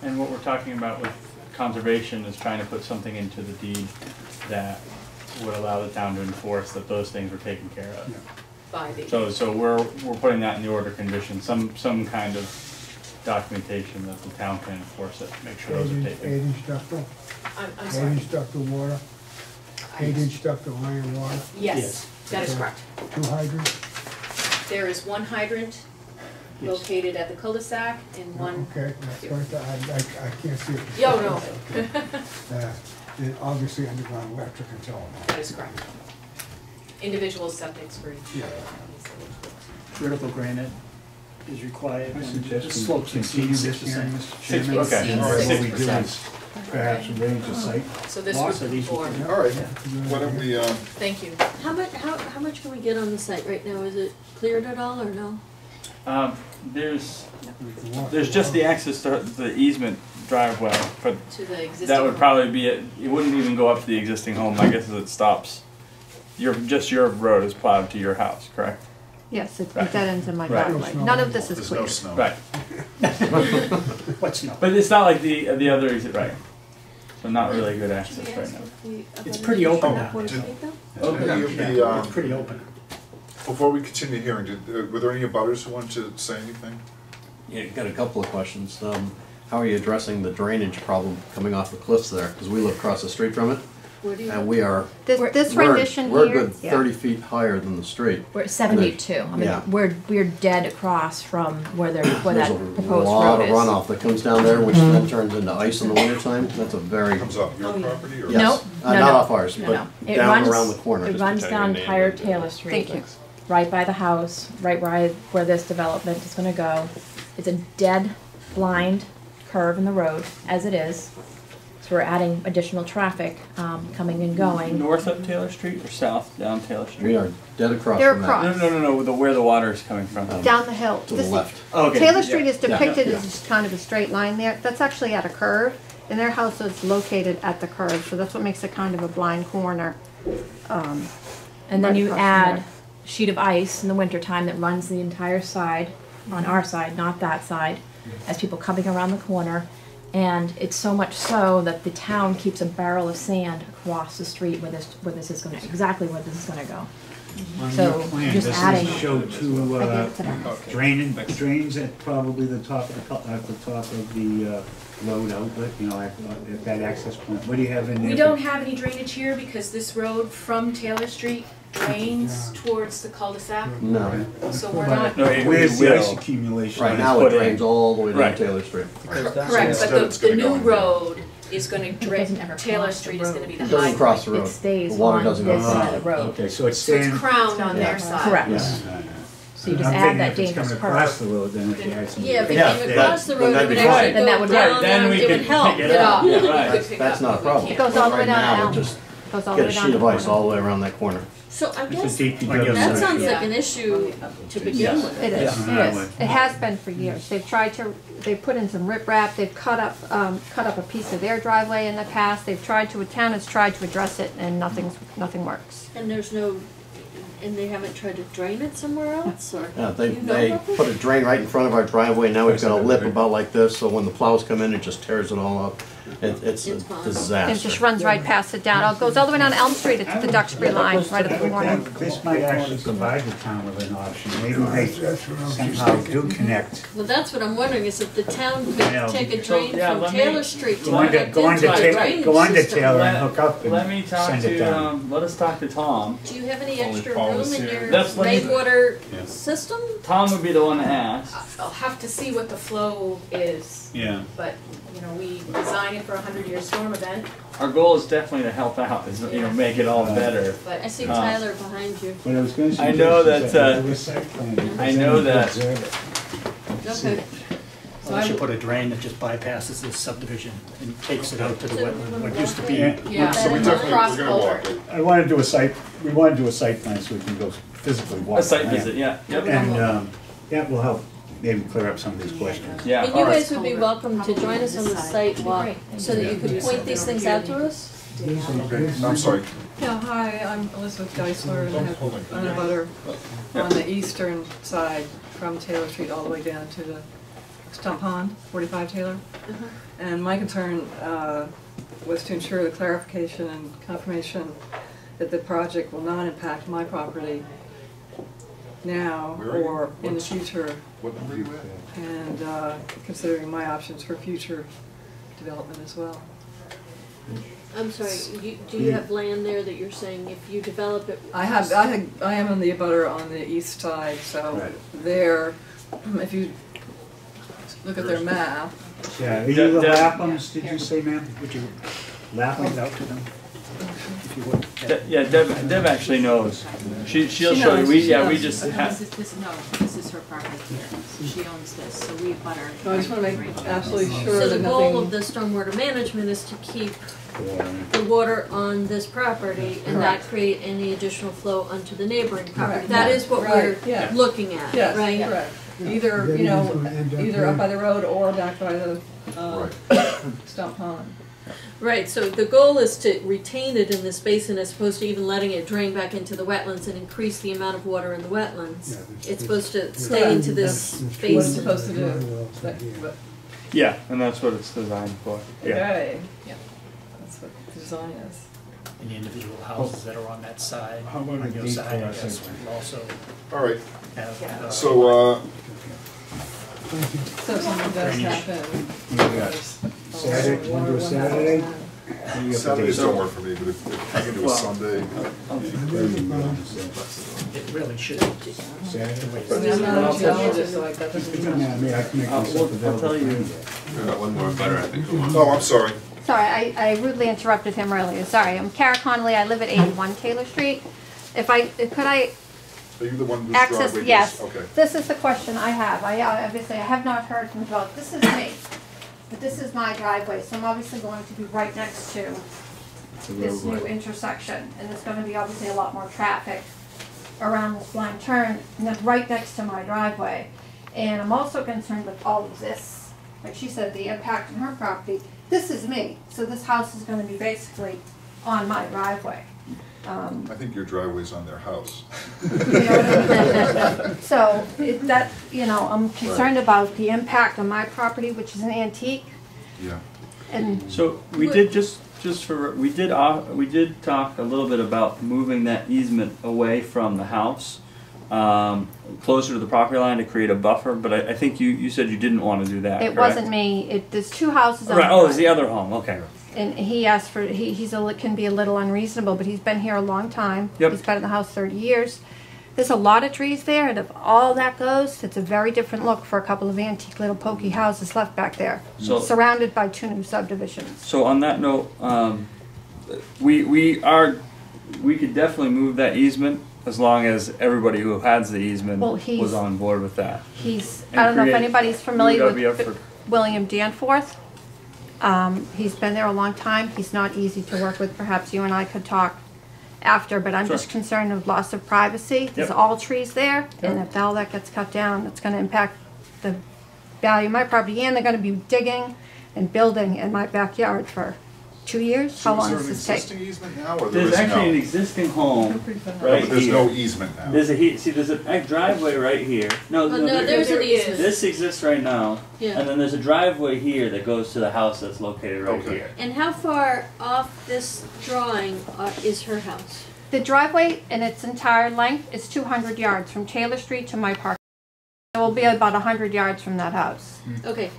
And what we're talking about with conservation is trying to put something into the deed that would allow the town to enforce that those things were taken care of. by the. So, so we're, we're putting that in the order condition, some, some kind of documentation that the town can enforce it, make sure Eight those are inch, taken. eight inch ductile, I'm, I'm eight sorry. inch ductile water, eight inch ductile iron water, Yes, that is correct. two hydrants. There is one hydrant located at the cul-de-sac and one, Okay, that's right, I, I, I can't see it. Yo, no. [laughs] Uh, And obviously underground electric and so on. that is correct. Individual septics for each. Yeah. Vertical granite is required I when suggest the we slopes continue exceed this six hearing. Mr. Chairman. percent. Or what we do 6%. Is perhaps arrange a site. So this Lots would of be these for, All right, why don't we, um, thank you. How much, how, how much can we get on the site right now? Is it cleared at all or no? Um, there's, there's just the access to the easement drive well, but To the existing. that would probably be it, it wouldn't even go up to the existing home, my guess is it stops. Your, just your road is plowed to your house, correct? Yes, it it dead ends in my Right. driveway. None of this is there's clear. no snow. Right, [laughs] What's no? but it's not like the, the other exit, right? So not really good access Should right now. It's pretty open additional down quarter there. feet, though? Did any It's pretty open. before we continue the hearing, did, uh, were there any abutters who wanted to say anything? Yeah, got a couple of questions. Um, how are you addressing the drainage problem coming off the cliffs there? Because we live across the street from it, Where do you? and we are, This, this we're, rendition we're a here, good yeah. thirty feet higher than the street. We're at seventy-two. I mean, Yeah. we're, we're dead across from where they're, where There's that a lot of runoff that comes down there, which then turns into ice in the wintertime. That's a very, Comes off your Oh, property or? yes, Nope, uh, no, not no. off ours, No, but no. It down runs- around the corner. It runs down entire Taylor Street. Thank you. Right by the house, right where I, where this development is gonna go. It's a dead, blind curve in the road, as it is. So we're adding additional traffic, um, coming and going. North up Taylor Street or south down Taylor Street? We are dead across They're from across. that. No, no, no, no, the, where the water is coming from. Um, Down the hill. To the This is- left. Okay. Taylor Street yeah. is depicted Yeah. as just kind of a straight line there. That's actually at a curve, and their house is located at the curve, so that's what makes it kind of a blind corner. Um, and then Right you across from add there. sheet of ice in the wintertime that runs the entire side, on our side, not that side, as people coming around the corner. And it's so much so that the town keeps a barrel of sand across the street where this, where this is gonna, exactly where this is gonna go. On So, your plan, just does adding. this show two, I uh, it to them. drain, drains at probably the top of the, co- at the top of the, uh, road outlet, you know, at, at that access point? What do you have in there? We don't have any drainage here because this road from Taylor Street drains towards the cul-de-sac. No. So we're not. Where's the ice accumulation? Right now it drains all the way down Right. Taylor Street. Correct, but the, the new road is gonna drain, Taylor Street is gonna be the It high doesn't cross the point. road. It stays The water on doesn't go this side of the road. Okay, so it's So it's staying. crowned on their Yeah. side. Correct. Yeah. So you just I'm add thinking that if it's dangerous coming curve. across the road, then if you had some. Yeah, if it Yeah, came that- across the then road, that'd it would be fine. actually Then that go would work. there, Then we it would could help, pick it it up. up. Yeah, right. could pick That's not a problem. can't. Goes all the way Right down now, it just Goes all the Get a down sheet to of ice corner. all the way around that corner. So I It's a guess DPW. that sounds like an issue to begin with. It is, Yeah. it is. It has been for years. They've tried to, they've put in some riprap, they've cut up, um, cut up a piece of their driveway in the past. They've tried to, a town has tried to address it and nothing's, nothing works. And there's no, and they haven't tried to drain it somewhere else, or? Yeah, they, Do you know they about this? put a drain right in front of our driveway, now we've got a lip about like this, so when the plows come in, it just tears it all up. It, it's a It's fine. It just runs right past it down. It goes all the way down Elm Street. It's the Duxbury line, right at the corner. This might actually provide the town with an option, maybe they somehow do connect. Well, that's what I'm wondering, is if the town Yeah. could take a drain yeah, from let me- Taylor Street to Go under, connect go into under, the Ta- drainage go under system. Taylor and hook up Let me and talk send it to, down. um, let us talk to Tom. Do you have any Only extra Paul room is in here. your That's what he- rainwater Yeah. system? Tom would be the one to ask. I'll have to see what the flow is, Yeah. but, you know, we design it for a hundred year storm event, Our goal is definitely to help out, is, you know, make it all better. but I see Uh, Tyler behind you. What I was gonna I know is that, uh, that there was site plan, I know that- Okay. Unless you put a drain that just bypasses this subdivision and takes it out to the wetland, what used to be. Yeah. Yeah, So we that is definitely, cross we're gonna walk it. I wanna do a site, we wanna do a site plan so we can go physically walk. A site the visit, yeah, yep. And, um, that will help maybe clear up some of these questions. Yeah, And you right. guys would be welcome to join us on the site walk, so that you could point these things out to us? Okay, I'm sorry. Yeah, hi, I'm Elizabeth Geisler, and I have I'm a butter on the eastern side from Taylor Street all the way down to the Stump Pond, 45 Taylor. And my concern uh, was to ensure the clarification and confirmation that the project will not impact my property now Where are you? or in the future, What number are you at? and uh, considering my options for future development as well. I'm sorry, you, do you have land there that you're saying if you develop it? I have, I have, I am on the abutter on the east side, so Right. there, if you look at their map, Yeah, are you Deb- the Deb- Laphams, did you say, ma'am? Would you Lapham it out to them? If you would. De- Yeah, Deb, Deb actually knows. She, she'll She show you, knows, we, she yeah, we knows. just This have, is, this, no, this is her property here, so she owns this, so we butter. so I just wanna make absolutely sure So that the goal of nothing. the stormwater management is to keep the water on this property and not Correct. create any additional flow onto the neighboring property. Correct. That is what we're Right, yeah. looking at, Yes, right? correct. Either, you know, either up by the road or back by the, uh, stump pond. Right, so the goal is to retain it in this basin as opposed to even letting it drain back into the wetlands and increase the amount of water in the wetlands. It's supposed to stay into this What it's basin. supposed to do. That- but- yeah, and that's what it's designed for, yeah. Okay, yeah, that's what the design is. And the individual houses that are on that side, How about on a your gate side, I for us, guess, I will also All right, have. uh, so, uh, So if something does happen. Yeah. Saturday, wanna do a Saturday? Maybe Saturdays don't work for me, but if, if you can do a Sunday. It really should. Saturday? I mean, I'm not a geologist, so like that doesn't. It doesn't matter, I mean, I can make myself well, available. I'll tell you. We've got one more butter, I think. who wants- Oh, I'm sorry. Sorry, I, I rudely interrupted him earlier. Sorry, I'm Kara Connolly. I live at 81 Taylor Street. If I, could I Are you the one whose access, driveway is? yes. Okay. This is the question I have. I uh, obviously, I have not heard from develop. This is me. But this is my driveway, so I'm obviously going to be right next to this new intersection. And there's gonna be obviously a lot more traffic around this blind turn, and that's right next to my driveway. And I'm also concerned with all of this, like she said, the impact on her property. This is me, so this house is gonna be basically on my driveway. Um, I think your driveway's on their house. [laughs] So, it, that, you know, I'm concerned about the impact on my property, which is an antique, Yeah. and So we did just, just for, we did, uh, we did talk a little bit about moving that easement away from the house, um, closer to the property line to create a buffer, but I, I think you, you said you didn't wanna do that, it correct? wasn't me, it, there's two houses on Right, oh, it's the other home, okay. And he asked for, he, he's a, li- can be a little unreasonable, but he's been here a long time. Yep. He's been in the house thirty years. There's a lot of trees there, and if all that goes, it's a very different look for a couple of antique little pokey houses left back there. So- Surrounded by two new subdivisions. So on that note, um, we, we are, we could definitely move that easement as long as everybody who has the easement Well, he's- was on board with that. He's, And I don't know if create- anybody's familiar Who would that with William Danforth. Um, he's been there a long time, he's not easy to work with, perhaps you and I could talk after, but I'm Sure. just concerned of loss of privacy. There's Yep. all trees there, and Yep. if all that gets cut down, it's gonna impact the value of my property, and they're gonna be digging and building in my backyard for two years? How So is long there does an this take? existing easement now, or there There's is actually an no? existing home right but there's here. no easement now. There's a, he- see, there's a a driveway right here. No, Oh, no, no, there- there's an easement. This exists right now. Yeah. And then there's a driveway here that goes to the house that's located right Okay. here. And how far off this drawing uh, is her house? The driveway in its entire length is two hundred yards from Taylor Street to my park. It will be about hundred yards from that house. Okay,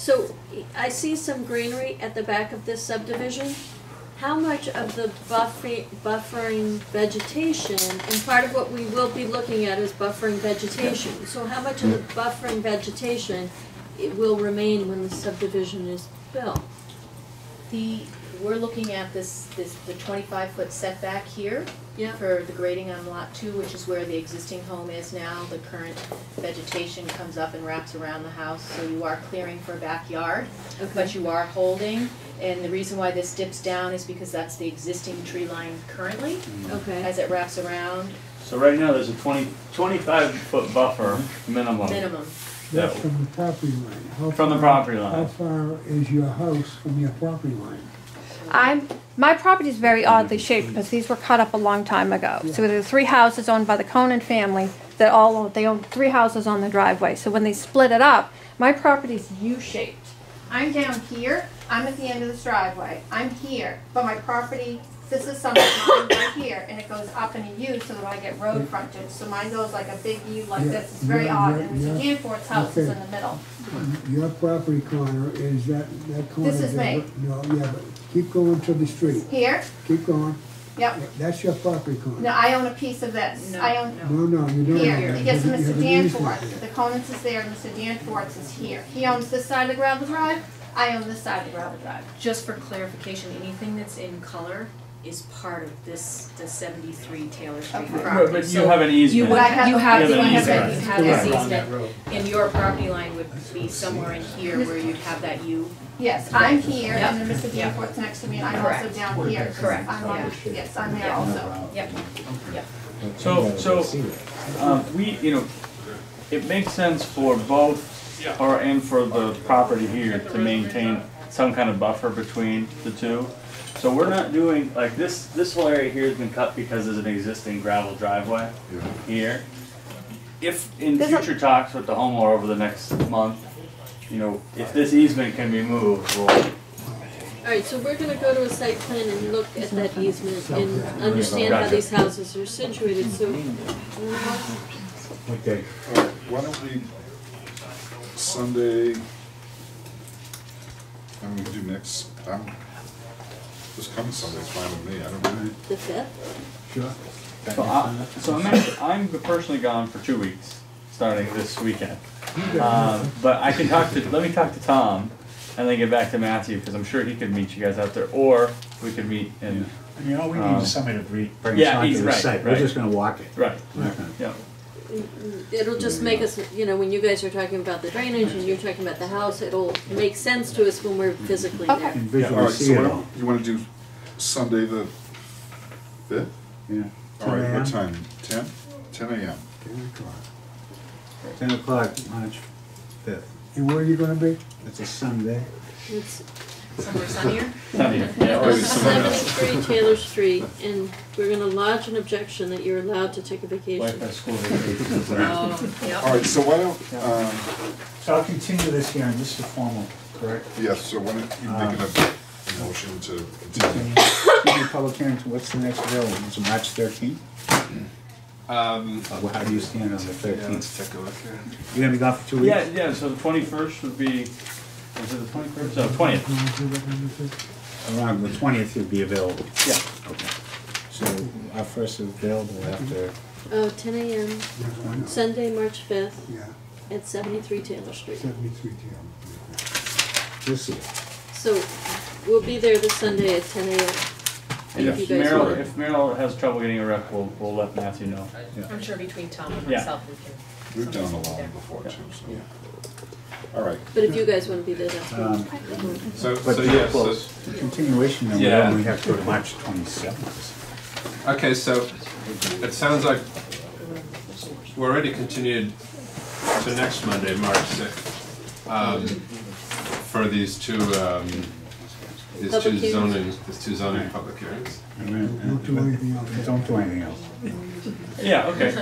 so I see some greenery at the back of this subdivision. How much of the buffering, buffering vegetation, and part of what we will be looking at is buffering vegetation. So how much of the buffering vegetation it will remain when the subdivision is built? The, we're looking at this, this, the twenty-five foot setback here. Yeah. For the grading on lot two, which is where the existing home is now, the current vegetation comes up and wraps around the house, so you are clearing for a backyard. But you are holding, and the reason why this dips down is because that's the existing tree line currently. Mm-hmm. Okay. As it wraps around, So right now, there's a 20 25 foot buffer minimum. minimum. That's from the property line. How From the far- property line. How far is your house from your property line? I'm, my property is very oddly shaped because these were cut up a long time ago. So there are three houses owned by the Conant family that all, they own three houses on the driveway. So when they split it up, my property's U-shaped. I'm down here, I'm at the end of this driveway, I'm here, but my property, this is something mine right here, and it goes up in a U so that I get road frontage. So mine goes like a big U like this, it's very Yeah, odd, yeah, and Mr. yeah. Danforth's house is Okay. in the middle. Your property corner is that, that corner This is there? me. No, yeah, but keep going to the street. Here, Keep going. yep, That's your property corner. no, I own a piece of this, I own, No, no, you don't. Here, have it that. gets You have Mr. an easement Danforth, there. the Conants is there, Mr. Danforth is here. He owns this side of the gravel drive, I own this side of the gravel drive. Just for clarification, anything that's in color is part of this, the seventy-three Taylor Street Okay. property. But you have an easement. You would, have you the- have, You the- have an you have, easement. the- you have this Correct. easement, and your property line would be somewhere in here where you'd have that U. Yes, I'm here, Yep. and then Mr. Yep. Danforth's next to me, and I'm also Correct. down here. 'cause Correct. I'm on, yes, I'm there also. Yep, yep. So, so, um, we, you know, it makes sense for both, or, and for the property here to maintain some kind of buffer between the two. So we're not doing, like, this, this whole area here has been cut because there's an existing gravel driveway here. If in There's a- future talks with the homeowner over the next month, you know, if this easement can be moved, we'll, Alright, so we're gonna go to a site plan and look at that easement and understand how these houses are situated, so. Okay. All right, why don't we, Sunday, I'm gonna do next, um, um, this coming Sunday's fine with me, I don't know. The fifth? Sure. So, I, so I'm actually, I'm personally gone for two weeks, starting this weekend. Um, but I can talk to, let me talk to Tom, and then get back to Matthew, because I'm sure he could meet you guys out there, or we could meet in. I mean, all we need um, is somebody to bring bring us yeah, onto he's the right, site, we're right. just gonna walk it. Right, We're yeah. It'll just make us, you know, when you guys are talking about the drainage and you're talking about the house, it'll make sense to us when we're physically there. Okay. And All visually right, see so it what, all. you wanna do Sunday the fifth? Yeah. All right, what a.m.? time? Ten? Ten AM. Ten o'clock. Ten o'clock, March fifth. And where are you gonna be? It's a Sunday. It's, Somewhere sunnier? Sunnier, [laughs] yeah, or somewhere else. Seventy-three Taylor Street, and we're gonna lodge an objection that you're allowed to take a vacation. Wi-Fi school vacation. Oh, yep. All right, so why don't, um, So I'll continue this hearing, this is formal, correct? yes, so why don't you make an Um, a motion to Continue continue? continue public hearing to what's the next available, is it March thirteenth? Um, Well, How do you stand on the yeah, thirteenth? let's take a look here. You're gonna be gone for two weeks? Yeah, yeah, so the twenty-first would be, is it the twenty-first? No, twentieth. Around the twentieth you'll be available. Yeah. Okay. So our first is available after, Oh, 10 AM, Sunday, March fifth, Yeah, at seventy-three Taylor Street. seventy-three Taylor. this is, So, we'll be there this Sunday at ten AM. And If you if guys Meryl, want. if Meryl has trouble getting a rep, we'll, we'll let Matthew know. I'm sure between Tom and Yeah. myself, we can. We've done a lot before too, so. All right. But if you guys wanna be there, that's Um, fine. So, but so yeah, so, close. The continuation, then we Yeah. only have to go to March twenty-seventh. okay, so it sounds like we're already continued to next Monday, March sixth. Um, for these two, um, these Public two hearings. zoning, these two zoning public hearings. Don't do anything else. Don't do anything else. Yeah, okay.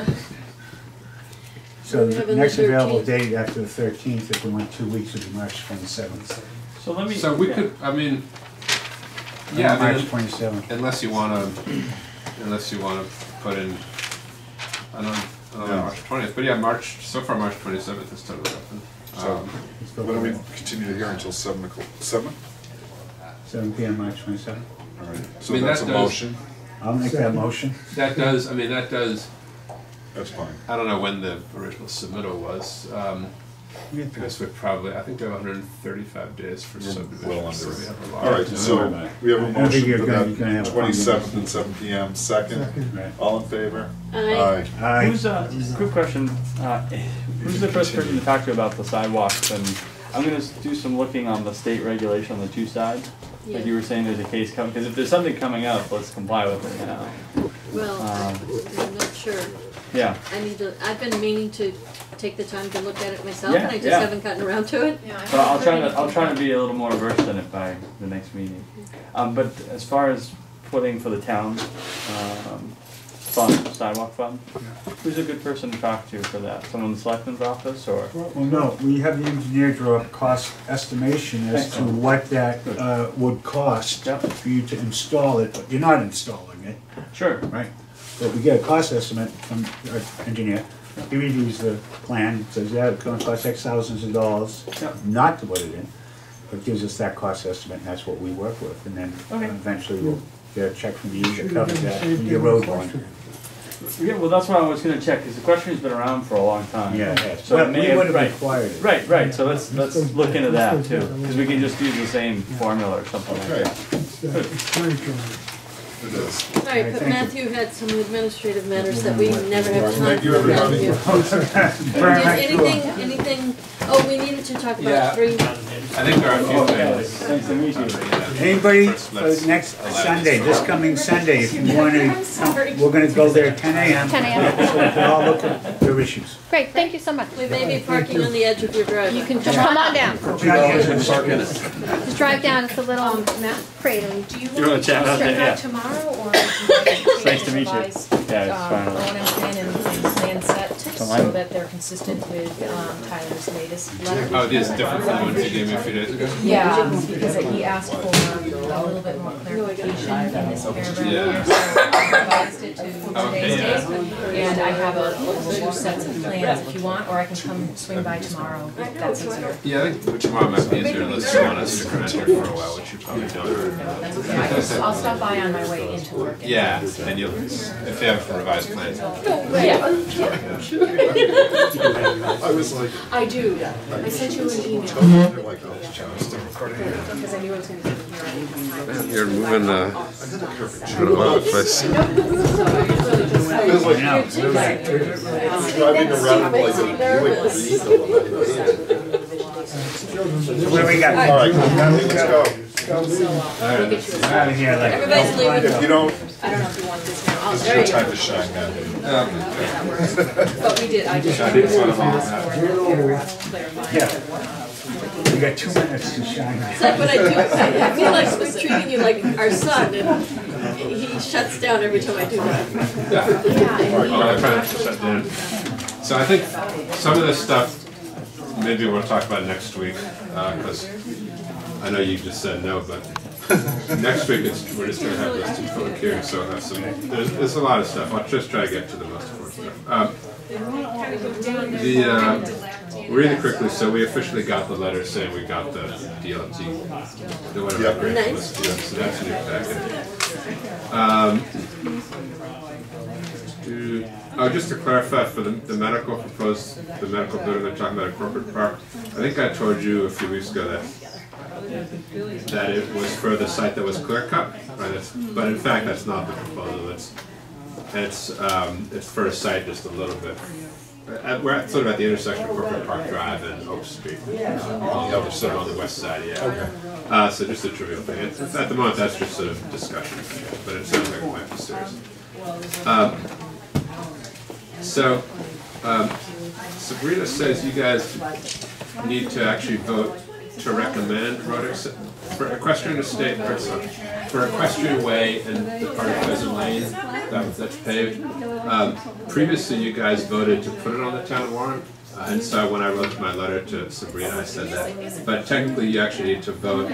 So We have the on the next available 13th. date after the thirteenth, if we went two weeks, would be March twenty-seventh. So let me. So we yeah. could, I mean, yeah, I mean, March twenty-seventh. Unless you wanna, unless you wanna put in, I don't, I don't know, Yeah. March twentieth, but yeah, March, so far, March twenty-seventh is totally open. So, Um, why don't we continue the hearing until seven o'clock, seven? Seven P M, March twenty-seventh. All right, I so mean, that's a does- motion, I'll make that motion. That does, I mean, that does, that's fine. I don't know when the original submittal was, um, I guess we probably, I think we have hundred and thirty-five days for We're subdivision, well so under we it. have a lot. All right, so worry about it. we have a I don't think motion you're for gonna- you're gonna have that a twenty-seventh and seven P M, second. Right. All in favor? Aye. Aye. Who's, uh, quick question, uh, who's the first person to talk to about the sidewalks and I'm gonna s- do some looking on the state regulation on the two sides. Yeah. Like you were saying, there's a case coming, cause if there's something coming up, let's comply with it now. Well, Um, I'm not sure. Yeah, I need to, I've been meaning to take the time to look at it myself, Yeah, and I just yeah. haven't gotten around to it. Yeah, I so I'll haven't try heard to, I'll try to be a little more versed in it by the next meeting. Um, but as far as putting for the town, um, fund, sidewalk fund, who's a good person to talk to for that? Someone in the selectman's office or? Well, no, we have the engineer draw up cost estimation as to Excellent. what that, uh, would cost Yep. for you to install it, but you're not installing it, Sure. right? So we get a cost estimate from our engineer, he reviews the plan, says, yeah, it's gonna cost X thousands of dollars, Yep. not to put it in, but gives us that cost estimate, and that's what we work with, and then Okay. eventually we'll get a check from you that covers that, and your road bond. Yeah, well, that's what I was gonna check, because the question's been around for a long time. Yeah, it. So Well, it may we have- would have right. required it. Right, right, so let's, let's look into that too, because we can just use the same formula or something like Okay. that. It is. All right, but Matthew had some administrative matters that we never have time Thank you, for everybody. Matthew. [laughs] Did anything, anything, oh, we needed to talk Yeah. about three, I think there are a few yeah, things. Nice to meet you. Anybody Let's- for let's next allow Sunday, this. this coming Sunday, if you [laughs] wanna, I'm we're gonna go there at ten AM. 10 a.m. So we can all look at their issues. Great, thank you so much. we may be parking on the edge of your driveway. You can just come on down. Just drive down, it's a little crater. Do you You wanna want to chat out there? start Yeah. tomorrow, or [laughs] would to Nice to meet you. Yeah, it's um, fine. O and M plan and and plan set, so that they're consistent with um, Tyler's latest letter? Oh, these different from the ones you gave me a few days ago? Yeah, because he asked for a little bit more clarification in this paragraph Yeah. here, so I revised it to Okay, today's date. And I have a two sets of plans if you want, or I can come swing by tomorrow, if that's easier. Yeah, I think tomorrow might be easier unless you want us to come out here for a while, which you probably don't. That's okay, I can, I'll stop by on my way into work. and- Yeah, and you'll, if you have revised plans. Yeah, [laughs] I was like, I do, I sent you an email, I'm like, it's still recording. because I knew I was gonna be here. You're moving, uh, all over the place. It was like, it was like driving around like a Buick Regal. What do we got? All right, let's go. Out of here, like. Everybody's leaving. If you don't, I don't know if you want this now, oh, this there your you time go. to shine, man. That works. [laughs] But we did, I just I did to want to ask for the paragraph clarifying. Yeah. You got two minutes to shine. It's like what I do, I I feel like we're treating you like our son, and he shuts down every time I do that. Yeah. All right, well, I kind of shut down. So I think some of this stuff, maybe we'll talk about next week, because I know you just said no, but [laughs] next week it's, we're just gonna have those two public hearings, so we'll have some, there's, there's a lot of stuff. I'll just try to get to the most important stuff. Um, The, uh, really quickly, so we officially got the letter saying we got the DLT, the whatever Yep. grant Nice. was, yeah, so that's in your packet. Um, do- Oh, just to clarify, for the, the medical proposed, the medical building they're talking about at Corporate Park, I think I told you a few weeks ago that that it was for the site that was clear cut, right, it's, but in fact, that's not the proposal, it's, it's, um, it's for a site just a little bit. We're at, sort of at the intersection of Corporate Park Drive and Oak Street, uh, on the other side, on the west side, yeah. Uh, so just a trivial thing, it's, it's- at the moment, that's just sort of discussion, but it sounds like it might be serious. Um, so, um, Sabrina says you guys need to actually vote to recommend road for equestrian estate, for equestrian way and the part of Pheasant Lane, that, that's paved. Um, previously, you guys voted to put it on the town warrant, uh, and so when I wrote my letter to Sabrina, I said that. But technically, you actually need to vote,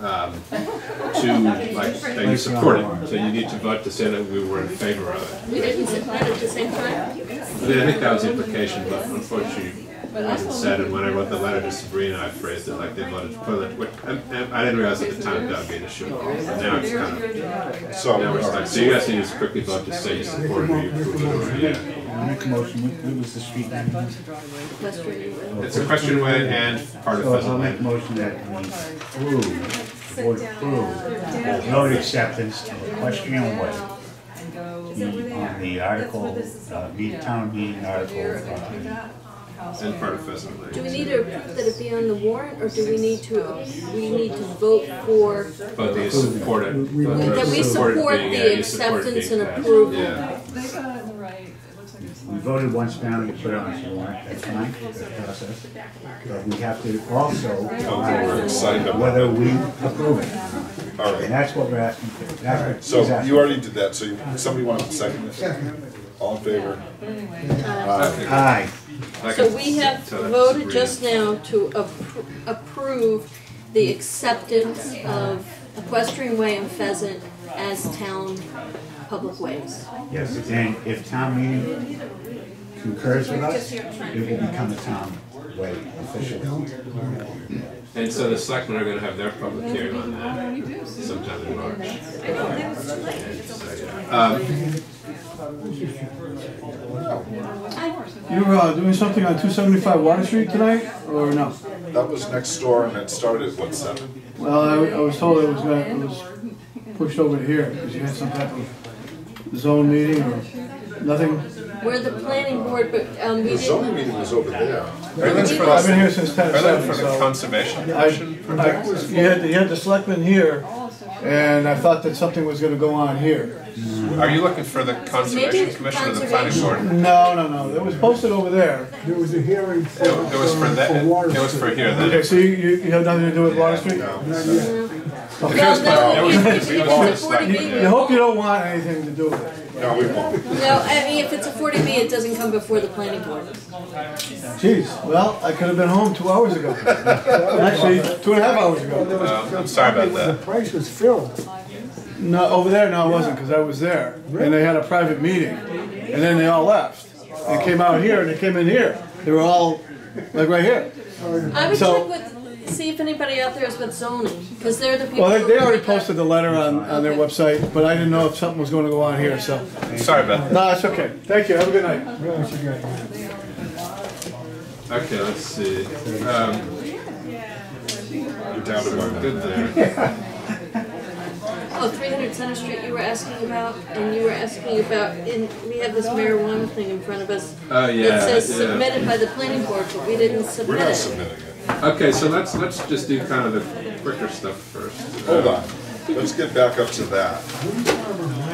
um, to, like, that you support it. So you need to vote to say that we were in favor of it. We didn't support it at the same time? I think that was the implication, but unfortunately, it wasn't said, and when I wrote the letter to Sabrina, I phrased it like they voted to put it, which, and, and I didn't realize at the time that would be an issue. At all, but now it's kind of, So, now it's all right. like, so you guys need to quickly vote to say you support it or you approve it, or yeah. I'll make a motion, what what was the street name? It's Equestrian Way and part of So I'll Pheasant make a Lane. motion that we approve, the board approve, the road acceptance of equestrian way. The, on the article, uh, meet, town meeting article, uh, And part of Pheasant Lane. Do we need to approve that it be on the warrant, or do we need to, we need to vote for, But they support it. vote for that we support it being- yeah, the you support it acceptance being and passed. approval? Yeah. we voted once down to put it on the warrant, that's fine, that's the process. But we have to also, we're signed up whether we approve it. All right. And that's what we're asking for, that's what he's So asking. you already did that, so you- somebody want to second this? All in favor? Aye. Aye. So we have Tell that to voted just now to appro- approve the acceptance of Equestrian Way and Pheasant as town public ways. Yes, and if town meeting concurs with us, it will become a town way officially. And so the selectmen are gonna have their public hearing on that sometime in March. And so, yeah. Um, You're uh, doing something on 275 Water Street tonight, or no? That was next door and it started at what, seven? Well, I, I was told it was gonna, it was pushed over to here because you had some type of zone meeting or nothing. We're the planning board, but, um, we The zoning didn't, meeting was over there. Everything's for I've been here since 10 Everything 7, for the so. conservation commission I, you had, you had the selectmen here, and I thought that something was gonna go on here. Are you looking for the conservation Maybe commission or the planning board? No, no, no, it was posted over there. There was a hearing for, It it was for that, for Water it was for here then. Okay, so you, you you have nothing to do with Water Street? Well, Okay. no, if, if, if We it's a forty B, You hope you don't want anything to do with it. No, we won't. no, I mean, if it's a forty B, it doesn't come before the planning board. Jeez, well, I could have been home two hours ago. Actually, two and a half hours ago. Um, I'm sorry about that. the that. price was filled. No, over there, no, it wasn't, because I was there. And they had a private meeting, and then they all left. They came out here, and they came in here. They were all, like, right here. I would So- check with, see if anybody out there is with zoning, because they're the people. Well, they, who they already make posted the letter on, on their website, but I didn't know if something was gonna go on here, so. Sorry about that. No, it's okay. Thank you, have a good night. Okay, let's see. Um, You're down to one good minute. there. Oh, 300 Center Street you were asking about, and you were asking about, in, we have this marijuana thing in front of us. Oh, yeah, That says yeah. submitted by the planning board, but we didn't submit We're not submitting it. Okay, so let's, let's just do kind of the quicker stuff first. Hold Uh, on. Let's get back up to that.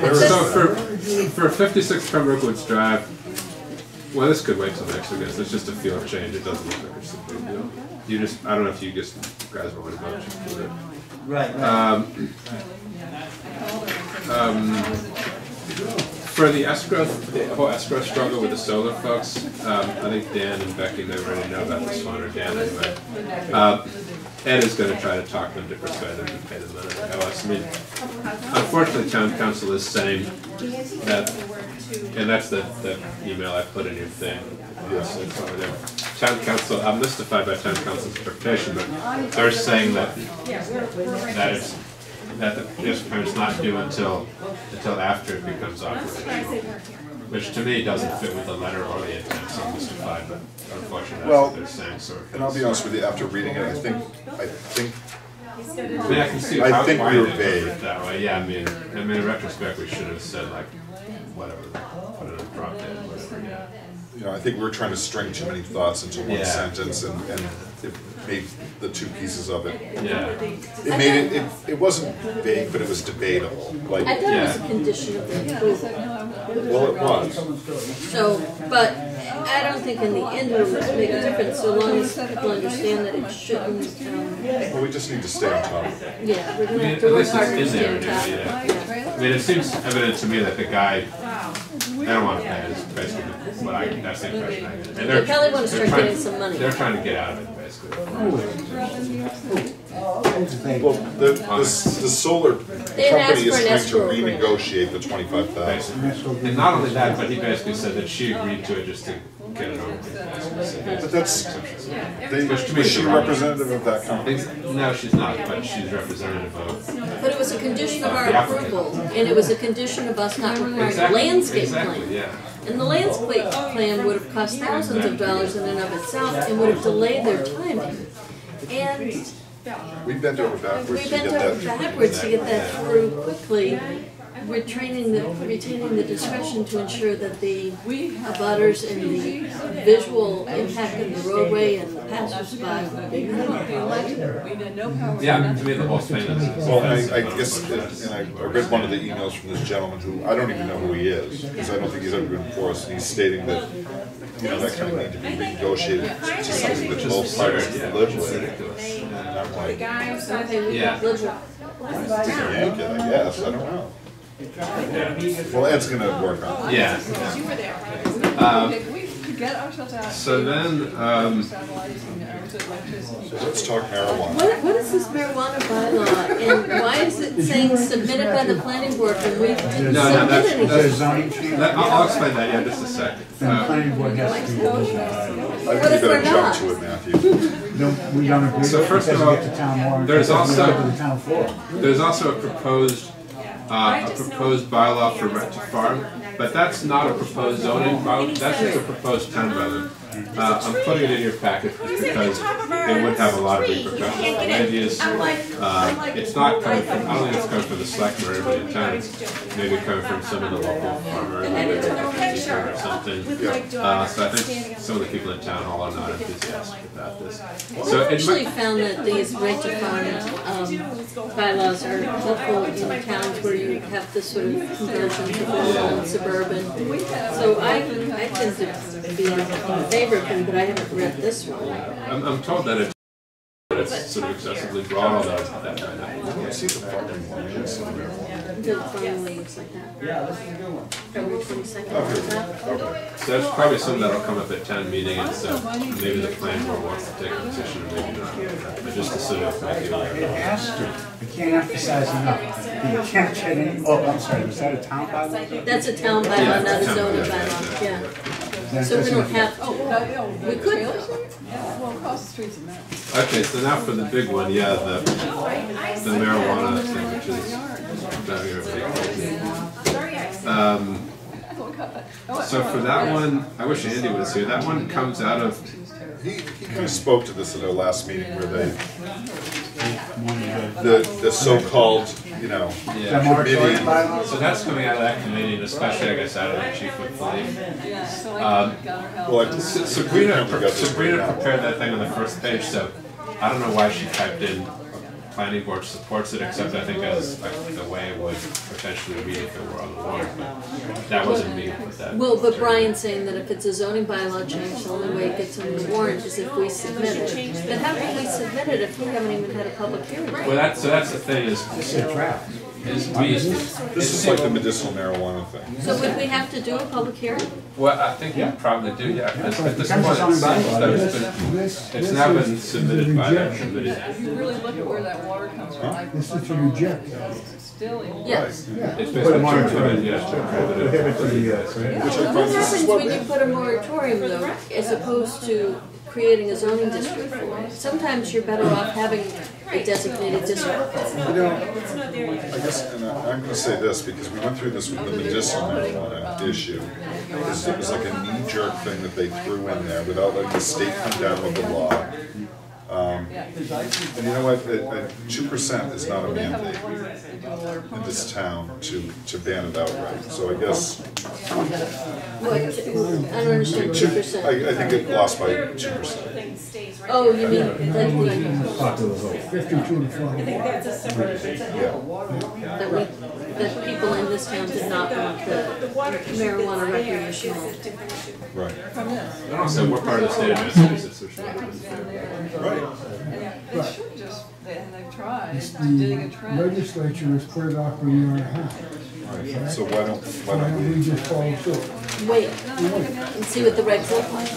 Where is So that? for, for fifty-six Pembroke Woods Drive, Well, this could wait till next week, it's just a field change, it doesn't look like it's a big deal. You just, I don't know if you just, guys want to vote, just do. Right, Um, um, for the escrow, the whole escrow struggle with the solar folks, um, I think Dan and Becky, they already know about this one, or Dan anyway. Um, Ed is gonna try to talk them to persuade them to pay the money to. I mean, unfortunately, town counsel is saying that, and that's the, the email I put in your thing. Yes. Town counsel, I'm mystified by town counsel's interpretation, but they're saying that, that it's, that the district permit's not due until, until after it becomes operational. Which to me doesn't fit with the letter or the intent, so I'm mystified, but unfortunately, that's Well, what they're saying, so. and I'll be honest with you, after reading it, I think, I think, I mean, I can see I how, think why we were they put it vague. that way, yeah, I mean, I mean, in retrospect, we should have said like, whatever, put it in drop dead, whatever, yeah. You know, I think we we're trying to string too many thoughts into one Yeah. sentence and, and it made the two pieces of it. Yeah. It made it, it, it wasn't vague, but it was debatable, like. I thought it was a condition of the approval. Well, it was. So, but I don't think in the end it would make a difference, so long as people understand that it shouldn't, um, Well, we just need to stay on top of it. yeah, we're I gonna mean, have at to work least hard it's to in stay there, on top. yeah, yeah. I mean, it seems evident to me that the guy, they don't want to pay, is basically what I, that's the impression I get. And they're- They probably wanna they're start trying- getting some money. They're trying to get out of it, basically. Well, the, the, the solar They had asked company is for an trying to agreement. renegotiate the twenty-five thousand. And not only that, but he basically said that she agreed to it just to get it over. But that's, they, Which to me was is she wrong- representative of that company? No, she's not, but she's representative of. But it was a condition of our The applicant. approval, and it was a condition of us not requiring a Exactly, landscape plan. Yeah. And the landscape plan would have cost thousands of dollars in and of itself and would have delayed their timing. And We bent over backwards we to bent over that. backwards to get that through quickly, retaining the, retaining the discretion to ensure that the abutters and the visual impact of the roadway and the passersby would be minimal. Yeah, to me, the whole thing is. Well, I, I guess, and I, I read one of the emails from this gentleman who, I don't even know who he is, because I don't think he's ever been before us, and he's stating that, you know, that kind of need to be renegotiated to something that both parties can live with. And I'm like, Okay, we Yeah. can live with. yank it, I guess, I don't know. Well, Ed's gonna work on it. Yeah. You were there, right? Um, We could get ourselves out. So then, um, So let's talk marijuana. What, what is this marijuana bylaw, and why is it saying submitted by the planning board when we didn't No, no, that's, submit that's, anything? zoning change? that- I'll, I'll explain that, yeah, just a sec. Then the Uh, planning board has to. I think What you if we're better jump not? to it, Matthew. No, we don't agree. So it, first of doesn't all, get to town warrant, there's doesn't also- go to the town floor. There's also a proposed, uh, a proposed bylaw for right to farm, but that's not a proposed zoning bylaw, that's just a proposed town bylaw. Uh, I'm putting it in your packet just because it would have a lot of repercussions. The idea is, uh, it's not coming from, I don't think it's coming from the selectmen or everybody in town, it's maybe coming from some of the local farmers, maybe or something. Uh, so I think some of the people in town hall are not enthusiastic about this. So I've it actually found that these right to farm, um, bylaws are helpful in towns where you have this sort of conversion to rural and suburban. So I, I tend to be in favor of them, but I haven't read this one. I'm, I'm told that it's, that it's sort of excessively broad, although that might not. I see the farming one, yes, in. The farm leaves like that. Yeah, this is a good one. February twenty-second, Okay, is. So that's probably something that'll come up at town meeting, and so maybe the planning board wants to take a position, or maybe not. But just to sort of make you aware It it. has to, we can't emphasize enough. You can't get any, oh, I'm sorry, was that a town bylaw? That's a town Yeah, bylaw, not a it's a town zoning bylaw, bylaw, yeah. That So we doesn't- don't have Oh, to. that- oh, We could Taylor though. Street? Yeah, well, across the street's in there. Okay, so now for the big one, yeah, the, the marijuana thing, which is driving everybody crazy. Um, [laughs] so for that one, I wish Andy was here, that one comes out of, He, he kind of spoke to this at our last meeting where they, the, the so-called, you know, yeah. committee. So that's coming out of that committee, and especially, I guess, out of the chief of police. Um, Well, I- S- Sabrina, We got this Sabrina prepared that thing on the first page, so I don't know why she typed in planning board supports it, except I think as like the way it would potentially read if it were on the warrant, but that wasn't me with that. Well, but Brian's saying that if it's a zoning bylaw change, the only way it gets on the warrant is if we submit it. But how can we submit it if we haven't even had a public hearing? Well, that, so that's the thing is. Is we. This is like the medicinal marijuana thing. So would we have to do a public hearing? Well, I think you probably do, yeah, because at this point, Becomes a it seems zoning that bylaw. it's been, it's now been submitted by that committee. If you really look at where that water comes from, I This is to reject. still. Yes. Yeah. It's Put a moratorium. prohibited, yes, to prohibit Prohibit it. the, uh, What happens when you put a moratorium though, as opposed to creating a zoning district for? Sometimes you're better off having a designated district. You know, I guess, and I- I'm gonna say this, because we went through this with the medicinal marijuana issue. This- It was like a knee-jerk thing that they threw in there without letting the state come down with the law. Um, And you know what, two percent is not a mandate in this town to, to ban it outright, so I guess. What, I don't understand two Two- percent. I, I think it lost by two percent. Oh, you mean like the, Popular vote, fifty-two to forty. that we, that people in this town did not want the marijuana recreational. Right. I don't we're part of the state of Massachusetts, which is. They should just, they, and they've tried, It's to dig a the trench. legislature has put it off a year and a half. Right, so why don't, why Why don't don't we? we just follow suit? Wait, and see what the regs look like.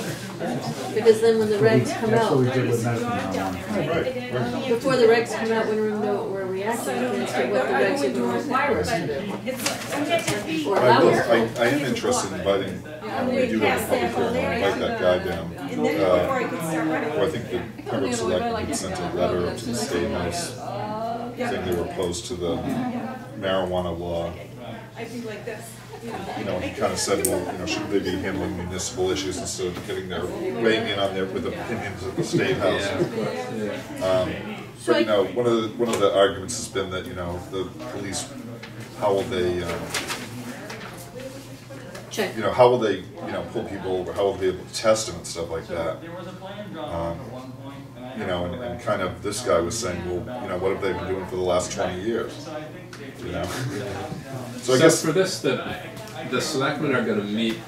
Because then when the regs come That's what we out, did with medical before the regs come out, we don't know what we're reacting against or what the regs are going to require us to do. Or I allow will, us. I, I am interested in inviting, we do have a public hearing, I'll invite that guy down. Uh, Or I think the Pembroke Selectmen had sent a letter to the State House saying they were opposed to the marijuana law. i think like this You know, he kind of said, well, you know, shouldn't they be handling municipal issues instead of getting their, weighing in on their, with opinions at the State House? Um, But, you know, one of the, one of the arguments has been that, you know, the police, how will they, um, Check. you know, how will they, you know, pull people over, how will they be able to test them and stuff like that? Um, You know, and, and kind of, this guy was saying, well, you know, what have they been doing for the last twenty years? You know? So I So guess, for this, the, the selectmen are gonna meet,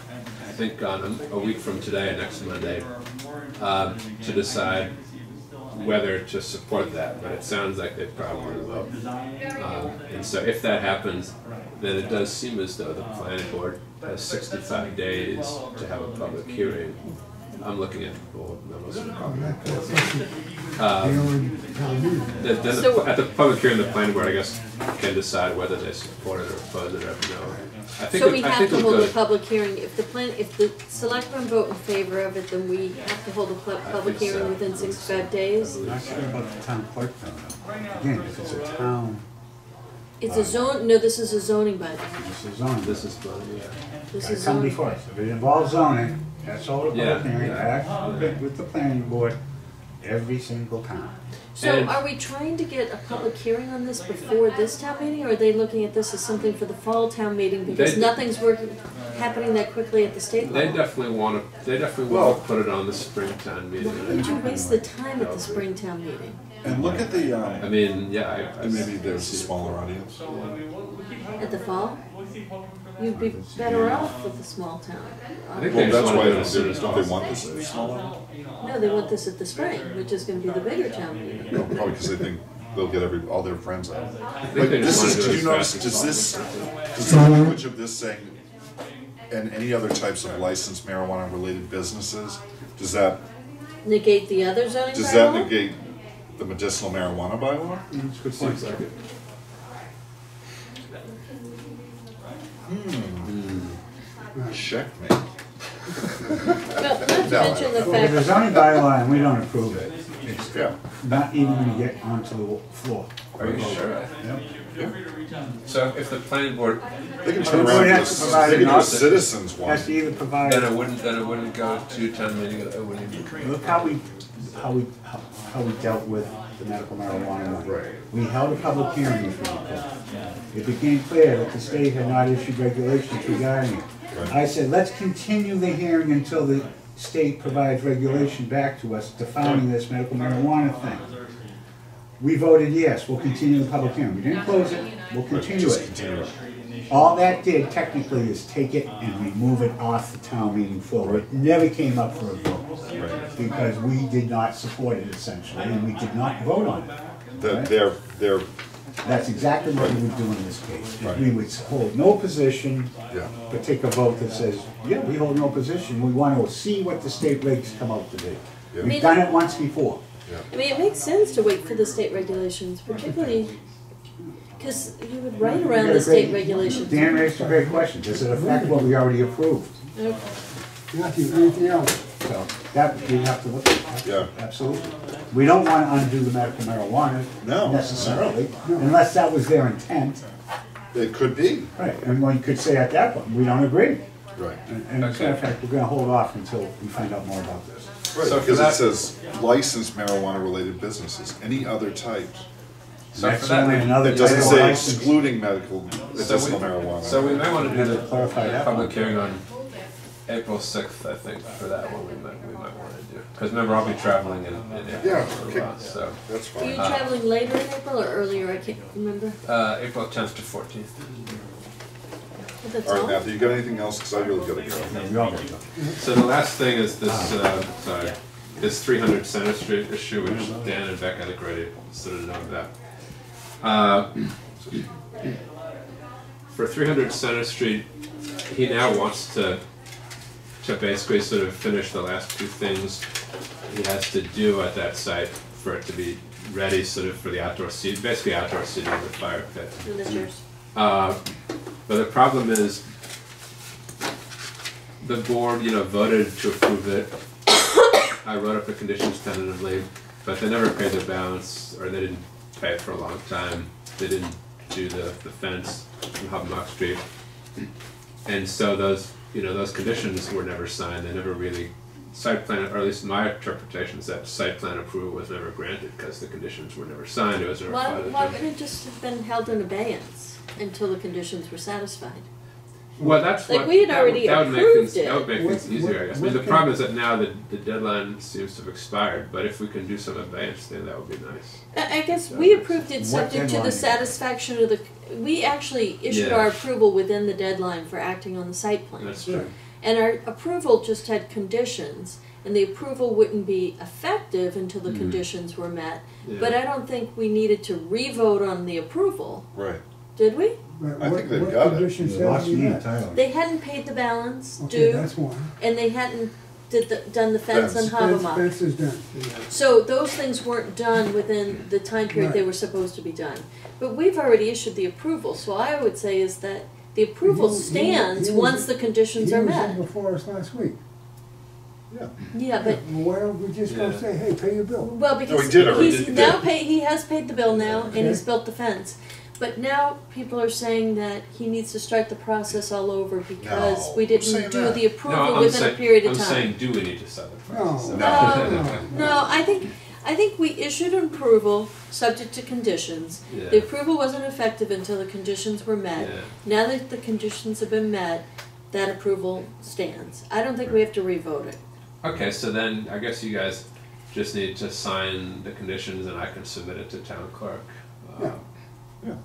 I think on a, a week from today, next Monday, um, to decide whether to support that, but it sounds like they probably will. Um, and so if that happens, then it does seem as though the planning board has sixty-five days to have a public hearing. I'm looking at the board memos from probably. Um, Then, then So- the, at the public hearing, the planning board, I guess, can decide whether they support it or oppose it or no. I think, So it- we I have think to we hold a could. public hearing, if the plan, if the selectmen vote in favor of it, then we have to hold a pu- public think so. hearing within sixty-five days. I'm not sure about the town clerk though. Again, if it's a town, It's a zone, no, this is a zoning bylaw. this is zoning. This is, fun, yeah. This is come zoning. before us. If it involves zoning, that's all the Yeah, public hearing, yeah. act with- with the planning board, every single time. So And- are we trying to get a public hearing on this before this town meeting, or are they looking at this as something for the fall town meeting? Because They- nothing's working, happening that quickly at the state They level. definitely wanna, they definitely wanna put it on the springtime meeting. Why would you waste the time at the spring town meeting? and look at the, I um, mean, yeah, I, I. and maybe there's a smaller audience. At the fall? You'd be better off with a small town. I think Well, they just that's wanna why, do it as don't they want this to be smaller? No, they want this at the spring, which is gonna be the bigger town meeting. No, Probably because they think they'll get every, all their friends out. think But they just this is, wanna do it did as you notice, fast as does this, does the language of this saying, and any other types of licensed marijuana-related businesses, does that, Negate the other zoning bylaw? does that negate the medicinal marijuana bylaw? Mm, that's a good point. Seems like it. Hmm. Hmm. Checkmate. Well, not to [laughs] No. mention the Well, If the fact, zoning bylaw and we don't approve it, it's Yeah. not even gonna get onto the floor. Are you sure? Yeah. So if the planning board, They can The turn board around, has to provide they can an do a office. citizens one. Has to either provide. then it wouldn't, then it wouldn't go to town meeting, it wouldn't even. Look how we, how we, how how we dealt with the medical marijuana one. Right. We held a public hearing you. It became clear that the state had not issued regulations regarding it. Right. I said, let's continue the hearing until the state provides regulation back to us defining this medical marijuana thing. we voted yes, we'll continue the public hearing. We didn't close it, we'll continue it. All that did technically is take it and remove it off the town meeting floor. It never came up for a vote. Because we did not support it essentially, and we did not vote on it. The- right? They're, they're, That's exactly what we would do in this case. We would hold no position, Yeah. but take a vote that says, yeah, we hold no position. We want to see what the state regs come out to be. Yeah. We've done it once before. I mean, it makes sense to wait for the state regulations, particularly, because you would write around the state regulations. Dan raised a great question. Does it affect what we already approved? Okay. Matthew, anything else? So that we have to look at. Yeah. Absolutely. We don't want to undo the medical marijuana No. necessarily, unless that was their intent. it could be. Right, and one could say at that point, we don't agree. Right. And and as a matter of fact, we're gonna hold off until we find out more about this. Right, So for because it that- says licensed marijuana-related businesses, any other types. So for That's that, only we- another It doesn't type say license. excluding medical, medicinal we- marijuana. So we might wanna do the to clarify that public one. hearing on April sixth, I think, for that one, we might, we might wanna do. Cause remember, I'll be traveling in, in April Yeah, for a okay. while, so. That's Are you fine. traveling later in April or earlier? I can't remember. Uh, April tenth to fourteenth. But that's All right, all. Matthew, you got anything else? Because I really gotta go. We all gotta. So the last thing is this, uh, sorry, this three hundred Center Street issue, which Dan and Beck, I think already sort of know about. Uh, [clears throat] For three hundred Center Street, he now wants to, to basically sort of finish the last two things he has to do at that site for it to be ready sort of for the outdoor seat, basically outdoor seating with fire pit. Uh, But the problem is, the board, you know, voted to approve it. I wrote up the conditions tentatively, but they never paid their balance, or they didn't pay it for a long time. They didn't do the, the fence from Hobomock Street. And so those, you know, those conditions were never signed, they never really, site plan, or at least my interpretation is that site plan approval was never granted, because the conditions were never signed, it was never Why, filed. why wouldn't it just have been held in abeyance until the conditions were satisfied? Well, that's Like, what. we had that would- already that would make approved things- That would it. make things What- easier, I guess. I mean, the problem is that now the, the deadline seems to have expired, but if we can do some advance, then that would be nice. I, I guess we approved it subject to the satisfaction of the, we actually issued Yeah. our approval within the deadline for acting on the site plan. That's true. And our approval just had conditions, and the approval wouldn't be effective until the Mhm. conditions were met. Yeah. But I don't think we needed to re-vote on the approval, Right. did we? But I what- think they've what got it. conditions You have lost we me met? entirely. They hadn't paid the balance Okay, due, that's one. and they hadn't did the, done the fence on Fence. Fence, Hobomock. fence is done. So those things weren't done within the time period they Right. were supposed to be done. But we've already issued the approval, so I would say is that the approval He- he- stands he was- once the conditions He are was in met. before us last week. Yeah, Yeah, but, Well, why don't we just go Yeah. say, hey, pay your bill? well, because did already, he's did- now did. paid, he has paid the bill now, and he's built the fence. But now people are saying that he needs to start the process all over because No, we didn't do that? the approval I'm within a saying, period of I'm time. saying, do we need to set the price? No. No, no, I think, I think we issued an approval, subject to conditions. The Yeah, approval wasn't effective until the conditions were met. yeah. Now that the conditions have been met, that approval stands. I don't think we have to revote it. Okay, so then I guess you guys just need to sign the conditions and I can submit it to town clerk. Yeah. Um, Yeah.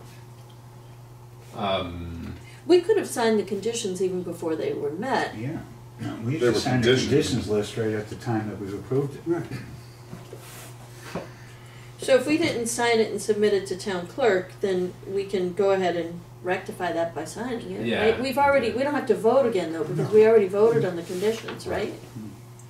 Um, We could have signed the conditions even before they were met. Yeah. No, We They were just signed the conditioned. conditions list right at the time that we approved it. Right. So if we didn't sign it and submit it to town clerk, then we can go ahead and rectify that by signing it, Yeah. right? We've already, we don't have to vote again though, because we already voted on the conditions, right?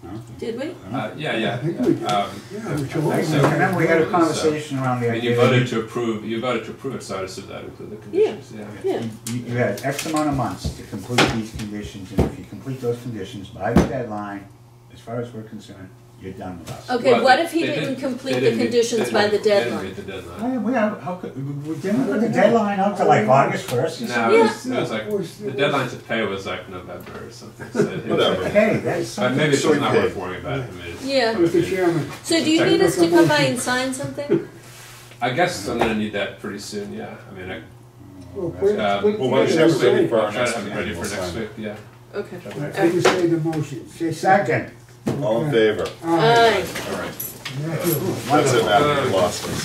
No? Did we? uh, yeah, yeah. I think we did. um, Yeah, we I told think them. so. Remember, we had a So- conversation around the And idea. you voted to approve, you voted to approve it, so I assume that included the conditions, yeah. Yeah. You, you had X amount of months to complete these conditions, and if you complete those conditions by the deadline, as far as we're concerned, you're done with us. Okay, Well, what they- if he they didn't didn't- complete they the didn't meet- conditions they by the didn't- they didn't deadline? meet the deadline. Oh, we have, how could, we- we didn't put the deadline out to like August first? No, Yeah. it was, it was like, It was- the deadline to pay was like November or something, so. it was Whatever. like- Hey, that's But something. maybe it's So just we not paid. worth worrying about, I mean, it's. Yeah. Mr. Chairman, So do you need us to come by and sign something? I guess I'm gonna need that pretty soon, yeah, I mean, I, well, put, um, put Well, why don't you together have it ready a for our I'll try to next have it ready meeting, for we'll next sign week, yeah. Okay. How do you say the motion? Say Second. All in favor? All right. That's it, Matthew, you lost us.